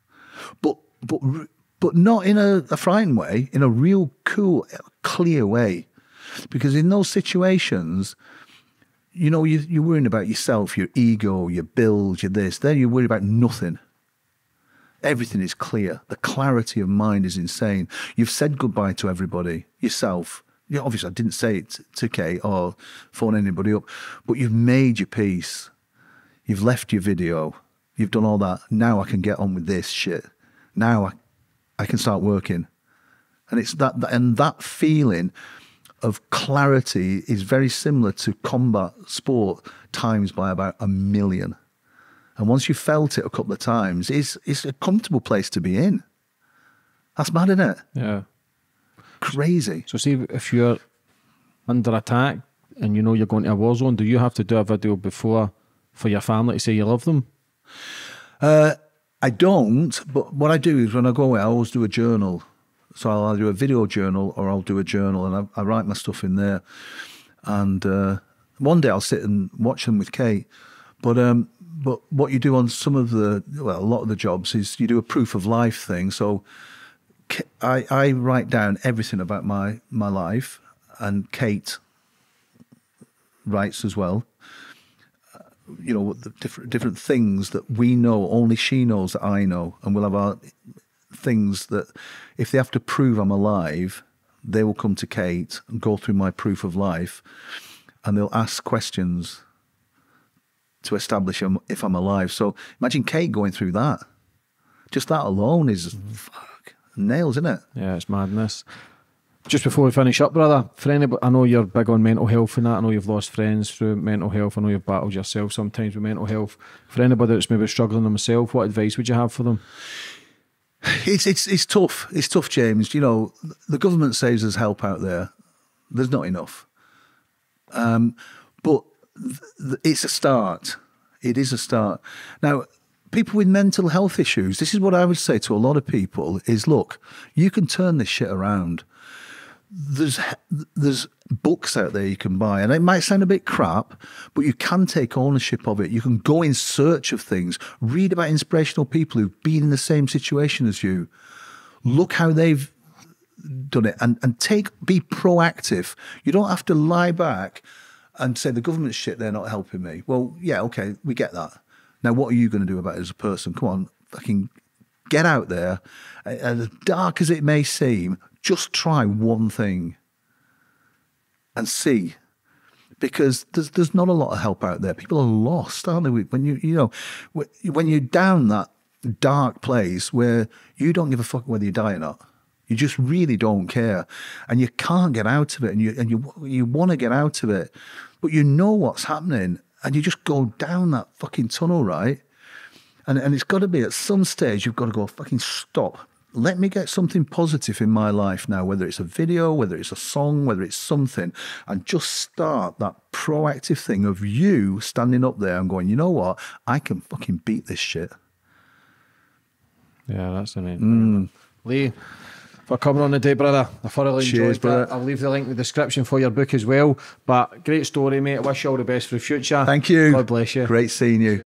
but but but not in a, a frightened way, in a real cool, clear way, because in those situations, you know, you, you're worrying about yourself, your ego, your bills, your this. There, you're worried about nothing. Everything is clear. The clarity of mind is insane. You've said goodbye to everybody, yourself. Obviously, I didn't say it to Kate or phone anybody up, but you've made your peace. You've left your video. You've done all that. Now I can get on with this shit. Now I, I can start working. And it's that, and that feeling of clarity is very similar to combat sport times by about a million. And once you've felt it a couple of times, it's, it's a comfortable place to be in. That's mad, isn't it? Yeah. Crazy. So, see, if you're under attack and you know you're going to a war zone, do you have to do a video before for your family to say you love them? Uh, I don't, but what I do is when I go away, I always do a journal. So I'll either do a video journal or I'll do a journal and I, I write my stuff in there. And uh, one day I'll sit and watch them with Kate. But um, but what you do on some of the well, a lot of the jobs is you do a proof of life thing. So I, I write down everything about my my life, and Kate writes as well. Uh, you know, the different different things that we know only she knows that I know, and we'll have our things that if they have to prove I'm alive, they will come to Kate and go through my proof of life, and they'll ask questions to establish if I'm alive. So imagine Kate going through that. Just that alone is fuck, nails, isn't it? Yeah, it's madness. Just before we finish up, brother, for anybody, I know you're big on mental health and that. I know you've lost friends through mental health. I know you've battled yourself sometimes with mental health. For anybody that's maybe struggling themselves, what advice would you have for them? It's it's it's tough. It's tough, James. You know, the government says there's help out there. There's not enough. Um, but it's a start. It is a start. Now, people with mental health issues, this is what I would say to a lot of people is look, you can turn this shit around. There's there's books out there you can buy, and it might sound a bit crap, but you can take ownership of it. You can go in search of things, read about inspirational people who've been in the same situation as you. Look how they've done it and, and take be proactive. You don't have to lie back and say the government's shit, they're not helping me. Well, yeah, okay, we get that. Now, what are you going to do about it as a person? Come on, fucking get out there. As dark as it may seem, just try one thing and see. Because there's there's not a lot of help out there. People are lost, aren't they? When you you know when you're down that dark place where you don't give a fuck whether you die or not. You just really don't care, and you can't get out of it, and you and you you want to get out of it, but you know what's happening and you just go down that fucking tunnel, right? And, and it's got to be at some stage, you've got to go, fucking stop. Let me get something positive in my life now, whether it's a video, whether it's a song, whether it's something, and just start that proactive thing of you standing up there and going, you know what? I can fucking beat this shit. Yeah, that's the name. Mm. Lee, for coming on the day, brother. I thoroughly Cheers, enjoyed brother. I'll leave the link in the description for your book as well. But great story, mate. I wish you all the best for the future. Thank you. God bless you. Great seeing you.